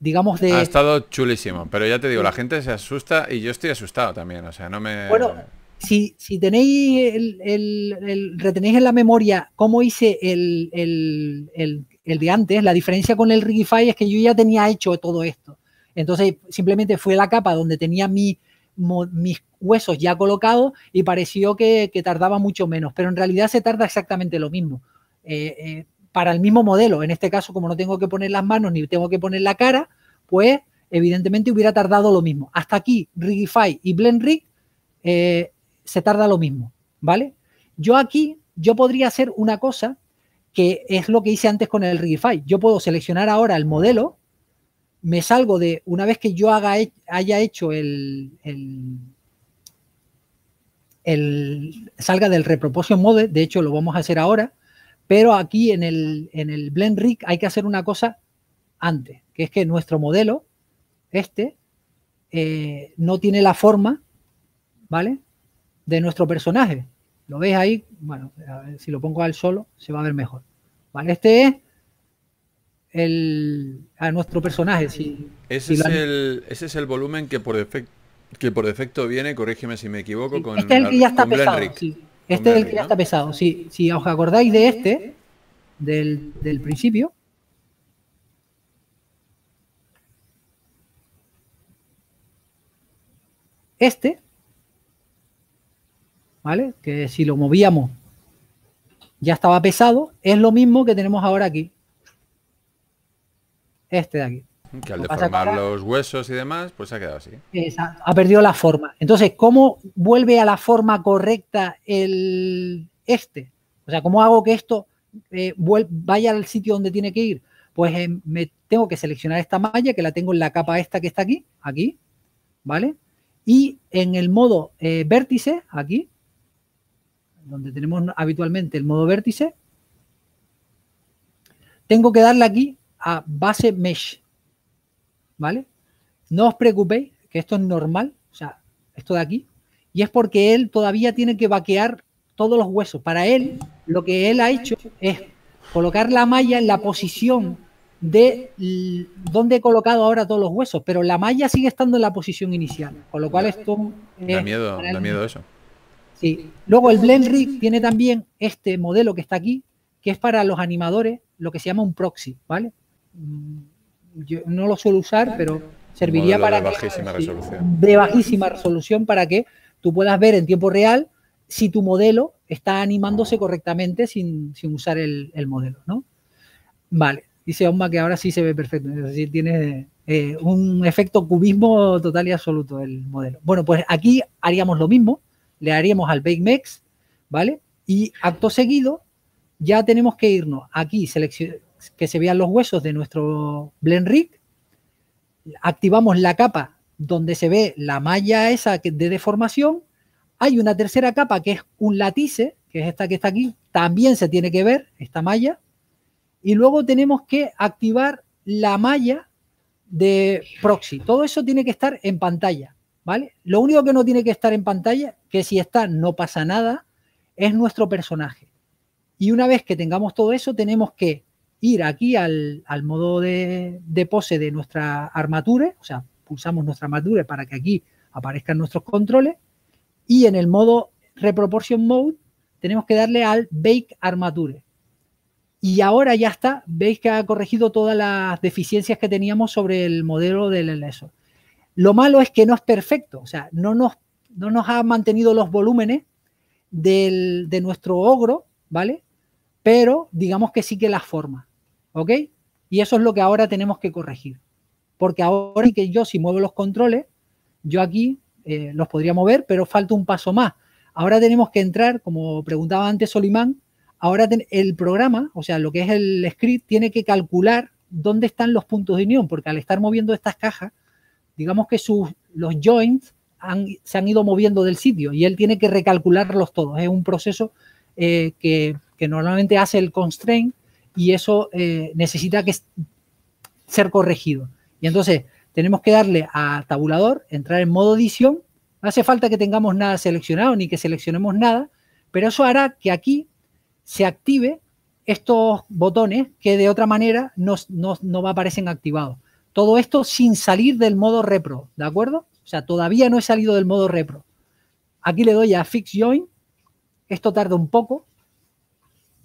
digamos, de... Ha estado chulísimo, pero ya te digo, la gente se asusta y yo estoy asustado también, o sea, no me... Bueno, si, si tenéis el, el- el- retenéis en la memoria cómo hice el, el- el- el de antes, la diferencia con el Rigify es que yo ya tenía hecho todo esto. Entonces simplemente fue la capa donde tenía mi, mis huesos ya colocados y pareció que, que tardaba mucho menos, pero en realidad se tarda exactamente lo mismo. Eh, eh, para el mismo modelo, en este caso como no tengo que poner las manos ni tengo que poner la cara, pues evidentemente hubiera tardado lo mismo. Hasta aquí Rigify y BlendRig eh, se tarda lo mismo, ¿vale? Yo aquí, yo podría hacer una cosa que es lo que hice antes con el Rigify. Yo puedo seleccionar ahora el modelo, me salgo de, una vez que yo haga, haya hecho el, el, el- salga del Reproposition Mode, de hecho lo vamos a hacer ahora, pero aquí en el, en el Blend Rig hay que hacer una cosa antes, que es que nuestro modelo, este, eh, no tiene la forma, ¿vale? De nuestro personaje. ¿Lo veis ahí? Bueno, si lo pongo al solo se va a ver mejor. ¿Vale? Este es el, a nuestro personaje. Si, Ese, si es han- el, ese es el volumen que por defecto que por defecto viene, corrígeme si me equivoco, con, este es el que ya está pesado. Sí. Este es el que ya está pesado. Sí, si os acordáis de este, del, del principio, este, ¿vale? Que si lo movíamos ya estaba pesado, es lo mismo que tenemos ahora aquí. Este de aquí. Que al deformar que ahora- los huesos y demás, pues se ha quedado así. Esa- ha perdido la forma. Entonces, ¿cómo vuelve a la forma correcta el este? O sea, ¿cómo hago que esto eh, vaya al sitio donde tiene que ir? Pues eh, me tengo que seleccionar esta malla que la tengo en la capa esta que está aquí, aquí, ¿vale? Y en el modo eh, vértice, aquí, donde tenemos habitualmente el modo vértice, tengo que darle aquí a base mesh, ¿vale? No os preocupéis, que esto es normal, o sea, esto de aquí, y es porque él todavía tiene que vaquear todos los huesos. Para él, lo que él ha hecho es colocar la malla en la posición de donde he colocado ahora todos los huesos, pero la malla sigue estando en la posición inicial, con lo cual esto Da es miedo, para da miedo eso. Sí. Luego el Blend Rig tiene también este modelo que está aquí, que es para los animadores, lo que se llama un proxy, ¿vale? Mm, Yo no lo suelo usar, pero serviría para de que- bajísima sí, resolución. de bajísima resolución para que tú puedas ver en tiempo real si tu modelo está animándose correctamente sin, sin usar el, el modelo, ¿no? Vale, dice Osma que ahora sí se ve perfecto, es decir, tiene eh, un efecto cubismo total y absoluto el modelo. Bueno, pues aquí haríamos lo mismo, le haríamos al BakeMex, ¿vale? Y acto seguido ya tenemos que irnos aquí, seleccion- que se vean los huesos de nuestro Blend Rig, activamos la capa donde se ve la malla esa de deformación, hay una tercera capa que es un latice, que es esta que está aquí, también se tiene que ver esta malla, y luego tenemos que activar la malla de proxy. Todo eso tiene que estar en pantalla, ¿vale? Lo único que no tiene que estar en pantalla, que si está no pasa nada, es nuestro personaje. Y una vez que tengamos todo eso, tenemos que ir aquí al, modo de, pose de nuestra armatura, o sea, pulsamos nuestra armatura para que aquí aparezcan nuestros controles, y en el modo Reproportion Mode tenemos que darle al Bake Armature. Y ahora ya está, veis que ha corregido todas las deficiencias que teníamos sobre el modelo del eso. Lo malo es que no es perfecto, o sea, no nos, no nos ha mantenido los volúmenes del- de nuestro ogro, ¿vale? Pero digamos que sí que las forma, ¿ok? Y eso es lo que ahora tenemos que corregir. Porque ahora que yo si muevo los controles, yo aquí eh, los podría mover, pero falta un paso más. Ahora tenemos que entrar, como preguntaba antes Solimán, ahora el programa, o sea, lo que es el script, tiene que calcular dónde están los puntos de unión, porque al estar moviendo estas cajas, digamos que sus, los joints han- se han ido moviendo del sitio y él tiene que recalcularlos todos. Es un proceso eh, que, que normalmente hace el constraint y eso eh, necesita que ser corregido. Y entonces tenemos que darle a tabulador, entrar en modo edición. No hace falta que tengamos nada seleccionado ni que seleccionemos nada, pero eso hará que aquí se active estos botones que de otra manera no, no, no aparecen activados. Todo esto sin salir del modo repro, ¿de acuerdo? O sea, todavía no he salido del modo repro. Aquí le doy a Fix Join. Esto tarda un poco,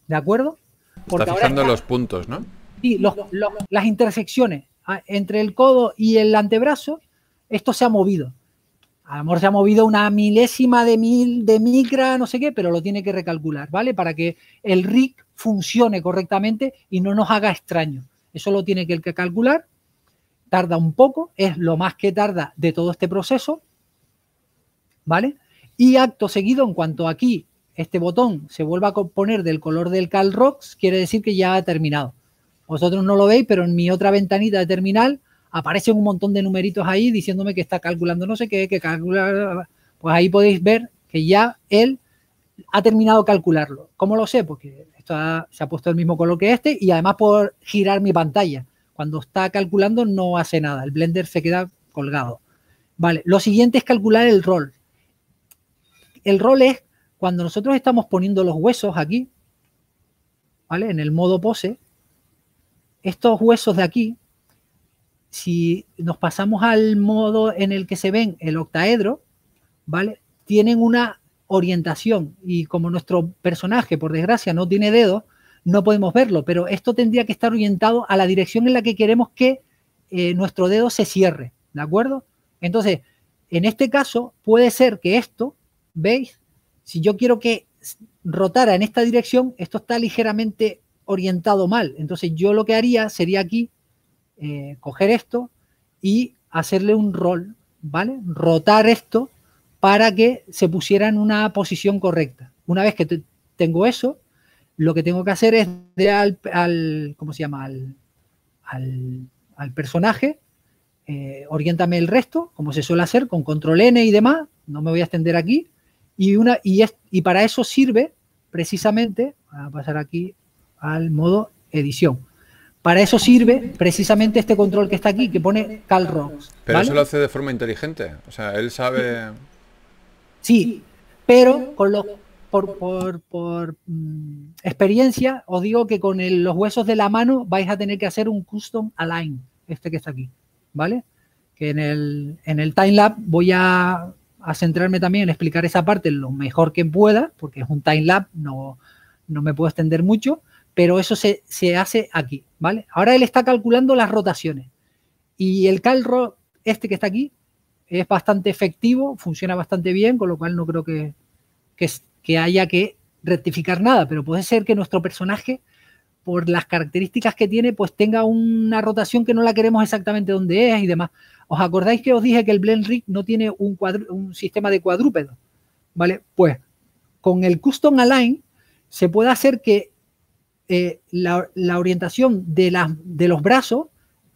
¿de acuerdo? Está ahora fijando está- los puntos, ¿no? Sí, los- los- las intersecciones ah, entre el codo y el antebrazo, esto se ha movido. A lo mejor se ha movido una milésima de mil de micra, no sé qué, pero lo tiene que recalcular, ¿vale? Para que el rig funcione correctamente y no nos haga extraño. Eso lo tiene que calcular. Tarda un poco, es lo más que tarda de todo este proceso, ¿vale? Y acto seguido, en cuanto aquí este botón se vuelva a poner del color del CalRox, quiere decir que ya ha terminado. Vosotros no lo veis, pero en mi otra ventanita de terminal aparecen un montón de numeritos ahí diciéndome que está calculando no sé qué, que calcula. Pues ahí podéis ver que ya él ha terminado calcularlo. ¿Cómo lo sé? Porque esto se ha puesto el mismo color que este y además por girar mi pantalla. Cuando está calculando no hace nada, el Blender se queda colgado. Vale, lo siguiente es calcular el rol. El rol es cuando nosotros estamos poniendo los huesos aquí, ¿vale? En el modo pose, estos huesos de aquí, si nos pasamos al modo en el que se ven el octaedro, ¿vale? Tienen una orientación y como nuestro personaje, por desgracia, no tiene dedos, no podemos verlo, pero esto tendría que estar orientado a la dirección en la que queremos que eh, nuestro dedo se cierre, ¿de acuerdo? Entonces, en este caso, puede ser que esto, ¿veis? Si yo quiero que rotara en esta dirección, esto está ligeramente orientado mal. Entonces, yo lo que haría sería aquí eh, coger esto y hacerle un rol, ¿vale? Rotar esto para que se pusiera en una posición correcta. Una vez que tengo eso, lo que tengo que hacer es dar al, ¿cómo se llama? Al, al, personaje, eh, oriéntame el resto, como se suele hacer, con control N y demás, no me voy a extender aquí, y, una, y, es, y para eso sirve precisamente, voy a pasar aquí al modo edición. Para eso sirve precisamente este control que está aquí, que pone CalRox. Pero eso lo hace de forma inteligente. O sea, él sabe. Sí, pero con los, por, por, por mm, experiencia os digo que con los huesos de la mano vais a tener que hacer un custom align, este que está aquí, ¿vale? Que en el, en el timelapse voy a, a centrarme también en explicar esa parte lo mejor que pueda, porque es un timelapse, no, no me puedo extender mucho, pero eso se, hace aquí, ¿vale? Ahora él está calculando las rotaciones y el calro, este que está aquí, es bastante efectivo, funciona bastante bien, con lo cual no creo que, que, haya que rectificar nada, pero puede ser que nuestro personaje, por las características que tiene, pues tenga una rotación que no la queremos exactamente donde es y demás. ¿Os acordáis que os dije que el Blend Rig no tiene un, sistema de cuadrúpedo? ¿Vale? Pues con el Custom Align se puede hacer que eh, la, orientación de, de los brazos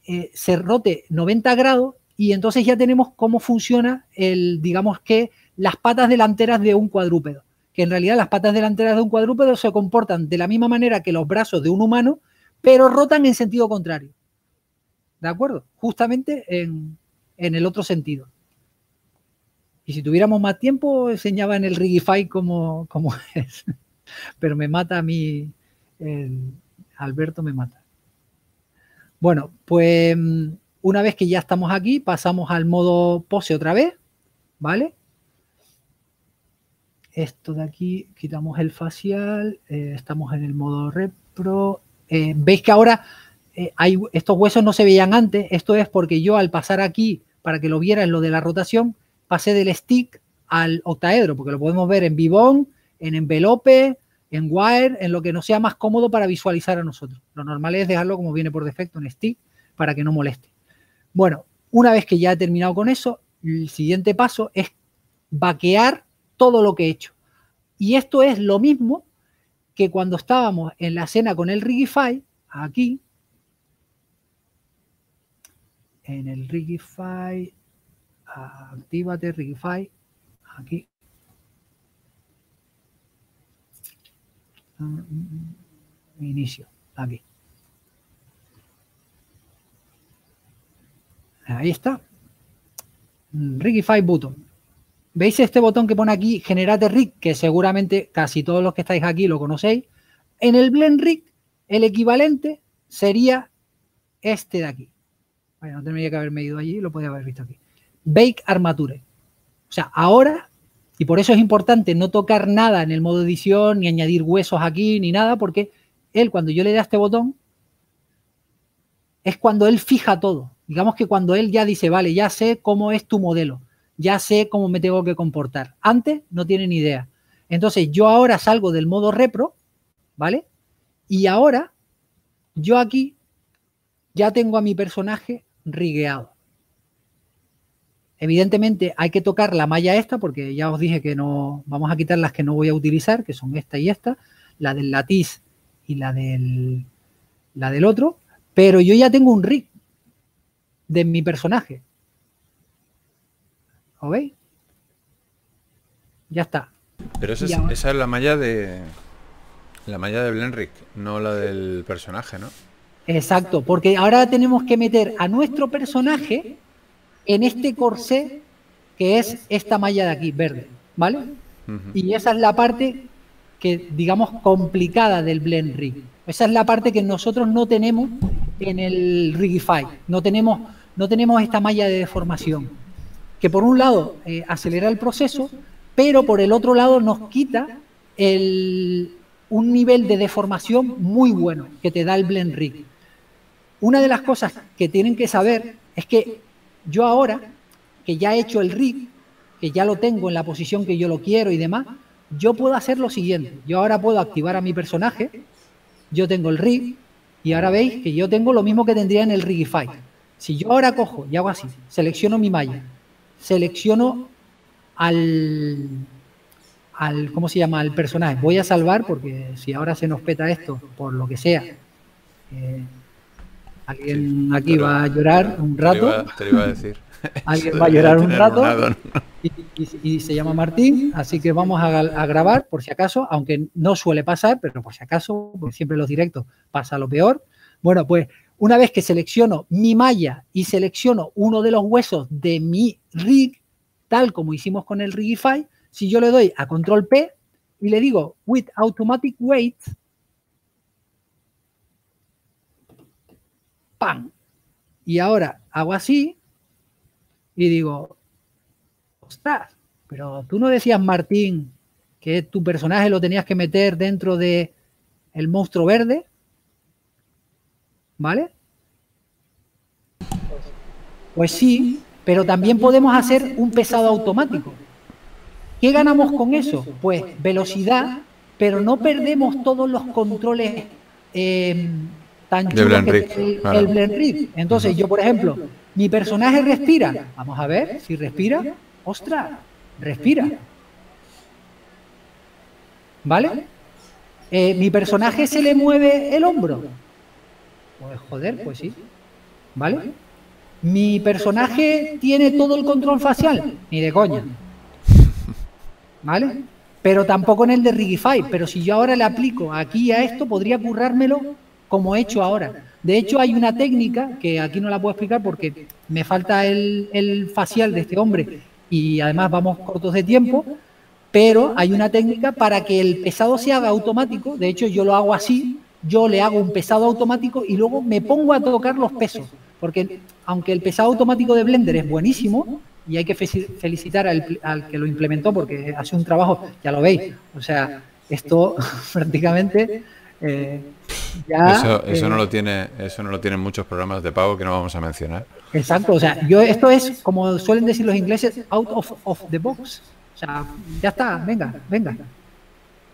eh, se rote 90 grados y entonces ya tenemos cómo funciona el, digamos que las patas delanteras de un cuadrúpedo. Que en realidad las patas delanteras de un cuadrúpedo se comportan de la misma manera que los brazos de un humano, pero rotan en sentido contrario. ¿De acuerdo? Justamente en, el otro sentido. Y si tuviéramos más tiempo, enseñaba en el Rigify cómo, cómo es. Pero me mata a mí Alberto me mata. Bueno, pues una vez que ya estamos aquí, pasamos al modo pose otra vez, ¿vale? Esto de aquí, quitamos el facial, eh, estamos en el modo repro. Eh, Veis que ahora eh, hay, estos huesos no se veían antes, esto es porque yo al pasar aquí, para que lo viera en lo de la rotación, pasé del stick al octaedro, porque lo podemos ver en Vivón, en envelope, en Wire, en lo que nos sea más cómodo para visualizar a nosotros. Lo normal es dejarlo como viene por defecto en Stick para que no moleste. Bueno, una vez que ya he terminado con eso, el siguiente paso es vaquear todo lo que he hecho. Y esto es lo mismo que cuando estábamos en la escena con el Rigify, aquí, en el Rigify, actívate Rigify, aquí, inicio, aquí. Ahí está. Rigify button. ¿Veis este botón que pone aquí, Generate Rig? Que seguramente casi todos los que estáis aquí lo conocéis. En el Blend Rig, el equivalente sería este de aquí. No tendría que haberme ido allí, lo podía haber visto aquí. Bake Armature. O sea, ahora y por eso es importante no tocar nada en el modo edición, ni añadir huesos aquí, ni nada, porque él, cuando yo le dé a este botón, es cuando él fija todo. Digamos que cuando él ya dice, vale, ya sé cómo es tu modelo, ya sé cómo me tengo que comportar. Antes no tiene ni idea. Entonces yo ahora salgo del modo repro, ¿vale? Y ahora yo aquí ya tengo a mi personaje rigueado. Evidentemente hay que tocar la malla esta porque ya os dije que no vamos a quitar las que no voy a utilizar, que son esta y esta, la del latiz y la del, la del otro, pero yo ya tengo un rig de mi personaje. ¿Lo veis? Ya está. Pero esa es, esa es, la malla de la malla de Blenrick, no la del personaje, ¿no? Exacto, porque ahora tenemos que meter a nuestro personaje en este corsé que es esta malla de aquí, verde, ¿vale? Y esa es la parte que, digamos, complicada del Blend Rig. Esa es la parte que nosotros no tenemos en el Rigify. No tenemos, no tenemos esta malla de deformación. Que por un lado eh, acelera el proceso, pero por el otro lado nos quita el, un nivel de deformación muy bueno que te da el Blend Rig. Una de las cosas que tienen que saber es que yo ahora, que ya he hecho el rig, que ya lo tengo en la posición que yo lo quiero y demás, yo puedo hacer lo siguiente. Yo ahora puedo activar a mi personaje, yo tengo el rig, Y ahora veis que yo tengo lo mismo que tendría en el Rigify. Si yo ahora cojo y hago así, selecciono mi malla, selecciono al, al, ¿cómo se llama? Al personaje. Voy a salvar porque si ahora se nos peta esto, por lo que sea, eh, alguien aquí va a llorar un rato. Te iba, a decir. alguien va a llorar un rato y, se llama Martín, así que vamos a, a, grabar por si acaso, aunque no suele pasar, pero por si acaso, porque siempre en los directos pasa lo peor. Bueno, pues una vez que selecciono mi malla y selecciono uno de los huesos de mi rig, tal como hicimos con el Rigify, si yo le doy a control P y le digo with automatic weight, ¡pam! Y ahora hago así y digo, ostras, pero tú no decías, Martín, que tu personaje lo tenías que meter dentro de el monstruo verde. ¿Vale? Pues sí, pero también podemos hacer un pesado automático. ¿Qué ganamos con eso? Pues velocidad, pero no perdemos todos los controles eh, tan chulos que el, Blend Entonces, yo, por ejemplo, mi personaje respira. Vamos a ver si respira. ¡Ostras! Respira. ¿Vale? Eh, mi personaje se le mueve el hombro. Pues joder, pues sí. ¿Vale? Mi personaje tiene todo el control facial. Ni de coña. ¿Vale? Pero tampoco en el de Rigify. Pero si yo ahora le aplico aquí a esto, podría currármelo como he hecho ahora. De hecho, hay una técnica que aquí no la puedo explicar porque me falta el, facial de este hombre y además vamos cortos de tiempo, pero hay una técnica para que el pesado se haga automático. De hecho, yo lo hago así, yo le hago un pesado automático y luego me pongo a tocar los pesos. Porque aunque el pesado automático de Blender es buenísimo, y hay que felicitar al, al que lo implementó porque hace un trabajo, ya lo veis, o sea, esto prácticamente eh, eso, eso no eh, lo tiene, eso no lo tienen muchos programas de pago que no vamos a mencionar. Exacto, o sea, yo esto es como suelen decir los ingleses, out of, of the box. O sea, ya está, venga, venga.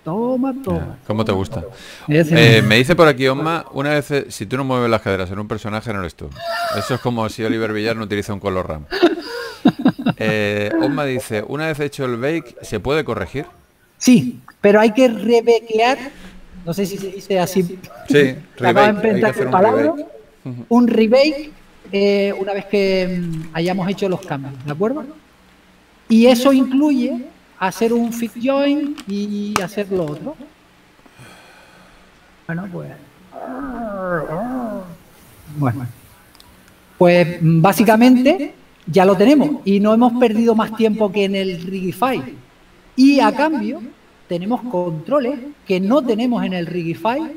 Toma, toma. ¿Cómo te gusta? Eh, me dice por aquí Oma, una vez, si tú no mueves las caderas en un personaje, no eres tú. Eso es como si Oliver Villar no utiliza un color RAM. Eh, Oma dice, una vez hecho el bake, ¿se puede corregir? Sí, pero hay que rebequear, no sé si se dice así. Sí, rebake, palabra, un rebake una vez que mm, hayamos hecho los cambios, ¿de acuerdo? Y eso incluye hacer un fit join y hacer lo otro. Bueno, pues. Bueno. Pues básicamente ya lo tenemos y no hemos perdido más tiempo que en el Rigify. Y a cambio tenemos controles que no tenemos en el Rigify,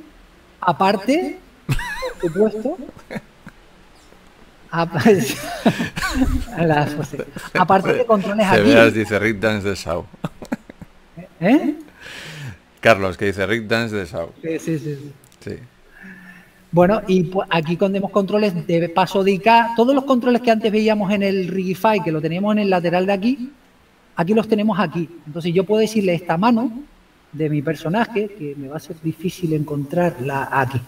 aparte, por supuesto, Aparte de controles aquí. Veas, dice Rick Dance de Sau. ¿Eh? Carlos, que dice Rick Dance de Sau. Sí, sí, sí. sí. Bueno, y pues aquí tenemos controles de paso de IK. Todos los controles que antes veíamos en el Rigify, que lo teníamos en el lateral de aquí, aquí los tenemos aquí. Entonces yo puedo decirle esta mano de mi personaje, que me va a ser difícil encontrarla aquí.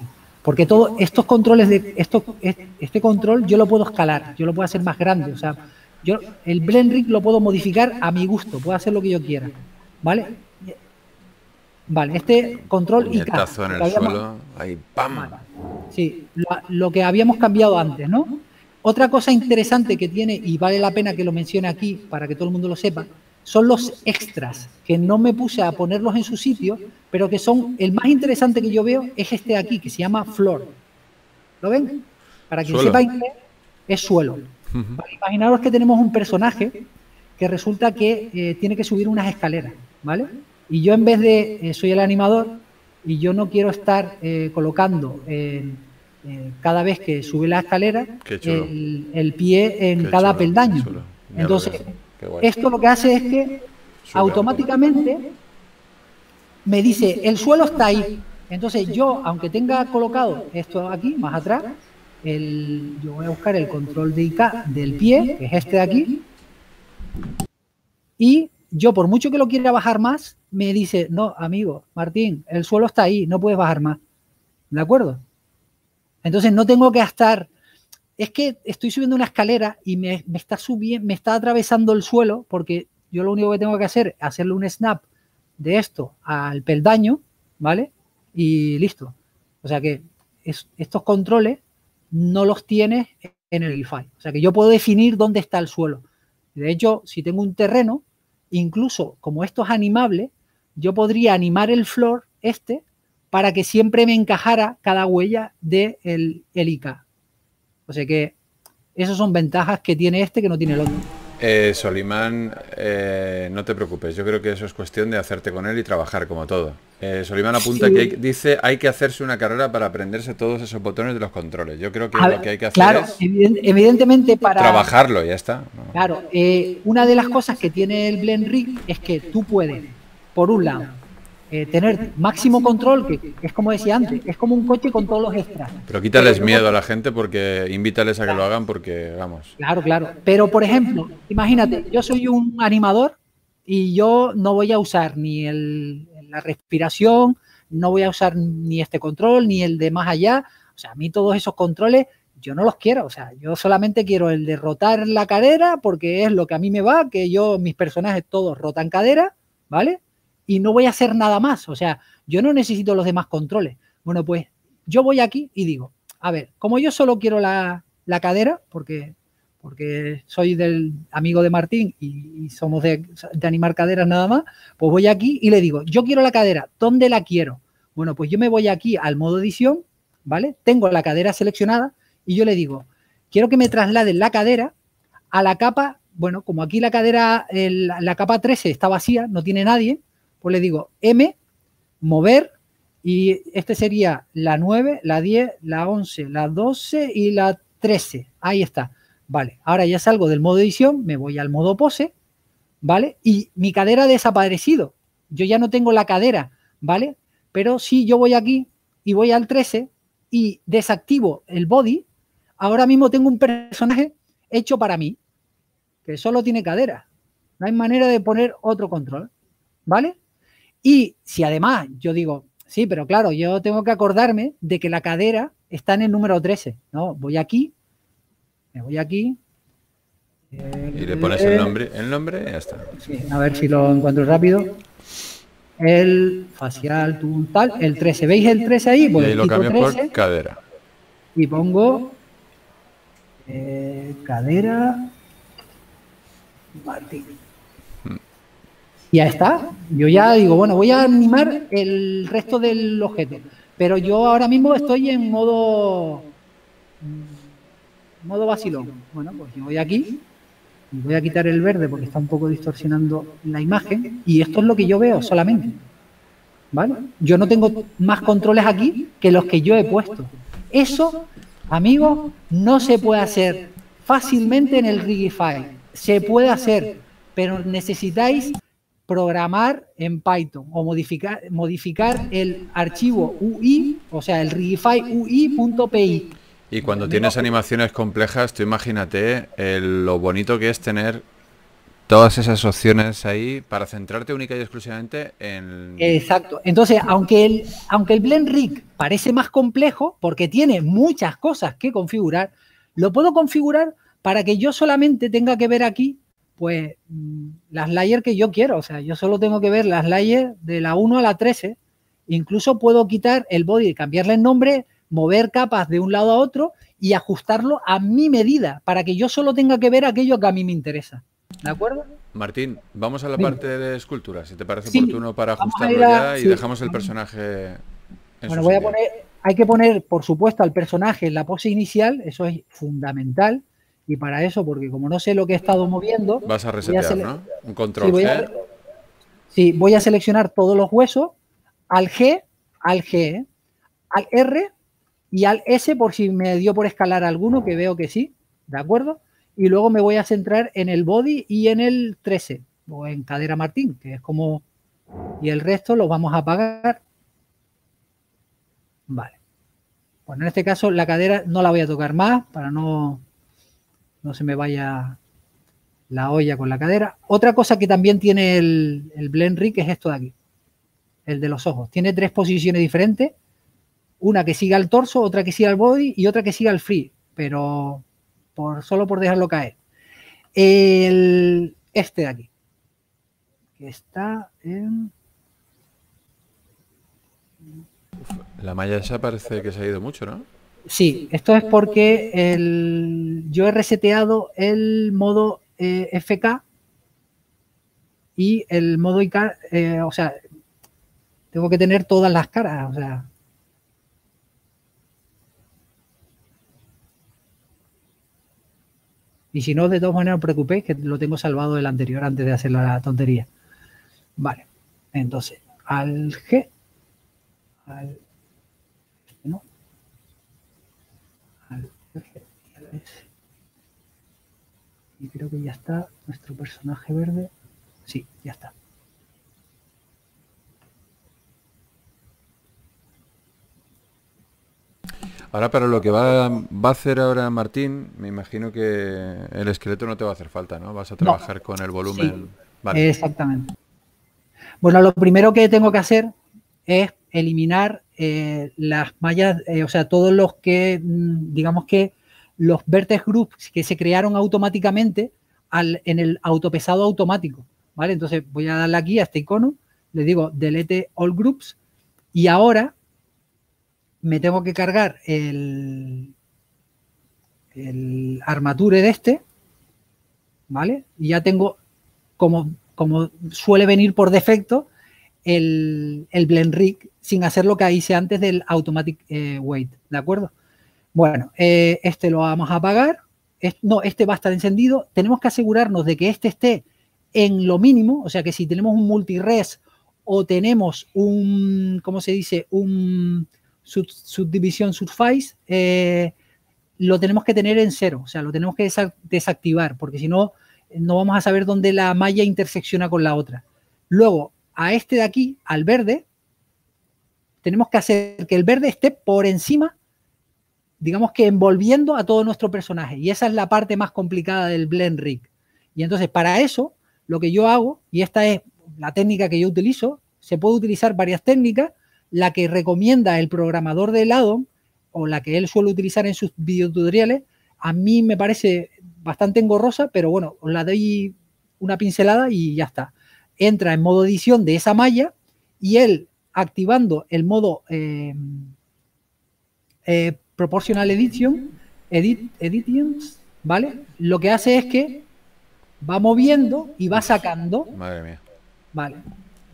Porque todos estos controles de esto, este control yo lo puedo escalar, yo lo puedo hacer más grande, o sea, yo el blend rig lo puedo modificar a mi gusto, puedo hacer lo que yo quiera, ¿vale? Vale, este control y en el suelo, ahí ¡pam! Sí, lo, que habíamos cambiado antes, ¿no? Otra cosa interesante que tiene, y vale la pena que lo mencione aquí para que todo el mundo lo sepa, son los extras, que no me puse a ponerlos en su sitio, pero que son, el más interesante que yo veo es este aquí, que se llama Floor. ¿Lo ven? Para que sepa inglés, es suelo. imaginaros que tenemos un personaje que resulta que eh, tiene que subir unas escaleras, ¿vale? Y yo en vez de, eh, soy el animador, y yo no quiero estar eh, colocando cada vez que sube la escalera el, pie en cada peldaño. Entonces, esto lo que hace es que automáticamente me dice, el suelo está ahí. Entonces yo, aunque tenga colocado esto aquí, más atrás, el, yo voy a buscar el control de IK del pie, que es este de aquí, y yo, por mucho que lo quiera bajar más, me dice, no, amigo, Martín, el suelo está ahí, no puedes bajar más. ¿De acuerdo? Entonces no tengo que estar, es que estoy subiendo una escalera y me, está subiendo, me está atravesando el suelo porque yo lo único que tengo que hacer es hacerle un snap de esto al peldaño, ¿vale? Y listo. O sea que estos controles no los tienes en el GIFI. O sea que yo puedo definir dónde está el suelo. De hecho, si tengo un terreno, incluso como esto es animable, yo podría animar el floor este para que siempre me encajara cada huella del de el IK. O sea que esas son ventajas que tiene este que no tiene el otro. Eh, Solimán, eh, no te preocupes, yo creo que eso es cuestión de hacerte con él y trabajar como todo. Eh, Solimán apunta que dice hay que hacerse una carrera para aprenderse todos esos botones de los controles. Yo creo que lo que hay que hacer claro, es evidentemente para trabajarlo, ya está. Claro, una de las cosas que tiene el Blend Rig es que tú puedes, por un lado, eh, tener máximo control, que, es como decía antes, es como un coche con todos los extras. Pero quítales miedo a la gente porque invítales a que lo hagan porque, vamos. Claro, claro. Pero, por ejemplo, imagínate, yo soy un animador y yo no voy a usar ni el, la respiración, no voy a usar ni este control, ni el de más allá. O sea, a mí todos esos controles yo no los quiero. O sea, yo solamente quiero el de rotar la cadera porque es lo que a mí me va, que yo, mis personajes todos rotan cadera, ¿vale? Y no voy a hacer nada más. O sea, yo no necesito los demás controles. Bueno, pues yo voy aquí y digo, a ver, como yo solo quiero la, cadera, porque, porque soy del amigo de Martín y, somos de, de, animar caderas nada más, pues voy aquí y le digo, yo quiero la cadera, ¿dónde la quiero? Bueno, pues yo me voy aquí al modo edición, ¿vale? Tengo la cadera seleccionada y yo le digo, quiero que me trasladen la cadera a la capa, bueno, como aquí la cadera, la capa 13 está vacía, no tiene nadie, pues le digo M, mover, y este sería la 9, la 10, la 11, la 12 y la 13. Ahí está. Vale, ahora ya salgo del modo edición, me voy al modo pose, ¿vale? Y mi cadera ha desaparecido. Yo ya no tengo la cadera, ¿vale? Pero si yo voy aquí y voy al 13 y desactivo el body, ahora mismo tengo un personaje hecho para mí, que solo tiene cadera. No hay manera de poner otro control, ¿vale? Y si además yo digo, sí, pero claro, yo tengo que acordarme de que la cadera está en el número 13. No, voy aquí, me voy aquí. y le pones el nombre, el nombre y ya está. a ver si lo encuentro rápido. El facial, tal, el 13. ¿Veis el 13 ahí? Pues y lo cambio por cadera. Y pongo eh, cadera Martín ya está. Yo ya digo, bueno, voy a animar el resto del objeto. Pero yo ahora mismo estoy en modo modo vacilón. Bueno, pues yo voy aquí y voy a quitar el verde porque está un poco distorsionando la imagen y esto es lo que yo veo solamente. ¿Vale? Yo no tengo más controles aquí que los que yo he puesto. Eso, amigos, no se puede hacer fácilmente en el Rigify. Se puede hacer, pero necesitáis programar en Python o modificar, modificar el archivo UI, o sea, el Rigify UI.py. Y cuando tienes animaciones complejas, tú imagínate lo bonito que es tener todas esas opciones ahí para centrarte única y exclusivamente en... Exacto. Entonces, aunque el, aunque el Blend Rig parece más complejo, porque tiene muchas cosas que configurar, lo puedo configurar para que yo solamente tenga que ver aquí pues mm, las layers que yo quiero. O sea, yo solo tengo que ver las layers de la 1 a la 13. Incluso puedo quitar el body, cambiarle el nombre, mover capas de un lado a otro y ajustarlo a mi medida para que yo solo tenga que ver aquello que a mí me interesa. ¿De acuerdo? Martín, vamos a la parte de escultura, si te parece oportuno para ajustarlo ya y dejamos el personaje. En bueno, voy a poner, hay que poner, por supuesto, al personaje en la pose inicial, eso es fundamental. Y para eso, porque como no sé lo que he estado moviendo... Vas a resetear, ¿no? Un control sí, voy A, sí, voy a seleccionar todos los huesos al G, al G, al R y al S por si me dio por escalar alguno, que veo que sí, ¿de acuerdo? Y luego me voy a centrar en el body y en el 13, o en cadera Martín, que es como... Y el resto lo vamos a apagar. Vale. Bueno, en este caso la cadera no la voy a tocar más para no no se me vaya la olla con la cadera. Otra cosa que también tiene el, el Blend Rig es esto de aquí, el de los ojos. Tiene tres posiciones diferentes. una que siga el torso, otra que siga el body y otra que siga el free, pero por, solo por dejarlo caer. El, este de aquí, que está en... La malla esa parece que se ha ido mucho, ¿no? Sí, esto es porque el, yo he reseteado el modo eh, FK y el modo ICAR, eh, o sea, tengo que tener todas las caras, o sea. Y si no, de todas maneras, no os preocupéis, que lo tengo salvado del anterior antes de hacer la tontería. Vale, entonces, al G, al ¿no? Al G y creo que ya está nuestro personaje verde. Sí, ya está. Ahora para lo que va, va, a hacer ahora Martín, me imagino que el esqueleto no te va a hacer falta, ¿no? Vas a trabajar no. con el volumen. Sí, vale. Exactamente. Bueno, lo primero que tengo que hacer es eliminar eh, las mallas, eh, o sea, todos los que, mm, digamos que los vertex groups que se crearon automáticamente al, en el autopesado automático, ¿vale? Entonces voy a darle aquí a este icono, le digo delete all groups y ahora me tengo que cargar el, el armature de este, ¿vale? Y ya tengo, como, como suele venir por defecto, el, el blend rig sin hacer lo que hice antes del automatic eh, weight, ¿de acuerdo? Bueno, eh, este lo vamos a apagar. No, este va a estar encendido. Tenemos que asegurarnos de que este esté en lo mínimo, o sea que si tenemos un multires o tenemos un, ¿cómo se dice? Un sub, subdivisión surface, eh, lo tenemos que tener en cero, o sea, lo tenemos que desactivar, porque si no, no vamos a saber dónde la malla intersecciona con la otra. Luego, a este de aquí, al verde, tenemos que hacer que el verde esté por encima, digamos que envolviendo a todo nuestro personaje. Y esa es la parte más complicada del blend rig. Y entonces, para eso, lo que yo hago, y esta es la técnica que yo utilizo, se puede utilizar varias técnicas, la que recomienda el programador del addon o la que él suele utilizar en sus videotutoriales, a mí me parece bastante engorrosa, pero bueno, os la doy una pincelada y ya está. Entra en modo edición de esa malla y él activando el modo eh, eh, Proportional Edition, edit, Editions, ¿vale? Lo que hace es que va moviendo y va sacando. Madre mía. Vale.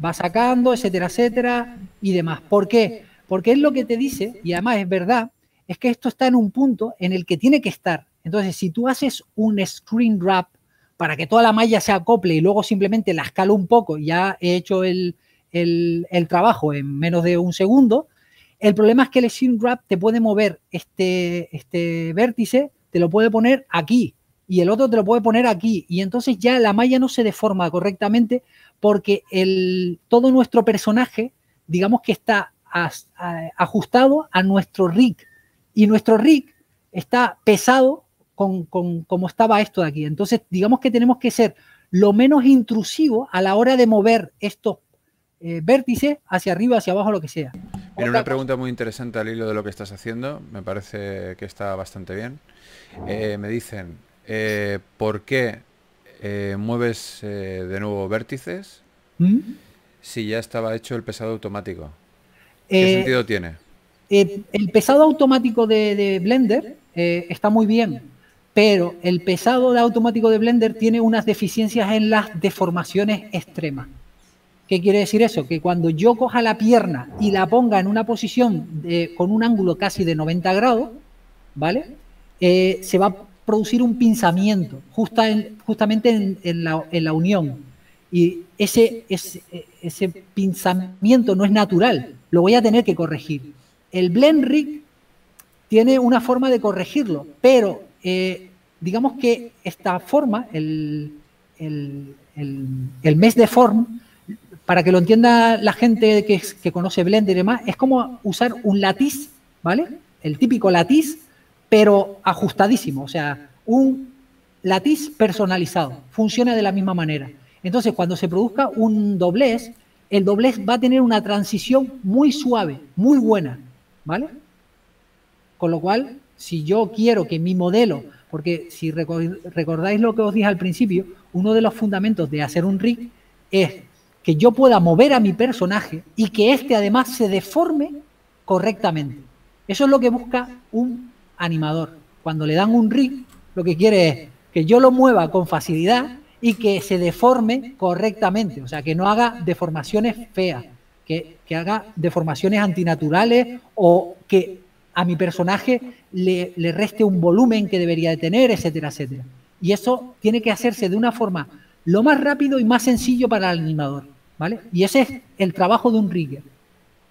Va sacando, etcétera, etcétera, y demás. ¿Por qué? Porque es lo que te dice, y además es verdad, es que esto está en un punto en el que tiene que estar. Entonces, si tú haces un screen wrap para que toda la malla se acople y luego simplemente la escalo un poco, ya he hecho el, el, el, trabajo en menos de un segundo. El problema es que el screen wrap te puede mover este, este vértice, te lo puede poner aquí y el otro te lo puede poner aquí. Y entonces ya la malla no se deforma correctamente porque el, todo nuestro personaje, digamos que está ajustado a nuestro rig. Y nuestro rig está pesado con, con como estaba esto de aquí. Entonces, digamos que tenemos que ser lo menos intrusivo a la hora de mover estos eh, vértice hacia arriba, hacia abajo, lo que sea. Viene una pregunta muy interesante al hilo de lo que estás haciendo, me parece que está bastante bien. Eh, me dicen, eh, ¿por qué eh, mueves de nuevo vértices ¿Mm? si ya estaba hecho el pesado automático? ¿Qué sentido tiene? el pesado automático de, de Blender está muy bien, pero el pesado de automático de Blender tiene unas deficiencias en las deformaciones extremas. ¿Qué quiere decir eso? Que cuando yo coja la pierna y la ponga en una posición con un ángulo casi de 90 grados, ¿vale? Eh, se va a producir un pinzamiento justa en, justamente en, la, unión. Y ese, ese, pinzamiento no es natural, lo voy a tener que corregir. El blend rig tiene una forma de corregirlo, pero eh, digamos que esta forma, el, el, el, el mes de form, para que lo entienda la gente que, conoce Blender y demás, es como usar un latiz, ¿vale? El típico latiz, pero ajustadísimo, o sea, un latiz personalizado, funciona de la misma manera. Entonces, cuando se produzca un doblez, el doblez va a tener una transición muy suave, muy buena, ¿vale? Con lo cual, si yo quiero que mi modelo, porque si recordáis lo que os dije al principio, uno de los fundamentos de hacer un rig es que yo pueda mover a mi personaje y que éste además se deforme correctamente. Eso es lo que busca un animador. Cuando le dan un rig, lo que quiere es que yo lo mueva con facilidad y que se deforme correctamente, o sea, que no haga deformaciones feas, que, haga deformaciones antinaturales o que a mi personaje le, le, reste un volumen que debería de tener, etcétera, etcétera. Y eso tiene que hacerse de una forma lo más rápido y más sencillo para el animador, ¿vale? Y ese es el trabajo de un rigger.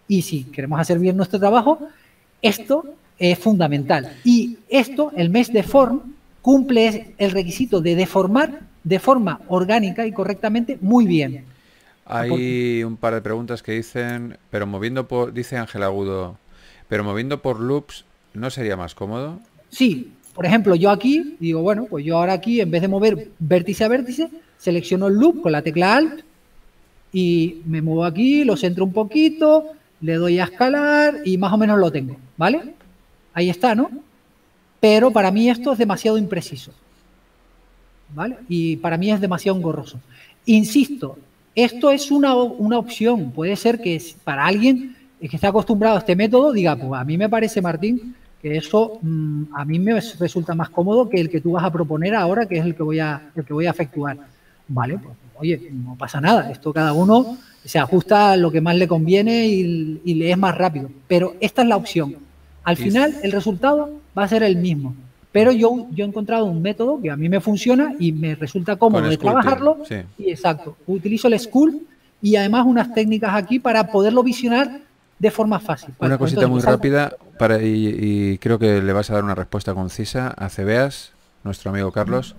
Y si queremos hacer bien nuestro trabajo, esto es fundamental. Y esto, el mes de form, cumple el requisito de deformar de forma orgánica y correctamente muy bien. Hay un par de preguntas que dicen, pero moviendo por, dice Ángel Agudo, pero moviendo por loops, ¿no sería más cómodo? Sí, por ejemplo, yo aquí digo, bueno, pues yo ahora aquí, en vez de mover vértice a vértice, selecciono el loop con la tecla Alt y me muevo aquí, lo centro un poquito, le doy a escalar y más o menos lo tengo, ¿vale? Ahí está, ¿no? Pero para mí esto es demasiado impreciso. ¿Vale? Y para mí es demasiado engorroso. Insisto, esto es una, opción. Puede ser que para alguien que está acostumbrado a este método diga, pues a mí me parece, Martín, que eso mm, a mí me resulta más cómodo que el que tú vas a proponer ahora, que es el que voy a, el que voy a efectuar. Vale, pues oye, no pasa nada. Esto cada uno se ajusta a lo que más le conviene y, y le es más rápido. Pero esta es la opción. Al final, el resultado va a ser el mismo. Pero yo, yo he encontrado un método que a mí me funciona y me resulta cómodo de trabajarlo. Y exacto, utilizo el School y además unas técnicas aquí para poderlo visionar de forma fácil. Una cosita muy rápida para, y, creo que le vas a dar una respuesta concisa a Cebeas, nuestro amigo Carlos.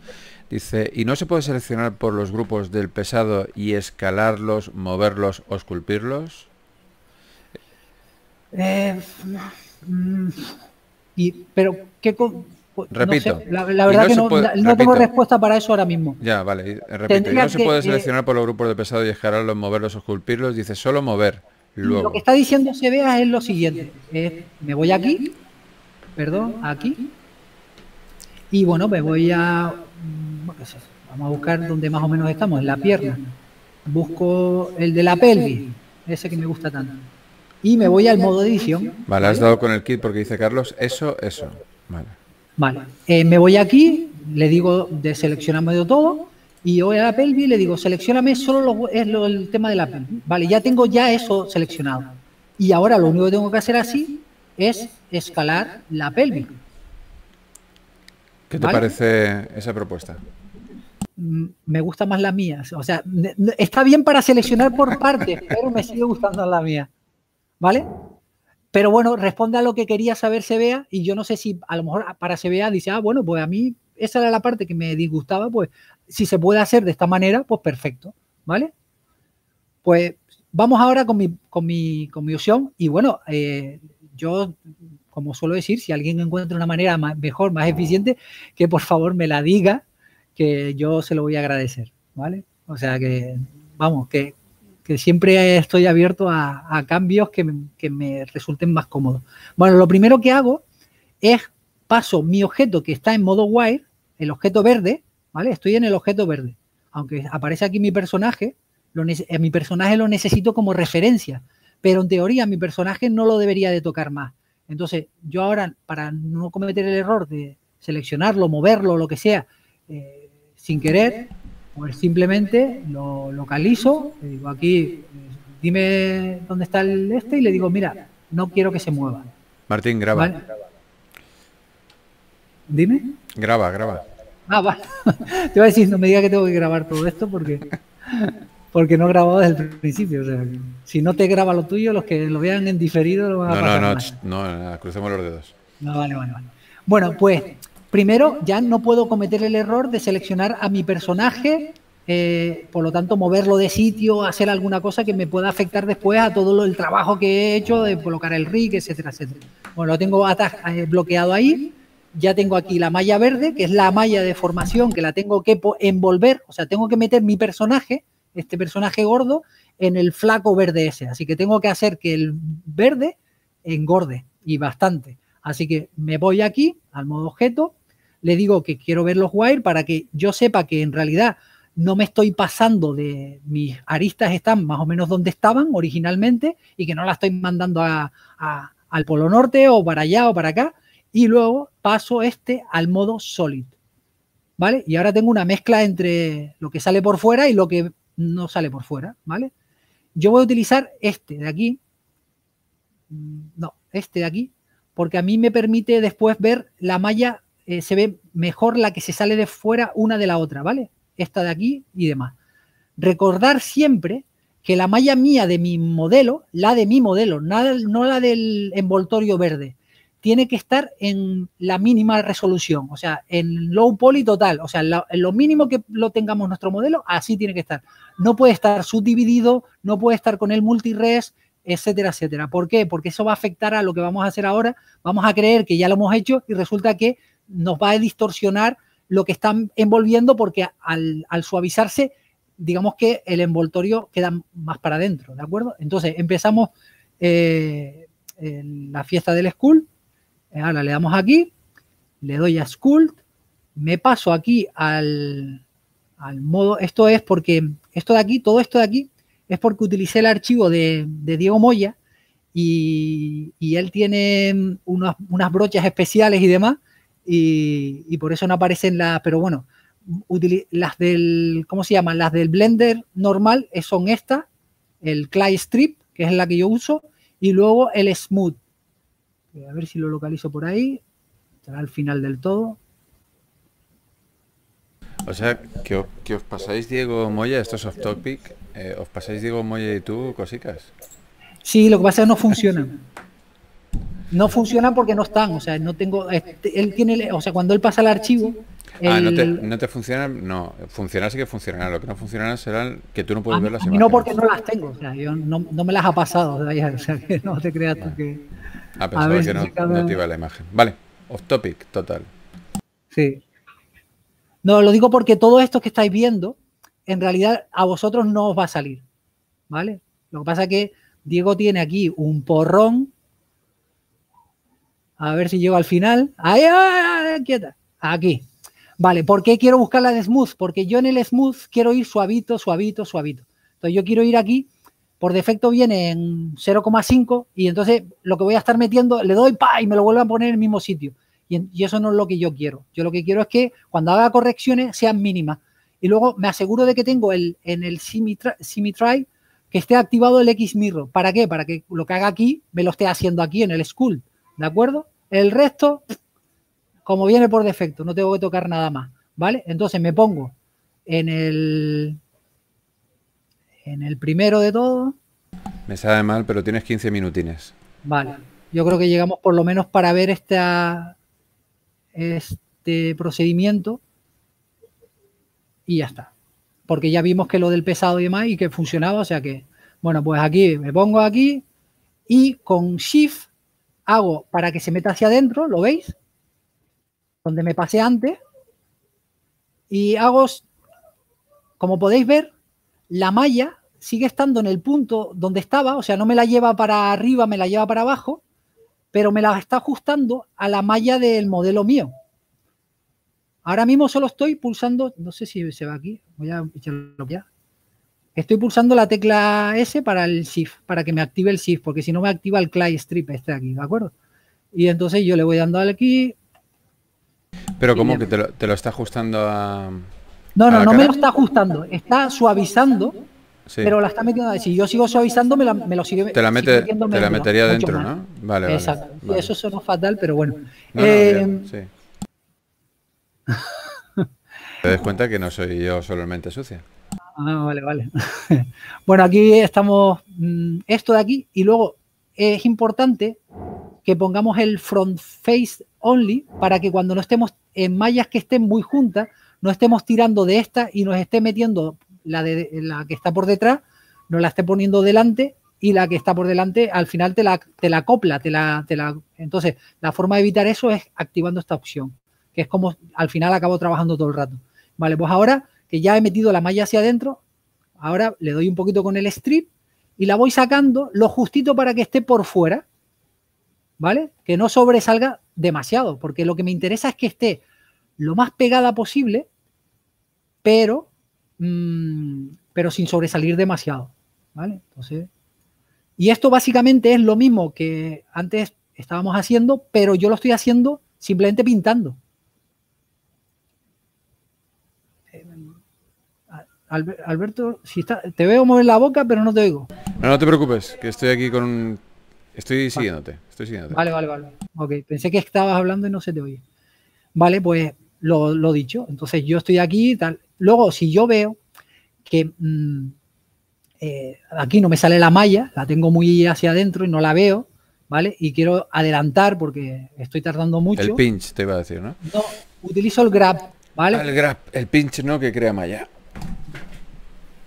Dice, ¿y no se puede seleccionar por los grupos del pesado y escalarlos, moverlos o esculpirlos? Eh, y, pero, ¿qué, Repito. la, verdad que no, tengo respuesta para eso ahora mismo. Ya, vale. Repito. no se puede seleccionar por los grupos de pesado y escalarlos, moverlos o esculpirlos. Dice solo mover. Luego. Lo que está diciendo vea es lo siguiente. me voy aquí. Perdón, aquí. Y bueno, me voy a... Vamos a buscar donde más o menos estamos, en la pierna. Busco el de la pelvis, ese que me gusta tanto. Y me voy al modo edición. Vale, has dado con el kit porque dice Carlos, eso, eso. Vale. Vale, eh, me voy aquí, le digo de seleccionarme de todo y voy a la pelvis y le digo, seleccioname solo es el tema de la pelvis. Vale, ya tengo ya eso seleccionado. Y ahora lo único que tengo que hacer así es escalar la pelvis. ¿Qué te parece esa propuesta? Mm, me gusta más la mía. O sea, está bien para seleccionar por partes, pero me sigue gustando la mía. ¿Vale? Pero bueno, responde a lo que quería saber Sebea y yo no sé si a lo mejor para Sebea dice, ah, bueno, pues a mí esa era la parte que me disgustaba, pues si se puede hacer de esta manera, pues perfecto, ¿vale? Pues vamos ahora con mi, con mi, con mi opción y bueno, eh, yo, como suelo decir, si alguien encuentra una manera mejor, más eficiente, que por favor me la diga, que yo se lo voy a agradecer, ¿vale? O sea que, vamos, que que siempre estoy abierto a, cambios que me, resulten más cómodos. Bueno, lo primero que hago es paso mi objeto que está en modo wire, el objeto verde, ¿vale? Estoy en el objeto verde. Aunque aparece aquí mi personaje, lo, eh, mi personaje lo necesito como referencia, pero en teoría mi personaje no lo debería de tocar más. Entonces, yo ahora, para no cometer el error de seleccionarlo, moverlo, lo que sea, eh, sin querer, pues simplemente lo localizo, le digo aquí, dime dónde está el este y le digo, mira, no quiero que se mueva. Martín, graba. Dime. Graba, graba. Ah, vale. Te voy a decir, no me diga que tengo que grabar todo esto porque, porque no he grabado desde el principio. O sea, si no te graba lo tuyo, los que lo vean en diferido lo van a No, no, no, no, crucemos los dedos. No, vale, vale, vale. Bueno, pues Primero, ya no puedo cometer el error de seleccionar a mi personaje, eh, por lo tanto, moverlo de sitio, hacer alguna cosa que me pueda afectar después a todo el trabajo que he hecho de colocar el rig, etcétera, etcétera. Bueno, lo tengo eh, bloqueado ahí. Ya tengo aquí la malla verde, que es la malla de formación que la tengo que envolver, o sea, tengo que meter mi personaje, este personaje gordo, en el flaco verde ese. Así que tengo que hacer que el verde engorde, y bastante. Así que me voy aquí al modo objeto, le digo que quiero ver los wire para que yo sepa que en realidad no me estoy pasando de mis aristas están más o menos donde estaban originalmente y que no la estoy mandando al polo norte o para allá o para acá. Y luego paso este al modo solid. ¿Vale? Y ahora tengo una mezcla entre lo que sale por fuera y lo que no sale por fuera. ¿Vale? Yo voy a utilizar este de aquí. Mm, no, este de aquí. Porque a mí me permite después ver la malla, eh, se ve mejor la que se sale de fuera una de la otra. ¿Vale? esta de aquí y demás. Recordar siempre que la malla mía de mi modelo, la de mi modelo, no la del envoltorio verde, tiene que estar en la mínima resolución, o sea, en low poly total, o sea, en lo mínimo que lo tengamos nuestro modelo, así tiene que estar. No puede estar subdividido, no puede estar con el multires, etcétera, etcétera. ¿Por qué? Porque eso va a afectar a lo que vamos a hacer ahora. Vamos a creer que ya lo hemos hecho y resulta que nos va a distorsionar lo que están envolviendo porque al, suavizarse, digamos que el envoltorio queda más para adentro, ¿de acuerdo? Entonces empezamos eh, la fiesta del Skull, ahora le damos aquí, le doy a Skull, me paso aquí al, modo, esto es porque, esto de aquí, todo esto de aquí, es porque utilicé el archivo de, Diego Moya y, él tiene unas brochas especiales y demás y, por eso no aparecen las, pero bueno, las del, ¿cómo se llaman? Las del Blender normal eh, son estas, el Clay Strip, que es la que yo uso, y luego el Smooth. A ver si lo localizo por ahí. Estará al final del todo. O sea, que, os pasáis Diego Moya, esto es off topic, eh, os pasáis Diego Moya y tú cositas. Sí, lo que pasa es que no funcionan no funcionan porque no están, o sea, no tengo, este, él tiene, o sea, cuando él pasa el archivo... Ah, no te, no te funcionan, no, funcionan sí que funcionarán, lo que no funcionarán serán que tú no puedes ver las imágenes. No porque no las tengo, o sea, yo no, no me las ha pasado, o sea, que no te creas tú que... Ah, pensaba que no, no, te iba la imagen. Vale, off topic, total. Sí. No, lo digo porque todo esto que estáis viendo, en realidad a vosotros no os va a salir, ¿vale? Lo que pasa es que Diego tiene aquí un porrón a ver si llego al final. Ahí, quieta. Aquí. Vale, ¿por qué quiero buscar la de smooth? Porque yo en el smooth quiero ir suavito, suavito, suavito. Entonces yo quiero ir aquí, por defecto viene en 0,5 y entonces lo que voy a estar metiendo, le doy pa y me lo vuelvo a poner en el mismo sitio. Y, eso no es lo que yo quiero. Yo lo que quiero es que cuando haga correcciones sean mínimas. Y luego me aseguro de que tengo el, en el Symmetry que esté activado el X Mirror. ¿Para qué? Para que lo que haga aquí me lo esté haciendo aquí en el School. ¿De acuerdo? El resto, como viene por defecto, no tengo que tocar nada más. ¿Vale? Entonces me pongo en el, en el primero de todo. Me sabe mal, pero tienes 15 minutines. Vale. Yo creo que llegamos por lo menos para ver esta, este procedimiento y ya está. Porque ya vimos que lo del pesado y demás y que funcionaba, o sea que, bueno, pues aquí me pongo aquí y con Shift hago para que se meta hacia adentro, ¿lo veis? Donde me pasé antes. Y hago, como podéis ver, la malla sigue estando en el punto donde estaba, o sea, no me la lleva para arriba, me la lleva para abajo, pero me la está ajustando a la malla del modelo mío. Ahora mismo solo estoy pulsando, no sé si se va aquí, voy a echarlo ya. Estoy pulsando la tecla S para el Shift, para que me active el Shift, porque si no me activa el Clay Strip este de aquí, ¿de acuerdo? Y entonces yo le voy dando al aquí. Pero ¿cómo que te lo, está ajustando a... No, no, no me lo está ajustando, está suavizando, pero la está metiendo... Si yo sigo suavizando, me, lo sigue Te la, mete, te la metería dentro, ¿no? Vale, Exacto. Vale. Eso suena fatal, pero bueno. Eh, sí. Te das cuenta que no soy yo solamente sucia. Ah, vale, vale. bueno, aquí estamos mm, esto de aquí y luego es importante que pongamos el front face only para que cuando no estemos en mallas que estén muy juntas, no estemos tirando de esta y nos esté metiendo la, de, la que está por detrás, nos la esté poniendo delante y la que está por delante al final te la, te la copla, te la, te la... Entonces, la forma de evitar eso es activando esta opción, que es como al final acabo trabajando todo el rato. Vale, pues ahora que ya he metido la malla hacia adentro, ahora le doy un poquito con el strip y la voy sacando lo justito para que esté por fuera. ¿vale? Que no sobresalga demasiado, porque lo que me interesa es que esté lo más pegada posible, pero, mm, pero sin sobresalir demasiado, ¿vale? Entonces, y esto básicamente es lo mismo que antes estábamos haciendo, pero yo lo estoy haciendo simplemente pintando. Alberto, si está, te veo mover la boca, pero no te oigo. No, no te preocupes, que estoy aquí con un... Estoy siguiéndote, estoy siguiéndote. Vale, vale, vale. Ok, pensé que estabas hablando y no se te oye. Vale, pues lo, lo dicho. Entonces yo estoy aquí y tal. Luego, si yo veo que mm, eh, aquí no me sale la malla, la tengo muy hacia adentro y no la veo, ¿vale? Y quiero adelantar porque estoy tardando mucho. El pinch te iba a decir, ¿no? No, utilizo el grab, ¿vale? Ah, el grab, el pinch no que crea malla.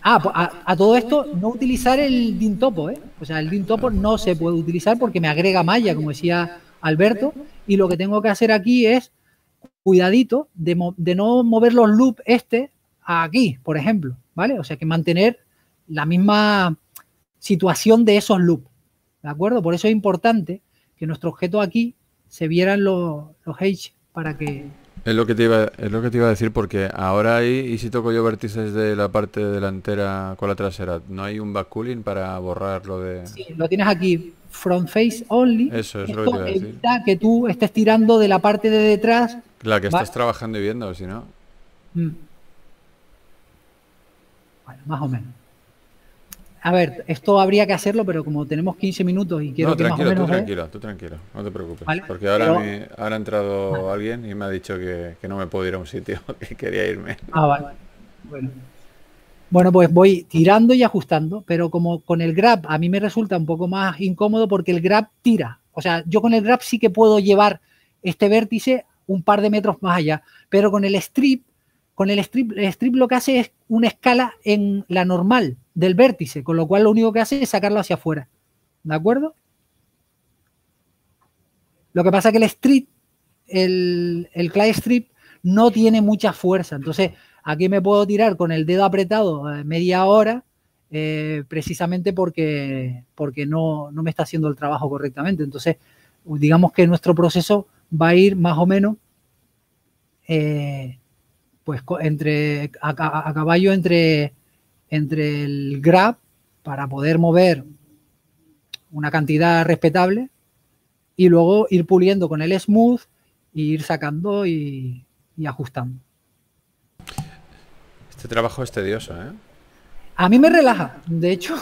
Ah, pues a, todo esto no utilizar el DIN topo, ¿eh? O sea, el DIN topo no se puede utilizar porque me agrega malla, como decía Alberto, y lo que tengo que hacer aquí es cuidadito de, no mover los loops este aquí, por ejemplo, ¿vale? O sea, que mantener la misma situación de esos loops, ¿de acuerdo? Por eso es importante que nuestro objeto aquí se vieran los, los H para que es lo que te iba, es lo que te iba a decir porque ahora ahí, y si toco yo vértices de la parte delantera con la trasera, ¿no hay un backcooling para borrarlo de...? Sí, lo tienes aquí, front face only. Eso es lo que te iba a decir. Evita que tú estés tirando de la parte de detrás. La que estás trabajando y viendo, si no... Mm. Bueno, más o menos. A ver, esto habría que hacerlo, pero como tenemos 15 minutos y quiero no, que tranquilo, más o menos... tú tranquilo, tú tranquilo, no te preocupes. Porque ahora, me, ahora ha entrado alguien y me ha dicho que, no me puedo ir a un sitio, que quería irme. Ah, vale. Bueno. Bueno, pues voy tirando y ajustando, pero como con el grab a mí me resulta un poco más incómodo porque el grab tira. O sea, yo con el grab sí que puedo llevar este vértice un par de metros más allá, pero con el strip, con el strip, el strip lo que hace es una escala en la normal del vértice, con lo cual lo único que hace es sacarlo hacia afuera. ¿De acuerdo? Lo que pasa es que el strip, el, el strip, no tiene mucha fuerza. Entonces, aquí me puedo tirar con el dedo apretado eh, media hora, eh, precisamente porque, porque no, no, me está haciendo el trabajo correctamente. Entonces, digamos que nuestro proceso va a ir más o menos eh, pues entre a caballo entre entre el grab para poder mover una cantidad respetable y luego ir puliendo con el smooth y ir sacando y, ajustando. Este trabajo es tedioso, ¿eh? A mí me relaja. De hecho,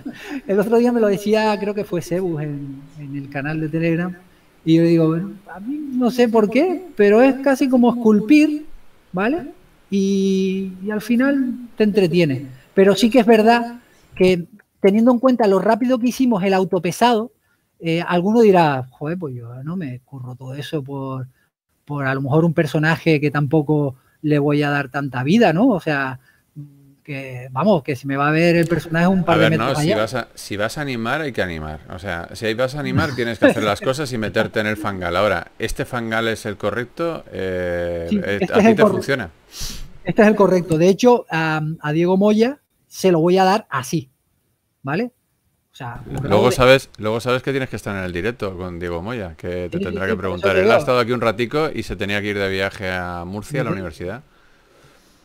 el otro día me lo decía, creo que fue Sebus en, el canal de Telegram. Y yo digo, bueno, a mí no sé por qué, pero es casi como esculpir, ¿vale? y al final te entretiene. Pero sí que es verdad que teniendo en cuenta lo rápido que hicimos el autopesado, eh, alguno dirá, joder, pues yo no me curro todo eso por, por a lo mejor un personaje que tampoco le voy a dar tanta vida, ¿no? O sea, que vamos, que si me va a ver el personaje un par a ver, de metros no, si vas, a, si vas a animar hay que animar. O sea, si ahí vas a animar tienes que hacer las cosas y meterte en el fangal. Ahora, ¿este fangal es el correcto? Eh, eh este ¿A ti te funciona? Este es el correcto. De hecho, a Diego Moya se lo voy a dar así, ¿vale? O sea, luego sabes, luego sabes que tienes que estar en el directo con Diego Moya, que te tendrá que preguntar. Él ha estado aquí un ratico y se tenía que ir de viaje a Murcia, a la universidad.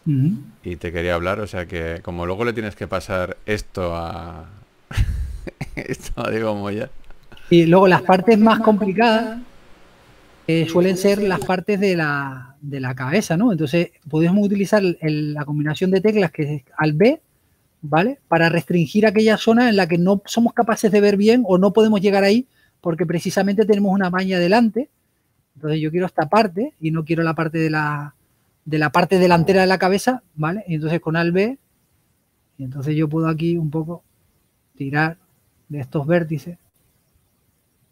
Y te quería hablar, o sea que como luego le tienes que pasar esto a esto a Diego Moya. Y luego las partes más complicadas eh, suelen ser las partes de la, de la cabeza, ¿no? Entonces podemos utilizar la combinación de teclas que es al B ¿vale? Para restringir aquella zona en la que no somos capaces de ver bien o no podemos llegar ahí porque precisamente tenemos una maña delante. Entonces yo quiero esta parte y no quiero la parte de la, de la parte delantera de la cabeza, ¿vale? Y entonces con Alt B, y entonces yo puedo aquí un poco tirar de estos vértices.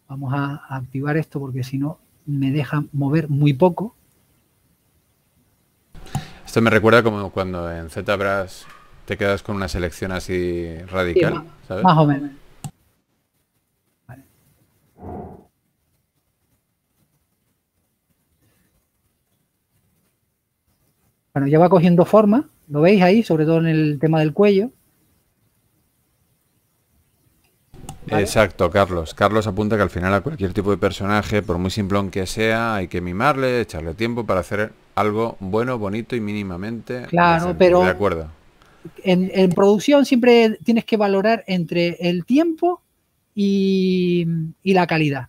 Vamos a, activar esto porque si no me deja mover muy poco. Esto me recuerda como cuando en ZBrush te quedas con una selección así radical, ¿sabes? Más o menos. Bueno, ya va cogiendo forma, lo veis ahí, sobre todo en el tema del cuello. Exacto, Carlos. Carlos apunta que al final a cualquier tipo de personaje, por muy simplón que sea, hay que mimarle, echarle tiempo para hacer algo bueno, bonito y mínimamente. Claro, pero. De acuerdo. En, producción siempre tienes que valorar entre el tiempo y, la calidad.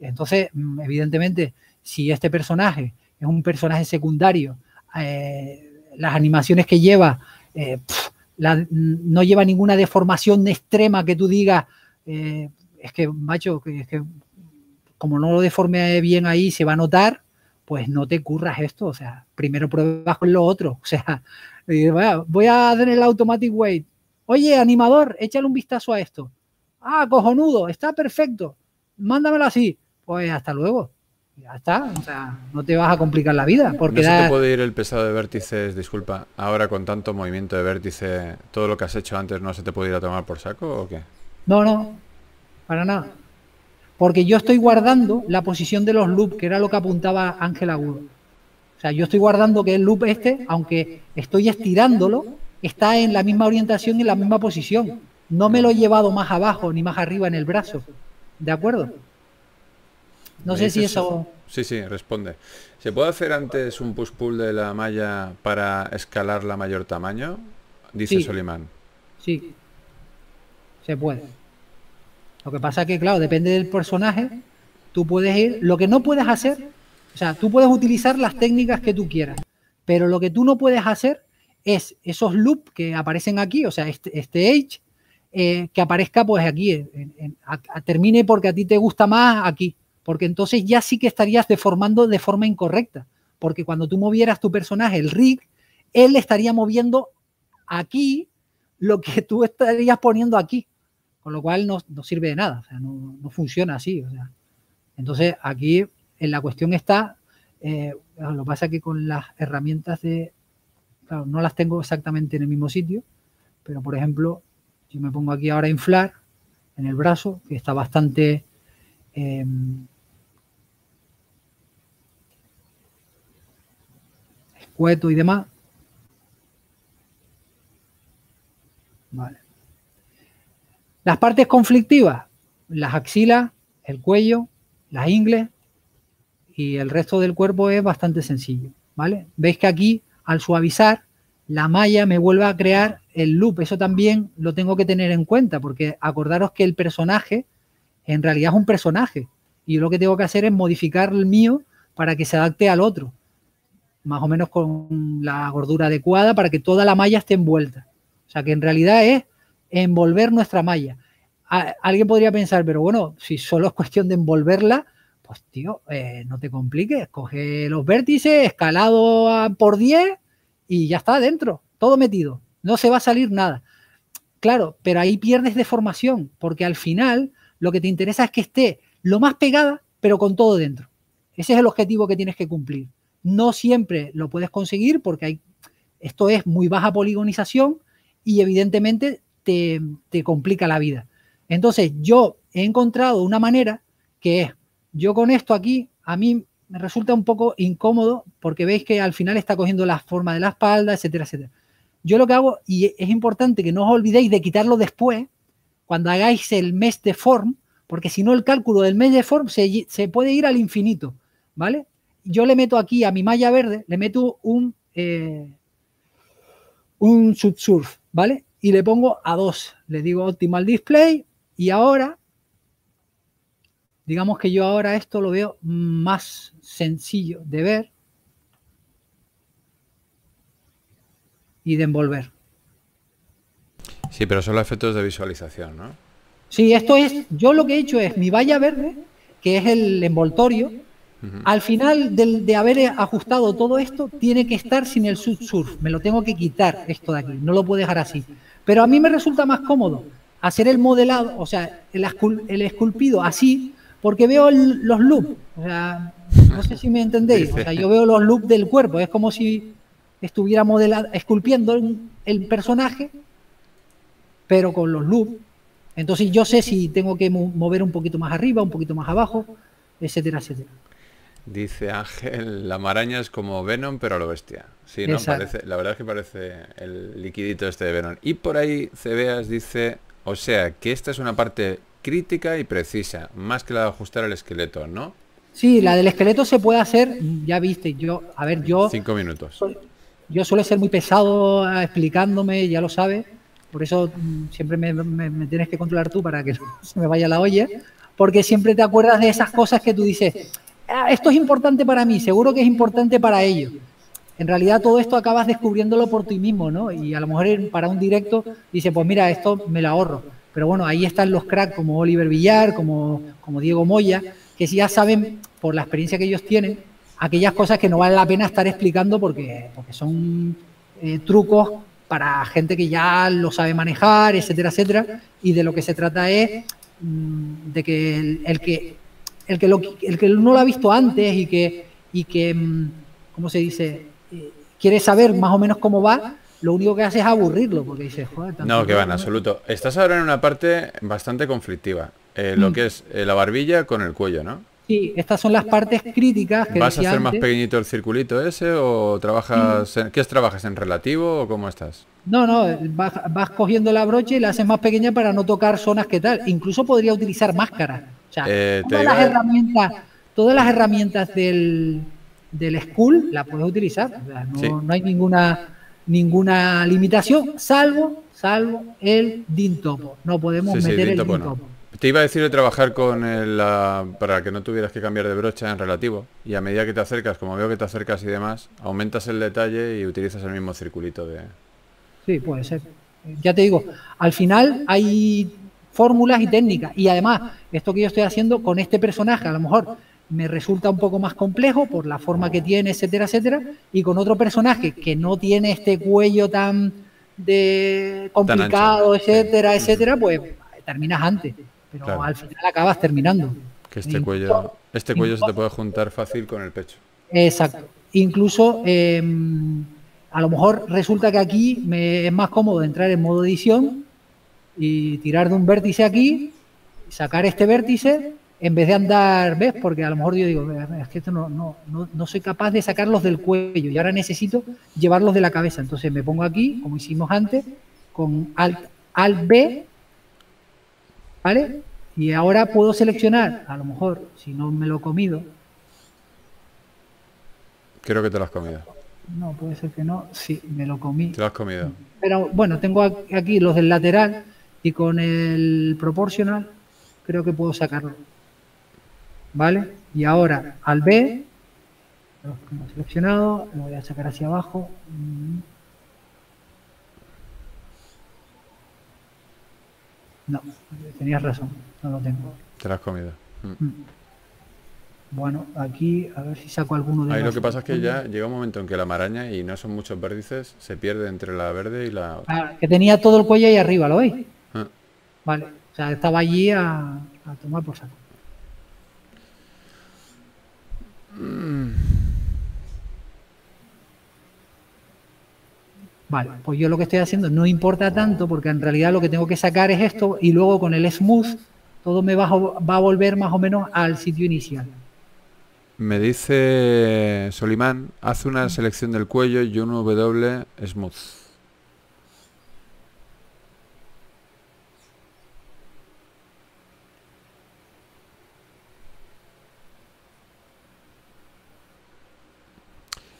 Entonces, mm, evidentemente, si este personaje es un personaje secundario, eh, las animaciones que lleva eh, no lleva ninguna deformación extrema que tú digas, eh, es que, macho, es que como no lo deforme bien ahí, se va a notar, pues no te curras esto. O sea, primero pruebas con lo otro. O sea, voy a hacer el automatic weight. Oye, animador, échale un vistazo a esto. Ah, cojonudo, está perfecto. Mándamelo así. Pues hasta luego ya está, o sea, no te vas a complicar la vida. Porque ¿No se te puede ir el pesado de vértices, disculpa, ahora con tanto movimiento de vértice, todo lo que has hecho antes no se te puede ir a tomar por saco o qué? No, no, para nada. Porque yo estoy guardando la posición de los loops, que era lo que apuntaba Ángel Agudo. O sea, yo estoy guardando que el loop este, aunque estoy estirándolo, está en la misma orientación y en la misma posición. No me lo he llevado más abajo ni más arriba en el brazo. ¿De acuerdo? No sé si eso... Sí, sí, responde. ¿Se puede hacer antes un push-pull de la malla para escalarla a mayor tamaño? Dice Solimán. Sí, se puede. Lo que pasa es que, claro, depende del personaje, tú puedes ir... Lo que no puedes hacer, o sea, tú puedes utilizar las técnicas que tú quieras, pero lo que tú no puedes hacer es esos loops que aparecen aquí, o sea, este, este H, eh, que aparezca pues aquí, termine porque a ti te gusta más aquí porque entonces ya sí que estarías deformando de forma incorrecta, porque cuando tú movieras tu personaje, el rig, él estaría moviendo aquí lo que tú estarías poniendo aquí, con lo cual no, sirve de nada, o sea, no, funciona así. O sea. Entonces aquí en la cuestión está, eh, lo que pasa es que con las herramientas de, claro, no las tengo exactamente en el mismo sitio, pero por ejemplo, si me pongo aquí ahora a inflar en el brazo, que está bastante... Em, cueto y demás. Vale. Las partes conflictivas, las axilas, el cuello, las ingles y el resto del cuerpo es bastante sencillo, ¿vale? Veis que aquí, al suavizar, la malla me vuelve a crear el loop. Eso también lo tengo que tener en cuenta, porque acordaros que el personaje en realidad es un personaje. Y yo lo que tengo que hacer es modificar el mío para que se adapte al otro más o menos con la gordura adecuada para que toda la malla esté envuelta. O sea que en realidad es envolver nuestra malla. alguien podría pensar, pero bueno, si solo es cuestión de envolverla, pues tío, eh, no te compliques, coge los vértices, escalado por 10 y ya está dentro, todo metido, no se va a salir nada. Claro, pero ahí pierdes deformación, porque al final lo que te interesa es que esté lo más pegada, pero con todo dentro. Ese es el objetivo que tienes que cumplir. No siempre lo puedes conseguir porque hay, esto es muy baja poligonización y evidentemente te, complica la vida. Entonces yo he encontrado una manera que es, yo con esto aquí, a mí me resulta un poco incómodo porque veis que al final está cogiendo la forma de la espalda, etcétera, etcétera. Yo lo que hago, y es importante que no os olvidéis de quitarlo después, cuando hagáis el mes de form, porque si no el cálculo del mes de form se, se puede ir al infinito, ¿vale? yo le meto aquí a mi malla verde, le meto un, eh, un subsurf, ¿vale? Y le pongo a 2. Le digo optimal display y ahora, digamos que yo ahora esto lo veo más sencillo de ver y de envolver. Sí, pero son los efectos de visualización, ¿no? Sí, esto es, yo lo que he hecho es mi valla verde, que es el envoltorio, al final de, haber ajustado todo esto, tiene que estar sin el surf. Me lo tengo que quitar esto de aquí. No lo puedo dejar así. Pero a mí me resulta más cómodo hacer el modelado, o sea, el, esculpido así, porque veo los loops. O sea, no sé si me entendéis. O sea, yo veo los loops del cuerpo. Es como si estuviera modelado, esculpiendo el personaje, pero con los loops. Entonces yo sé si tengo que mover un poquito más arriba, un poquito más abajo, etcétera, etcétera. Dice Ángel, la maraña es como Venom, pero a lo bestia. Sí, ¿no? Parece, la verdad es que parece el liquidito este de Venom. Y por ahí Cebeas dice, o sea, que esta es una parte crítica y precisa, más que la de ajustar el esqueleto, ¿no? Sí, la del esqueleto se puede hacer, ya viste, yo, a ver, yo... Cinco minutos. Yo suelo ser muy pesado eh, explicándome, ya lo sabes, por eso mm, siempre me, me- me tienes que controlar tú para que se me vaya la olla, porque siempre te acuerdas de esas cosas que tú dices, "Ah, esto es importante para mí, seguro que es importante para ellos. En realidad todo esto acabas descubriéndolo por ti mismo, ¿no? Y a lo mejor para un directo dice, pues mira, esto me lo ahorro. Pero bueno, ahí están los cracks como Oliver Villar, como, como Diego Moya, que sí ya saben, por la experiencia que ellos tienen, aquellas cosas que no vale la pena estar explicando porque, porque son eh, trucos para gente que ya lo sabe manejar, etcétera, etcétera. Y de lo que se trata es mm, de que el que el que, lo, el que no lo ha visto antes y que, y que mm, ¿cómo se dice? Eh, quiere saber más o menos cómo va, lo único que hace es aburrirlo, porque dice, joder, No, que va, en rollo". absoluto. Estás ahora en una parte bastante conflictiva, eh, lo Mm. que es eh, la barbilla con el cuello, ¿no? Sí, estas son las partes críticas que ¿Vas a hacer más pequeñito el circulito ese o trabajas en, ¿qué es trabajas en relativo o cómo estás? No, no, vas, vas cogiendo la brocha y la haces más pequeña para no tocar zonas que tal. Incluso podría utilizar máscaras. Sea, Eh, todas, las a- herramientas, todas las herramientas del, del school las puedes utilizar. O sea, no, Sí. no hay ninguna ninguna limitación, salvo, salvo el DIN topo. No podemos Sí, sí, meter el Dinto, DIN bueno. topo. Te iba a decir de trabajar con el, la- para que no tuvieras que cambiar de brocha en relativo y a medida que te acercas, como veo que te acercas y demás, aumentas el detalle y utilizas el mismo circulito de... Sí, puede ser. Ya te digo, al final hay fórmulas y técnicas. Y además, esto que yo estoy haciendo con este personaje, a lo mejor me resulta un poco más complejo por la forma que tiene, etcétera, etcétera. Y con otro personaje que no tiene este cuello tan de complicado, etcétera, etcétera, pues terminas antes. Pero Claro. al final acabas terminando. Que este cuello, este cuello se te puede juntar fácil con el pecho. Exacto. Incluso eh, a lo mejor resulta que aquí me es más cómodo entrar en modo edición y tirar de un vértice aquí, sacar este vértice, en vez de andar, ¿ves? Porque a lo mejor yo digo, es que esto no, no, no, no soy capaz de sacarlos del cuello y ahora necesito llevarlos de la cabeza. Entonces me pongo aquí, como hicimos antes, con Alt, Alt B, ¿vale? Y ahora puedo seleccionar, a lo mejor, si no me lo he comido, Creo que te lo has comido. No, puede ser que no. Sí, me lo comí. Te lo has comido. Pero bueno, tengo aquí los del lateral y con el proporcional creo que puedo sacarlo. ¿Vale? Y ahora al B, lo tengo seleccionado, lo voy a sacar hacia abajo. Mm. No, tenías razón, no lo tengo. Te lo has comido. Mm. Bueno, aquí a ver si saco alguno de Ahí lo los- que pasa es que ya llega un momento en que la maraña, y no son muchos vértices, se pierde entre la verde y la. Ah, que tenía todo el cuello ahí arriba, ¿lo veis? Vale, o sea, estaba allí a, a tomar por saco. Vale, pues yo lo que estoy haciendo no importa tanto porque en realidad lo que tengo que sacar es esto y luego con el smooth todo me va a, va a volver más o menos al sitio inicial. Me dice Solimán, haz una selección del cuello y un W smooth.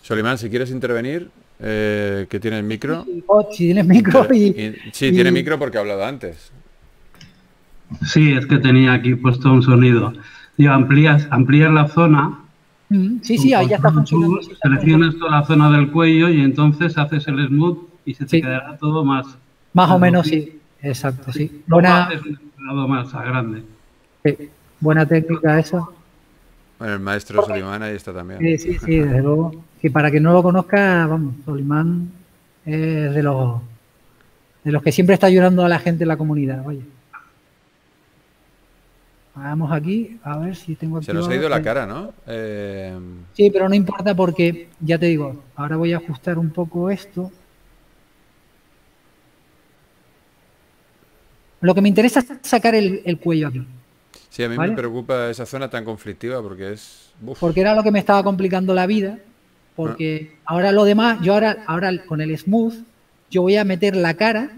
Solimán, si quieres intervenir, eh, que tiene el micro. Oh, si tienes micro y, Y- sí, tiene micro porque ha hablado antes. Sí, es que tenía aquí puesto un sonido. Digo, amplías, amplías la zona. Mm, Sí, sí, ahí ya está tú funcionando. sí, está Seleccionas toda la zona del cuello y entonces haces el smooth y se te Sí. quedará todo más. Más o menos, sí. Exacto, sí. Buena, más a grande. sí, buena técnica esa. Bueno, el maestro Solimán ahí está también. Sí, sí, sí, desde luego. Sí, para que no lo conozca, vamos, Solimán es de los de los que siempre está ayudando a la gente en la comunidad, vaya. Vamos aquí, a ver si tengo Se nos ha ido la cara, ¿no? Eh, Sí, pero no importa porque, ya te digo, ahora voy a ajustar un poco esto. Lo que me interesa es sacar el, el cuello aquí, sí, a mí ¿Vale? me preocupa esa zona tan conflictiva porque es... uf, porque era lo que me estaba complicando la vida, porque ahora lo demás, yo ahora, ahora con el smooth, yo voy a meter la cara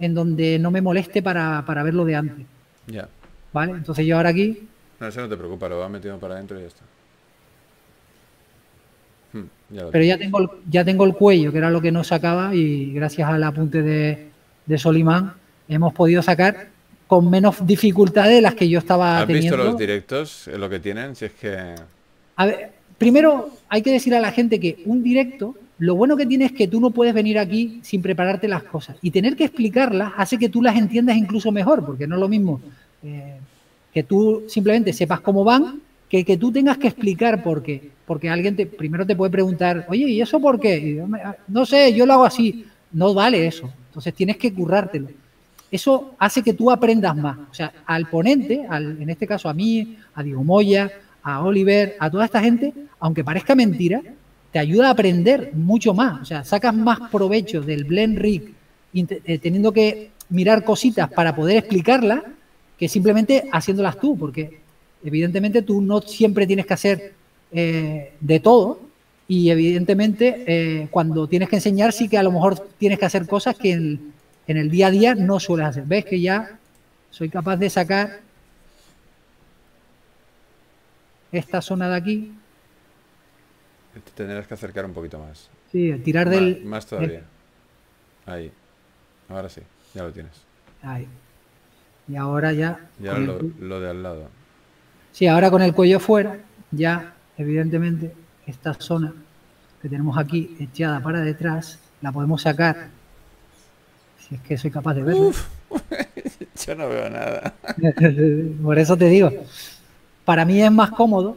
en donde no me moleste para, para verlo de antes. ya. ¿vale? Entonces yo ahora aquí... No, eso no te preocupa, lo vas metiendo para adentro y ya está. Hmm, ya lo Pero ya tengo, el, ya tengo el cuello, que era lo que no sacaba, y gracias al apunte de, de Solimán hemos podido sacar con menos dificultades de las que yo estaba ¿Has visto teniendo. los directos, eh, lo que tienen? Si es que... A ver, primero hay que decir a la gente que un directo, lo bueno que tiene es que tú no puedes venir aquí sin prepararte las cosas. Y tener que explicarlas hace que tú las entiendas incluso mejor, porque no es lo mismo eh, que tú simplemente sepas cómo van, que que tú tengas que explicar por qué. Porque alguien te, primero te puede preguntar, oye, ¿y eso por qué? "Me- no sé, yo lo hago así. No vale eso. Entonces tienes que currártelo. Eso hace que tú aprendas más. O sea, al ponente, al, en este caso a mí, a Diego Moya, a Oliver, a toda esta gente, aunque parezca mentira, te ayuda a aprender mucho más. O sea, sacas más provecho del blend rig eh, teniendo que mirar cositas para poder explicarlas que simplemente haciéndolas tú, porque evidentemente tú no siempre tienes que hacer eh, de todo y evidentemente eh, cuando tienes que enseñar sí que a lo mejor tienes que hacer cosas que en, en el día a día no sueles hacer. Ves que ya soy capaz de sacar esta zona de aquí, Te tendrás que acercar un poquito más. sí, tirar del... Más todavía. Ahí. Ahora sí, ya lo tienes. Ahí. Y ahora ya... Y ahora con lo, el- lo de al lado. Sí, ahora con el cuello fuera, ya evidentemente esta zona que tenemos aquí echada para detrás, la podemos sacar. Si es que soy capaz de verlo. Yo no veo nada. Por eso te digo, para mí es más cómodo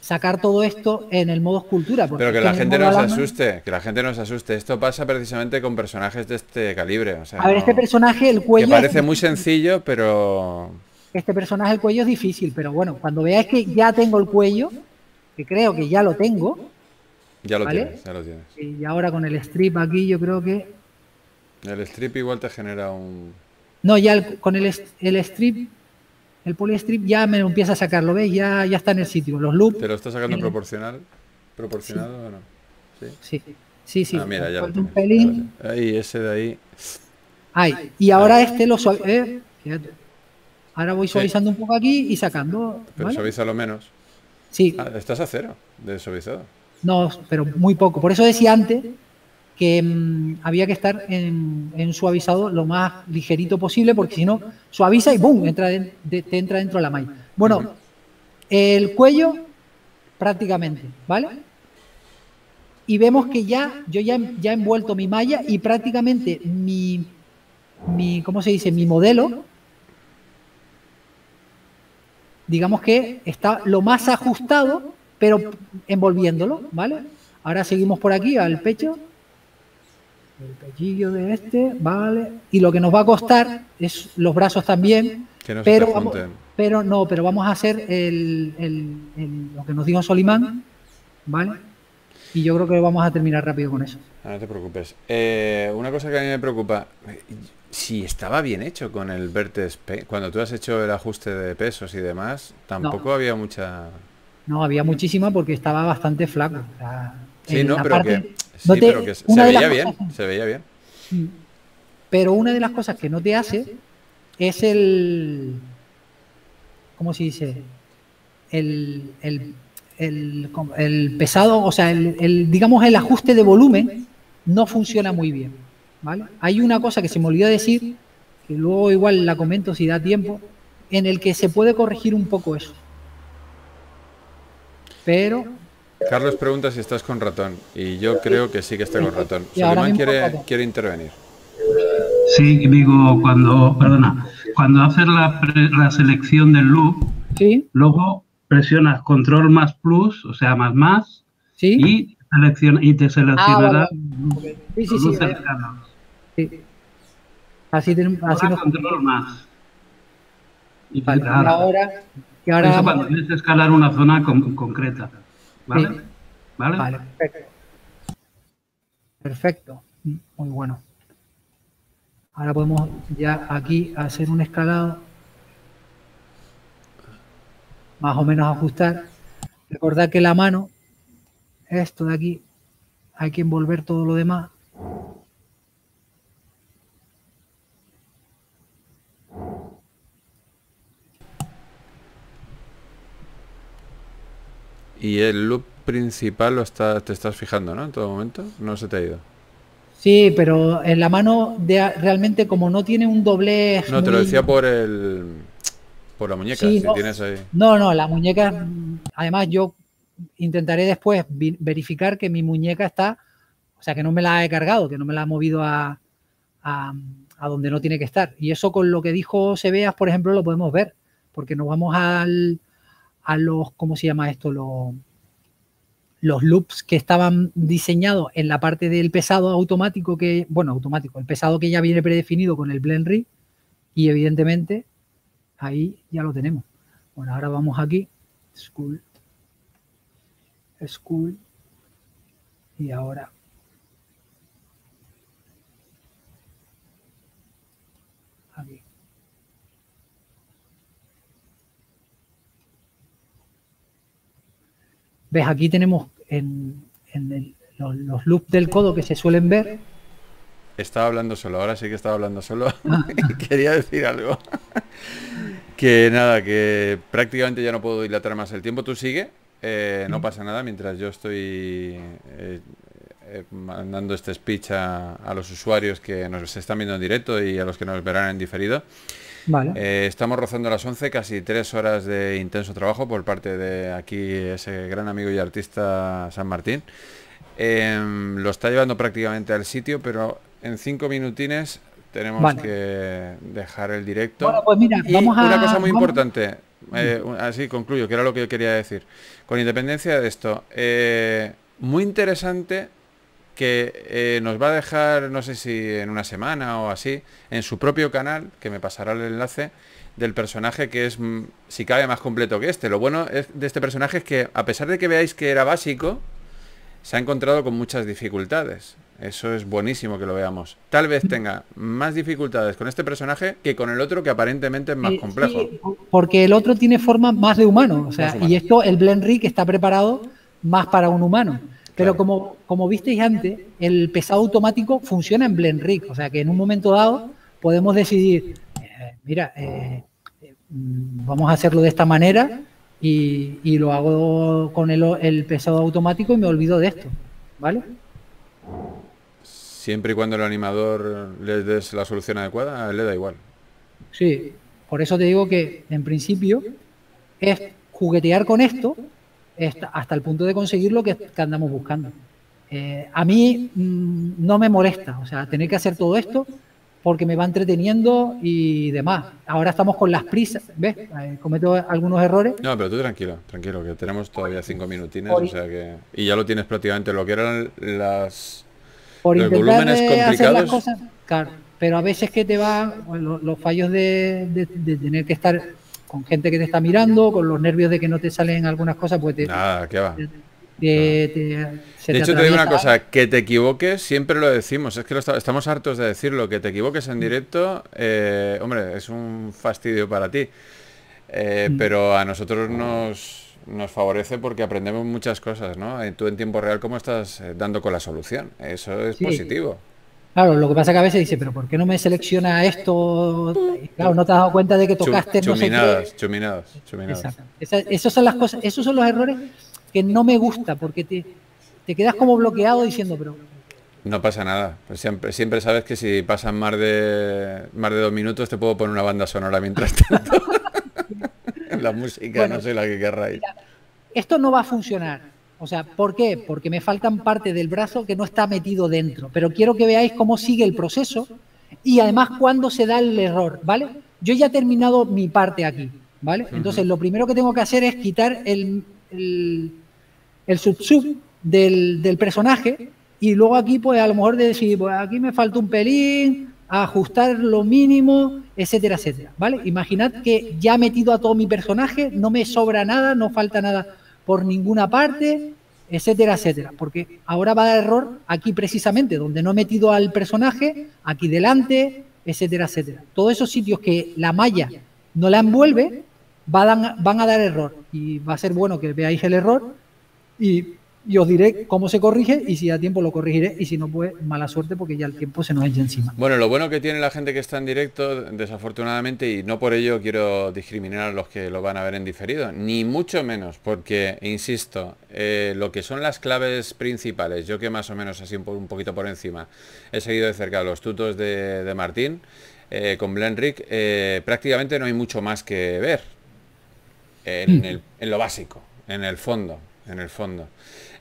sacar todo esto en el modo escultura. Pero que la gente no se asuste, que la gente no se asuste. Esto pasa precisamente con personajes de este calibre. O sea, A ver, este personaje, el que cuello. parece es- muy sencillo, pero Este personaje, el cuello es difícil, pero bueno, cuando veáis que ya tengo el cuello, que creo que ya lo tengo, ya lo ¿Vale? tienes, ya lo tienes. y ahora con el strip aquí, yo creo que El strip igual te genera un... No, ya el- con el strip, el polystrip ya me lo empieza a sacar, ¿lo ves? Ya, ya está en el sitio. Los loops, ¿Te lo está sacando proporcional? ¿Proporcionado o no? Sí. sí, sí, sí. ah, mira, ya lo un lo pelín. Ahí, ese de ahí. Ahí. Y ahora este lo suav- eh. Ahora voy Sí. suavizando un poco aquí y sacando. Pero ¿vale? suavízalo menos. Sí, Ah, estás a cero de suavizado. no, pero muy poco. Por eso decía antes que mm, había que estar en, suavizado lo más ligerito posible, porque si no, suaviza y ¡boom! Entra te entra dentro de la malla. Bueno, el cuello prácticamente, ¿vale? Y vemos que ya, yo ya, ya he envuelto mi malla y prácticamente mi, mi, ¿cómo se dice? Mi modelo, digamos que está lo más ajustado, pero envolviéndolo, ¿vale? Ahora seguimos por aquí al pecho. El pechillo de este, ¿vale? Y lo que nos va a costar es los brazos también, Que no pero vamos, pero no, pero vamos a hacer el, el- el- lo que nos dijo Solimán, ¿vale? Y yo creo que vamos a terminar rápido con eso. Ah, no te preocupes. Eh, una cosa que a mí me preocupa, si estaba bien hecho con el Vertex cuando tú has hecho el ajuste de pesos y demás, tampoco había mucha... No, había muchísima porque estaba bastante flaco. o sea, Sí, no, pero parte- que, sí, pero que se veía bien, cosas- se veía bien. Pero una de las cosas que no te hace es el. ¿Cómo se dice? El, el, el- el pesado, o sea, el, el, digamos, el ajuste de volumen no funciona muy bien. ¿vale? Hay una cosa que se me olvidó decir, que luego igual la comento si da tiempo, en el que se puede corregir un poco eso. Pero Carlos pregunta si estás con ratón y yo creo que sí que está con ratón. Mismo quiere, quiere intervenir. Sí, digo, cuando, perdona, cuando haces la, pre- la selección del loop, sí, luego presionas control más plus, o sea, más más, sí. y, selecciona, y te Ah, seleccionará vale. Sí, sí, sí. sí. Así, tenemos- así Ahora nos control más. Y Vale, ahora, y ahora eso cuando tienes que escalar una zona con- concreta. ¿Vale? Sí. ¿Vale? Vale, perfecto. Perfecto. Muy bueno. Ahora podemos ya aquí hacer un escalado. Más o menos ajustar. Recordad que la mano, esto de aquí, hay que envolver todo lo demás. Y el loop principal lo está, te estás fijando, ¿no? En todo momento. No se te ha ido. Sí, pero en la mano de, realmente como no tiene un doblez. No, te lo decía por el por la muñeca, Sí, si no. tienes ahí. No, no, la muñeca. Además, yo intentaré después verificar que mi muñeca está. O sea, que no me la he cargado, que no me la ha movido a, a, a donde no tiene que estar. Y eso con lo que dijo Sebeas, por ejemplo, lo podemos ver. Porque nos vamos al, a los. ¿Cómo se llama esto? Los, los loops que estaban diseñados en la parte del pesado automático que. Bueno, automático, el pesado que ya viene predefinido con el Blend Rig. Y evidentemente ahí ya lo tenemos. Bueno, ahora vamos aquí, school, school, y ahora aquí. ¿Ves? Aquí tenemos en, en el- los, los loops del codo que se suelen ver. Estaba hablando solo, ahora sí que estaba hablando solo. Ah. quería decir algo. que nada, que prácticamente ya no puedo dilatar más el tiempo. Tú sigue, eh, no pasa nada mientras yo estoy eh, eh, mandando este speech a, a los usuarios que nos están viendo en directo y a los que nos verán en diferido. Vale. Eh, estamos rozando las 11, casi tres horas de intenso trabajo por parte de aquí ese gran amigo y artista San Martín. Em, lo está llevando prácticamente al sitio, pero en cinco minutines tenemos Vale. que dejar el directo. Bueno, pues mira, Y vamos a. una cosa muy vamos- importante, eh, así concluyo, que era lo que yo quería decir. Con independencia de esto, eh, muy interesante que eh, nos va a dejar, no sé si en una semana o así, en su propio canal, que me pasará el enlace, del personaje que es, mm, si cabe, más completo que este. Lo bueno es- de este personaje es que, a pesar de que veáis que era básico, se ha encontrado con muchas dificultades. Eso es buenísimo que lo veamos. Tal vez tenga más dificultades con este personaje que con el otro que aparentemente es más complejo. sí, porque el otro tiene forma más de humano. O sea, humano. y esto, el Blend Rig está preparado más para un humano. Pero Claro. como, como visteis antes, el pesado automático funciona en Blend Rig. O sea que en un momento dado podemos decidir, eh, mira, eh, eh, vamos a hacerlo de esta manera y, y lo hago con el, el pesado automático y me olvido de esto. ¿Vale? Siempre y cuando el animador les des la solución adecuada, le da igual. Sí, por eso te digo que en principio es juguetear con esto hasta, el punto de conseguir lo que, que andamos buscando. Eh, a mí mm, no me molesta, o sea, tener que hacer todo esto porque me va entreteniendo y demás. Ahora estamos con las prisas, ¿ves? Eh, cometo algunos errores. No, pero tú tranquilo, tranquilo, que tenemos todavía cinco minutines, o sea que... Y ya lo tienes prácticamente lo que eran las... por Los volúmenes hacer las complicados. cosas, claro, pero a veces que te va bueno, los, fallos de, de- de tener que estar con gente que te está mirando, con los nervios de que no te salen algunas cosas, pues te, Nada, ¿qué va? te- te- De hecho, te digo una cosa, que te equivoques, siempre lo decimos, es que lo esta- estamos hartos de decirlo, que te equivoques en directo, eh, hombre, es un fastidio para ti, Eh, Mm. pero a nosotros nos, nos favorece porque aprendemos muchas cosas, ¿no? Tú en tiempo real, ¿cómo estás eh, dando con la solución? Eso es Sí. positivo. Claro, lo que pasa que a veces dice, pero ¿por qué no me selecciona esto? Claro, no te has dado cuenta de que tocaste no sé qué. chuminadas, chuminadas, chuminadas. Exacto. Esa- esos son las cosas, esos son los errores que no me gusta, porque te, te quedas como bloqueado diciendo, pero No pasa nada. Siempre, siempre sabes que si pasan más de más de dos minutos te puedo poner una banda sonora mientras tanto. la música, Bueno. no sé la que querráis. esto no va a funcionar. O sea, ¿por qué? Porque me faltan parte del brazo que no está metido dentro. Pero quiero que veáis cómo sigue el proceso y además cuándo se da el error, ¿vale? Yo ya he terminado mi parte aquí, ¿vale? Entonces, lo primero que tengo que hacer es quitar el, el, el sub-sub del, del personaje y luego aquí, pues a lo mejor de decir, pues aquí me falta un pelín, ajustar lo mínimo, etcétera, etcétera, ¿vale? Imaginad que ya he metido a todo mi personaje, no me sobra nada, no falta nada por ninguna parte, etcétera, etcétera. Porque ahora va a dar error aquí precisamente, donde no he metido al personaje, aquí delante, etcétera, etcétera. Todos esos sitios que la malla no la envuelve, van a, dar error. Y va a ser bueno que veáis el error y y os diré cómo se corrige y si a tiempo lo corregiré y si no, pues mala suerte porque ya el tiempo se nos echa encima. Bueno, lo bueno que tiene la gente que está en directo, desafortunadamente, y no por ello quiero discriminar a los que lo van a ver en diferido, ni mucho menos, porque, insisto, eh, lo que son las claves principales, yo que más o menos así un, poquito por encima, he seguido de cerca los tutos de, Martín, eh, con Blenrick, eh, prácticamente no hay mucho más que ver en, mm. en lo básico, en el fondo, en el fondo.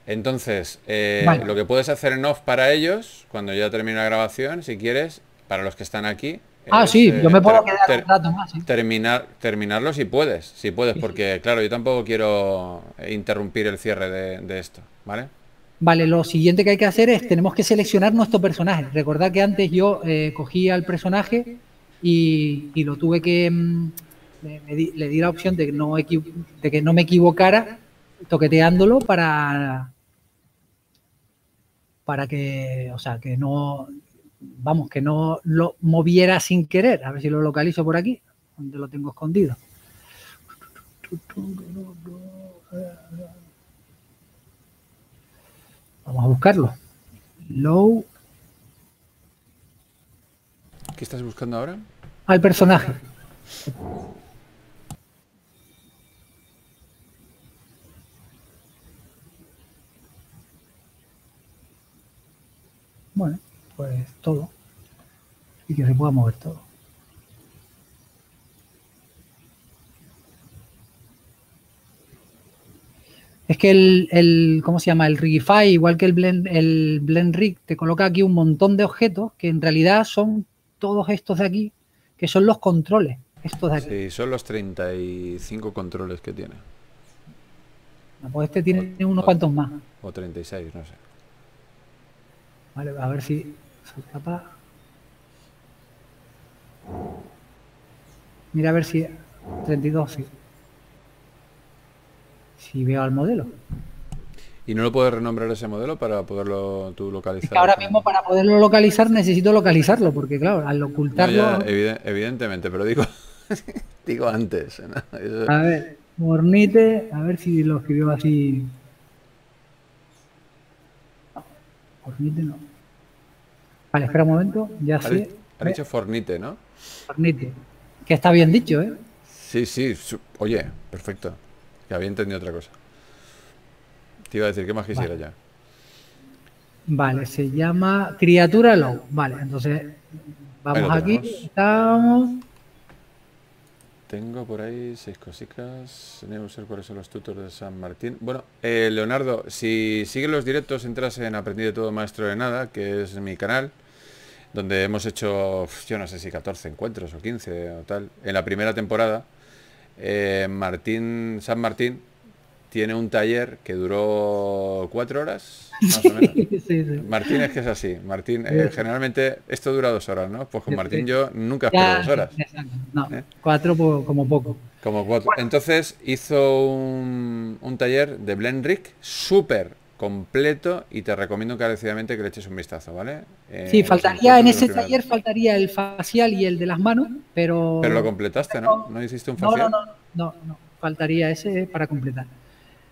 Entonces, eh, lo que puedes hacer en off para ellos, cuando ya termine la grabación, si quieres, para los que están aquí. Ah, sí, yo me puedo quedar un rato más. Terminar, terminarlo si puedes, si puedes, porque claro, yo tampoco quiero interrumpir el cierre de, esto, ¿vale? Vale, lo siguiente que hay que hacer es, tenemos que seleccionar nuestro personaje. Recordad que antes yo eh, cogí al personaje y, lo tuve que... Mm, le, di, la opción de no de que no me equivocara toqueteándolo para, para que, o sea, que no, vamos, que no lo moviera sin querer. A ver si lo localizo por aquí, donde lo tengo escondido. Vamos a buscarlo. Low. ¿Qué estás buscando ahora? Al personaje. Bueno, pues todo. Y que se pueda mover todo. Es que el, el, ¿cómo se llama? El Rigify, igual que el Blend, el Blend Rig, te coloca aquí un montón de objetos que en realidad son todos estos de aquí, que son los controles. Estos de aquí. Sí, son los 35 controles que tiene. pues este tiene unos cuantos más. O 36, no sé a ver si se escapa. Mira a ver si 32, sí. Si veo al modelo. ¿Y no lo puedes renombrar ese modelo para poderlo tú localizar? ahora mismo para poderlo localizar necesito localizarlo, porque claro, al ocultarlo... evidentemente, pero digo, digo antes. A ver, Mornite, a ver si lo escribió así. Mornite no. Vale, espera un momento, ya sé. Ha dicho Fornite, ¿no? Fornite. Que está bien dicho, ¿eh? Sí, sí. Oye, perfecto. Que había entendido otra cosa. Te iba a decir, ¿qué más quisiera ya? Vale, se llama Criatura Low. Vale, entonces vamos aquí. Estamos. Tengo por ahí seis cositas. Tenemos ver cuáles son los tutores de San Martín. Bueno, eh, Leonardo, si sigues los directos, entras en Aprendí de todo maestro de nada, que es mi canal donde hemos hecho, yo no sé si 14 encuentros o 15 o tal. En la primera temporada, eh, Martín, San Martín tiene un taller que duró cuatro horas, más o menos. Martín es que es así. Martín, eh, generalmente esto dura dos horas, ¿no? Pues con Martín yo nunca espero dos horas. No, ¿Eh? cuatro como poco. Como cuatro. Entonces hizo un, un taller de Blend Rick súper completo y te recomiendo encarecidamente que le eches un vistazo, ¿vale? sí, eh, faltaría en ese taller faltaría el facial y el de las manos, pero... Pero lo completaste, ¿no? ¿No hiciste un facial? No, no, no, no, faltaría ese para completar.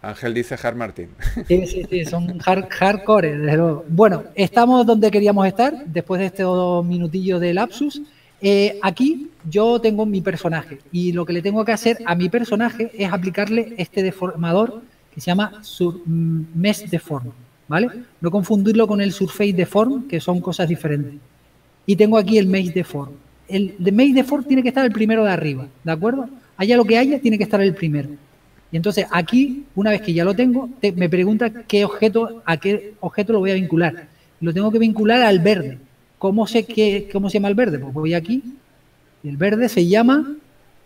Ángel dice Hard Martin. Sí, sí, sí, son hardcore. Bueno, estamos donde queríamos estar después de estos minutillos de lapsus. Eh, aquí yo tengo mi personaje y lo que le tengo que hacer a mi personaje es aplicarle este deformador que se llama sur, Mesh Deform, ¿vale? No confundirlo con el Surface Deform, que son cosas diferentes. Y tengo aquí el Mesh Deform. El de Mesh Deform tiene que estar el primero de arriba, ¿de acuerdo? Haya lo que haya, tiene que estar el primero. Y entonces aquí, una vez que ya lo tengo, me pregunta qué objeto, a qué objeto lo voy a vincular. Lo tengo que vincular al verde. ¿Cómo sé qué, cómo se llama el verde? Pues voy aquí. El verde se llama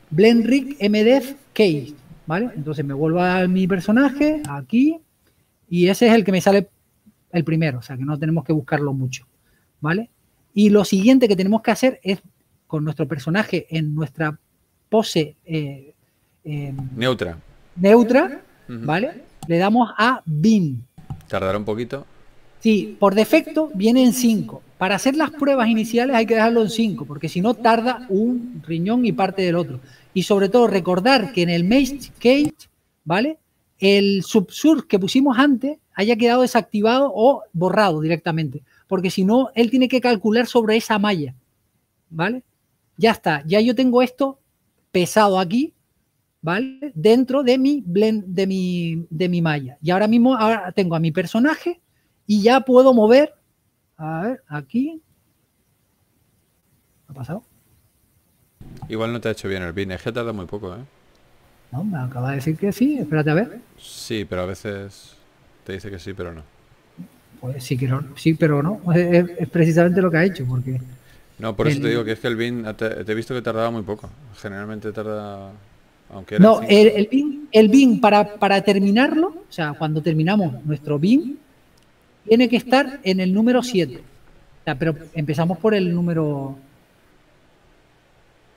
BlendRig MDF Case. Entonces me vuelvo a mi personaje, aquí, y ese es el que me sale el primero, o sea que no tenemos que buscarlo mucho, ¿vale? Y lo siguiente que tenemos que hacer es con nuestro personaje en nuestra pose eh, neutra. Neutra, ¿vale? Le damos a bin. Tardará un poquito. Sí, por defecto viene en 5. Para hacer las pruebas iniciales hay que dejarlo en 5, porque si no tarda un riñón y parte del otro. Y sobre todo recordar que en el Maze Cage, ¿vale? El subsurf que pusimos antes haya quedado desactivado o borrado directamente. Porque si no, él tiene que calcular sobre esa malla. ¿Vale? Ya está. Ya yo tengo esto pesado aquí, ¿vale? Dentro de mi blend, de mi, de mi malla. Y ahora mismo ahora tengo a mi personaje y ya puedo mover. A ver, aquí. ¿Ha pasado? Igual no te ha hecho bien el bin, es que tarda muy poco, ¿eh? No, me acaba de decir que sí, espérate a ver. Sí, pero a veces te dice que sí, pero no. Pues sí, quiero, sí pero no. Es, es precisamente lo que ha hecho, porque No, por eso El- te digo que es que el bin, te, te he visto que tardaba muy poco. Generalmente tarda, aunque era No, el, el BIM, el BIM para, para terminarlo, o sea, cuando terminamos nuestro BIM, tiene que estar en el número 7. O sea, pero empezamos por el número.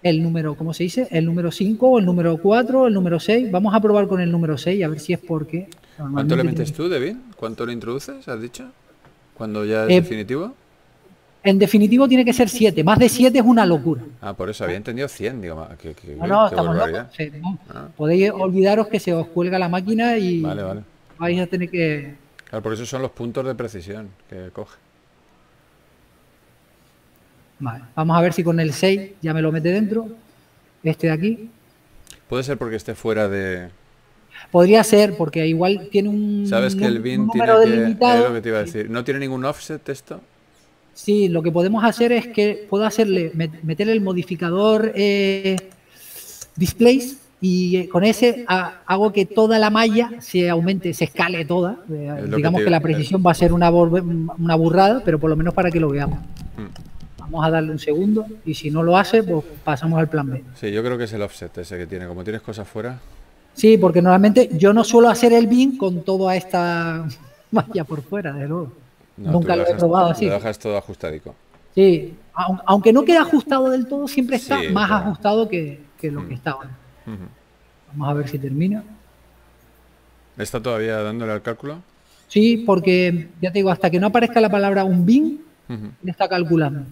El número, ¿cómo se dice? El número 5, o el número 4, o el número 6. Vamos a probar con el número 6 a ver si es porque. ¿Cuánto le metes tú de bin? ¿Cuánto le introduces, has dicho? Cuando ya es Eh, definitivo. En definitivo tiene que ser 7. Más de 7 es una locura. Ah, por eso había entendido 100, digo, ma, que, que- No, no, qué estamos locos. Sí, no. Ah. Podéis olvidaros que se os cuelga la máquina y Vale, vale. vais a tener que. Claro, porque esos son los puntos de precisión que coge. Vale, vamos a ver si con el 6 ya me lo mete dentro. Este de aquí. Puede ser porque esté fuera de... Podría ser, porque igual tiene un, Sabes que el bin tiene número que... Es lo que te iba a decir. ¿No tiene ningún offset esto? Sí, lo que podemos hacer es que puedo hacerle, met- meterle el modificador eh, displays y eh, con ese ha- hago que toda la malla se aumente, se escale toda. Eh, Es lo que digamos que, la precisión va a ser una, una burrada, pero por lo menos para que lo veamos. Mm. Vamos a darle un segundo y si no lo hace, pues pasamos al plan B. Sí, yo creo que es el offset ese que tiene. Como tienes cosas fuera... Sí, porque normalmente yo no suelo hacer el bin con toda esta malla por fuera, de luego. No, Nunca lo he probado así. Lo dejas todo ajustadico. Sí, aun- aunque no quede ajustado del todo, siempre está Sí, más claro. ajustado que, que lo que estaba. Vamos a ver si termina. ¿Está todavía dándole al cálculo? Sí, porque ya te digo, hasta que no aparezca la palabra un bin, está calculando.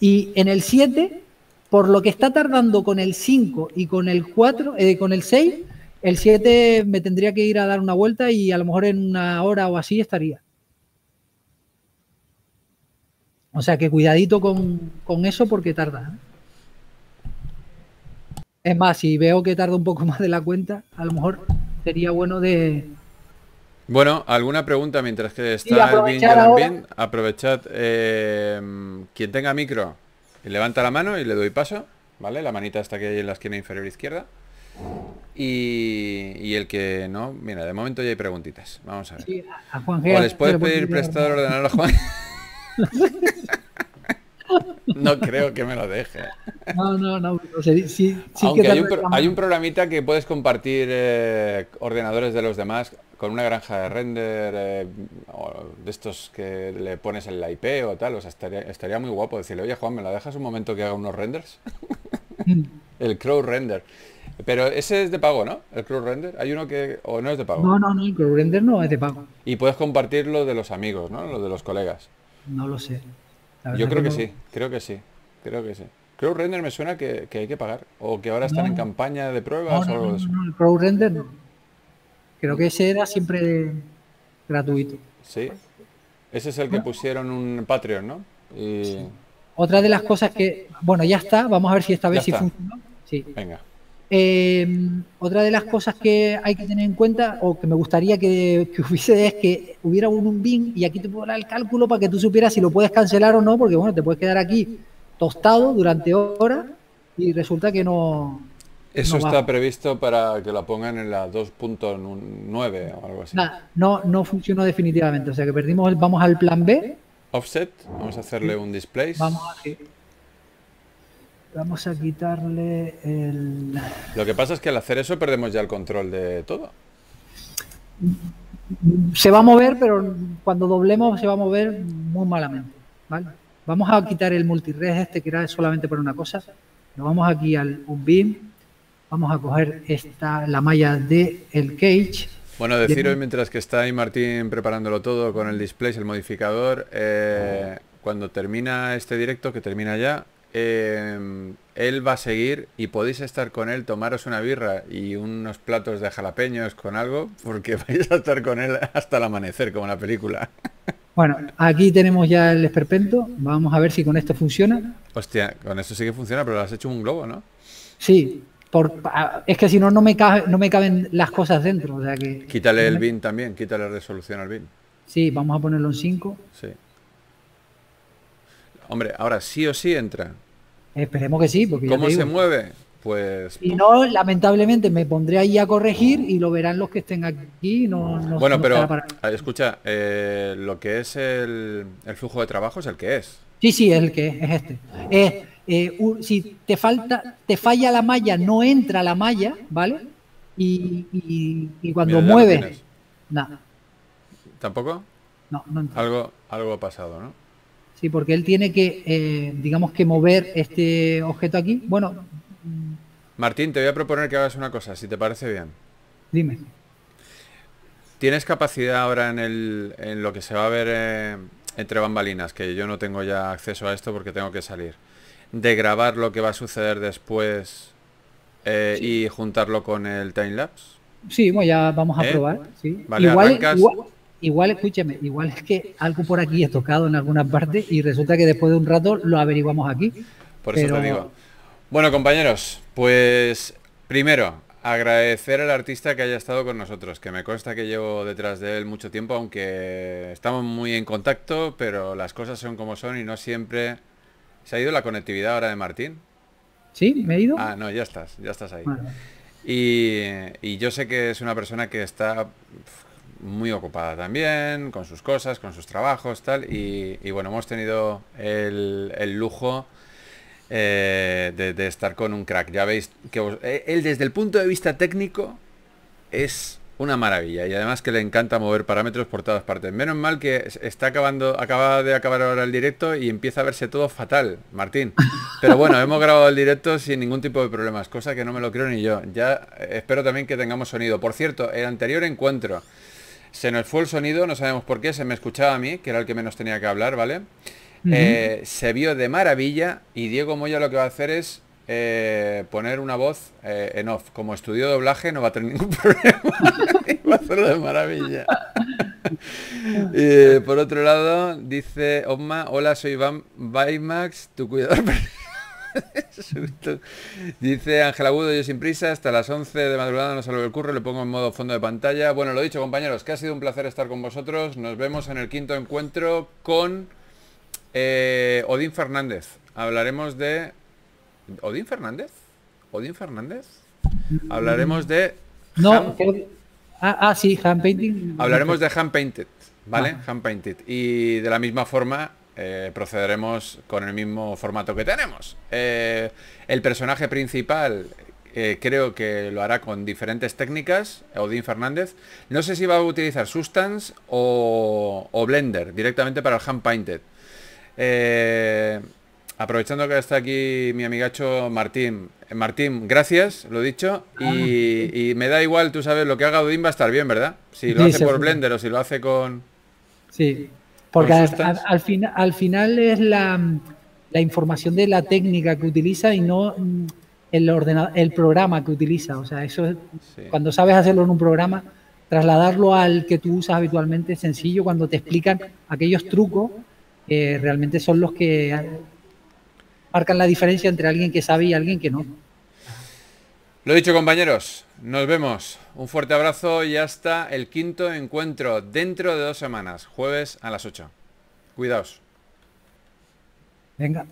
Y en el 7, por lo que está tardando con el 5 y con el 4, eh, con el 6, el 7 me tendría que ir a dar una vuelta y a lo mejor en una hora o así estaría. O sea que cuidadito con, con eso porque tarda. ¿eh? Es más, si veo que tarda un poco más de la cuenta, a lo mejor sería bueno de... Bueno, ¿alguna pregunta mientras que está aprovechar el bin? Aprovechad. eh, quien tenga micro, levanta la mano y le doy paso, ¿vale? La manita está que hay en la esquina inferior izquierda. Y, y el que no, mira, de momento ya hay preguntitas. Vamos a ver. Sí, a Juan ¿O les puedes pedir prestado el ordenador a Juan? no creo que me lo deje. No, no, no. sí, sí, Aunque que hay un, hay un programita que puedes compartir eh, ordenadores de los demás con una granja de render eh, o de estos que le pones en la IP o tal. O sea, estaría, estaría muy guapo decirle, oye Juan, ¿me la dejas un momento que haga unos renders? el Crow Render. Pero ese es de pago, ¿no? El Crow Render. Hay uno que... o no es de pago. No, no, no, el Render no es de pago. Y puedes compartirlo de los amigos, ¿no? Lo de los colegas. No lo sé. Yo creo que no- sí, creo que sí, creo que sí. Crow Render me suena que, que hay que pagar. O que ahora están en campaña de No, pruebas o algo no, de eso. no, el Crow Render no. Creo que ese era siempre gratuito. Sí. Ese es el que pusieron un Patreon, ¿no? Y... Otra de las cosas que, bueno, ya está, vamos a ver si esta vez Ya sí está. funcionó. Sí. Venga. Eh, otra de las cosas que hay que tener en cuenta, o que me gustaría que, que hubiese, es que hubiera un, un bin y aquí te puedo dar el cálculo para que tú supieras si lo puedes cancelar o no, porque bueno, te puedes quedar aquí tostado durante horas y resulta que no. Eso no va. está previsto para que la pongan en la 2.9 o algo así. Nada, no, no funcionó definitivamente. O sea que perdimos el, vamos al plan B. Offset, vamos a hacerle un display. Vamos a. vamos a quitarle el. Lo que pasa es que al hacer eso perdemos ya el control de todo. Se va a mover, pero cuando doblemos se va a mover muy malamente. ¿vale? Vamos a quitar el multired este que era solamente por una cosa. Nos vamos aquí al unbeam. Vamos a coger esta, la malla de el cage. Bueno, deciros mientras que está ahí Martín preparándolo todo con el display, el modificador, eh, cuando termina este directo, que termina ya, eh, él va a seguir y podéis estar con él, tomaros una birra y unos platos de jalapeños con algo, porque vais a estar con él hasta el amanecer, como en la película. Bueno, aquí tenemos ya el esperpento. Vamos a ver si con esto funciona. Hostia, con esto sí que funciona, pero lo has hecho un globo, ¿no? Sí, por, es que si no, no me, cabe, no me caben las cosas dentro. O sea que, quítale el bin también, quítale resolución al bin. Sí, vamos a ponerlo en 5. Sí. Hombre, ahora sí o sí entra. Esperemos que sí. Porque ¿Cómo se mueve? Pues... Y no, lamentablemente me pondré ahí a corregir y lo verán los que estén aquí. No, bueno, pero escucha, eh, lo que es el, flujo de trabajo es el que es. Sí, sí, es el que es, es este. Eh, si te falta, te falla la malla, no entra la malla, ¿vale? Y, cuando mueve, nada. ¿Tampoco? No, no entra. Algo, algo ha pasado, ¿no? Sí, porque él tiene que, eh, digamos que mover este objeto aquí. Bueno. Martín, te voy a proponer que hagas una cosa, si te parece bien. Dime. ¿Tienes capacidad ahora en, el, en lo que se va a ver eh, entre bambalinas, que yo no tengo ya acceso a esto porque tengo que salir, de grabar lo que va a suceder después eh, y juntarlo con el timelapse? Sí, bueno, ya vamos a probar. Sí. Vale, igual, igual, escúcheme, igual es que algo por aquí he tocado en alguna parte y resulta que después de un rato lo averiguamos aquí. Por eso te digo. Bueno, compañeros, pues primero, agradecer al artista que haya estado con nosotros, que me consta que llevo detrás de él mucho tiempo, aunque estamos muy en contacto, pero las cosas son como son y no siempre... ¿Se ha ido la conectividad ahora de Martín? Sí, me he ido. Ah, no, ya estás, ya estás ahí. Y, y, yo sé que es una persona que está muy ocupada también, con sus cosas, con sus trabajos, tal. Y, bueno, hemos tenido el, lujo eh, de, estar con un crack. Ya veis que eh, él desde el punto de vista técnico es una maravilla y además que le encanta mover parámetros por todas partes. Menos mal que está acabando, acaba de acabar ahora el directo y empieza a verse todo fatal, Martín. Pero bueno, hemos grabado el directo sin ningún tipo de problemas, cosa que no me lo creo ni yo. Ya espero también que tengamos sonido. Por cierto, el anterior encuentro se nos fue el sonido, no sabemos por qué, se me escuchaba a mí, que era el que menos tenía que hablar, ¿vale? Eh, se vio de maravilla y Diego Moya lo que va a hacer es eh, poner una voz eh, en off. Como estudió doblaje no va a tener ningún problema. va a hacerlo de maravilla. y, por otro lado, dice Oma, hola, soy Iván Baymax, tu cuidador. Dice Ángel Agudo, yo sin prisa, hasta las 11 de madrugada no salgo del curro, le pongo en modo fondo de pantalla. Bueno, lo dicho compañeros, que ha sido un placer estar con vosotros. Nos vemos en el quinto encuentro con eh, Odín Fernández. Hablaremos de... ¿Odín Fernández? ¿Odín Fernández? Hablaremos de... No, ah, ah, sí, hand painting. Hablaremos de hand painted, ¿vale? Ah. Hand painted. Y de la misma forma eh, procederemos con el mismo formato que tenemos. Eh, el personaje principal eh, creo que lo hará con diferentes técnicas, Odín Fernández. No sé si va a utilizar Substance o, Blender directamente para el Hand Painted. aprovechando que está aquí mi amigacho Martín. Martín, gracias, lo dicho. Y, me da igual, tú sabes, lo que haga Odín va a estar bien, ¿verdad? Si lo hace por Blender o si lo hace con... Sí, porque al, al, final es la, información de la técnica que utiliza y no mm, el, ordenador, el programa que utiliza. O sea, eso es, cuando sabes hacerlo en un programa, trasladarlo al que tú usas habitualmente es sencillo cuando te explican aquellos trucos que realmente son los que marcan la diferencia entre alguien que sabe y alguien que no. Lo dicho compañeros, nos vemos. Un fuerte abrazo y hasta el quinto encuentro dentro de dos semanas, jueves a las 8. Cuidaos. Venga.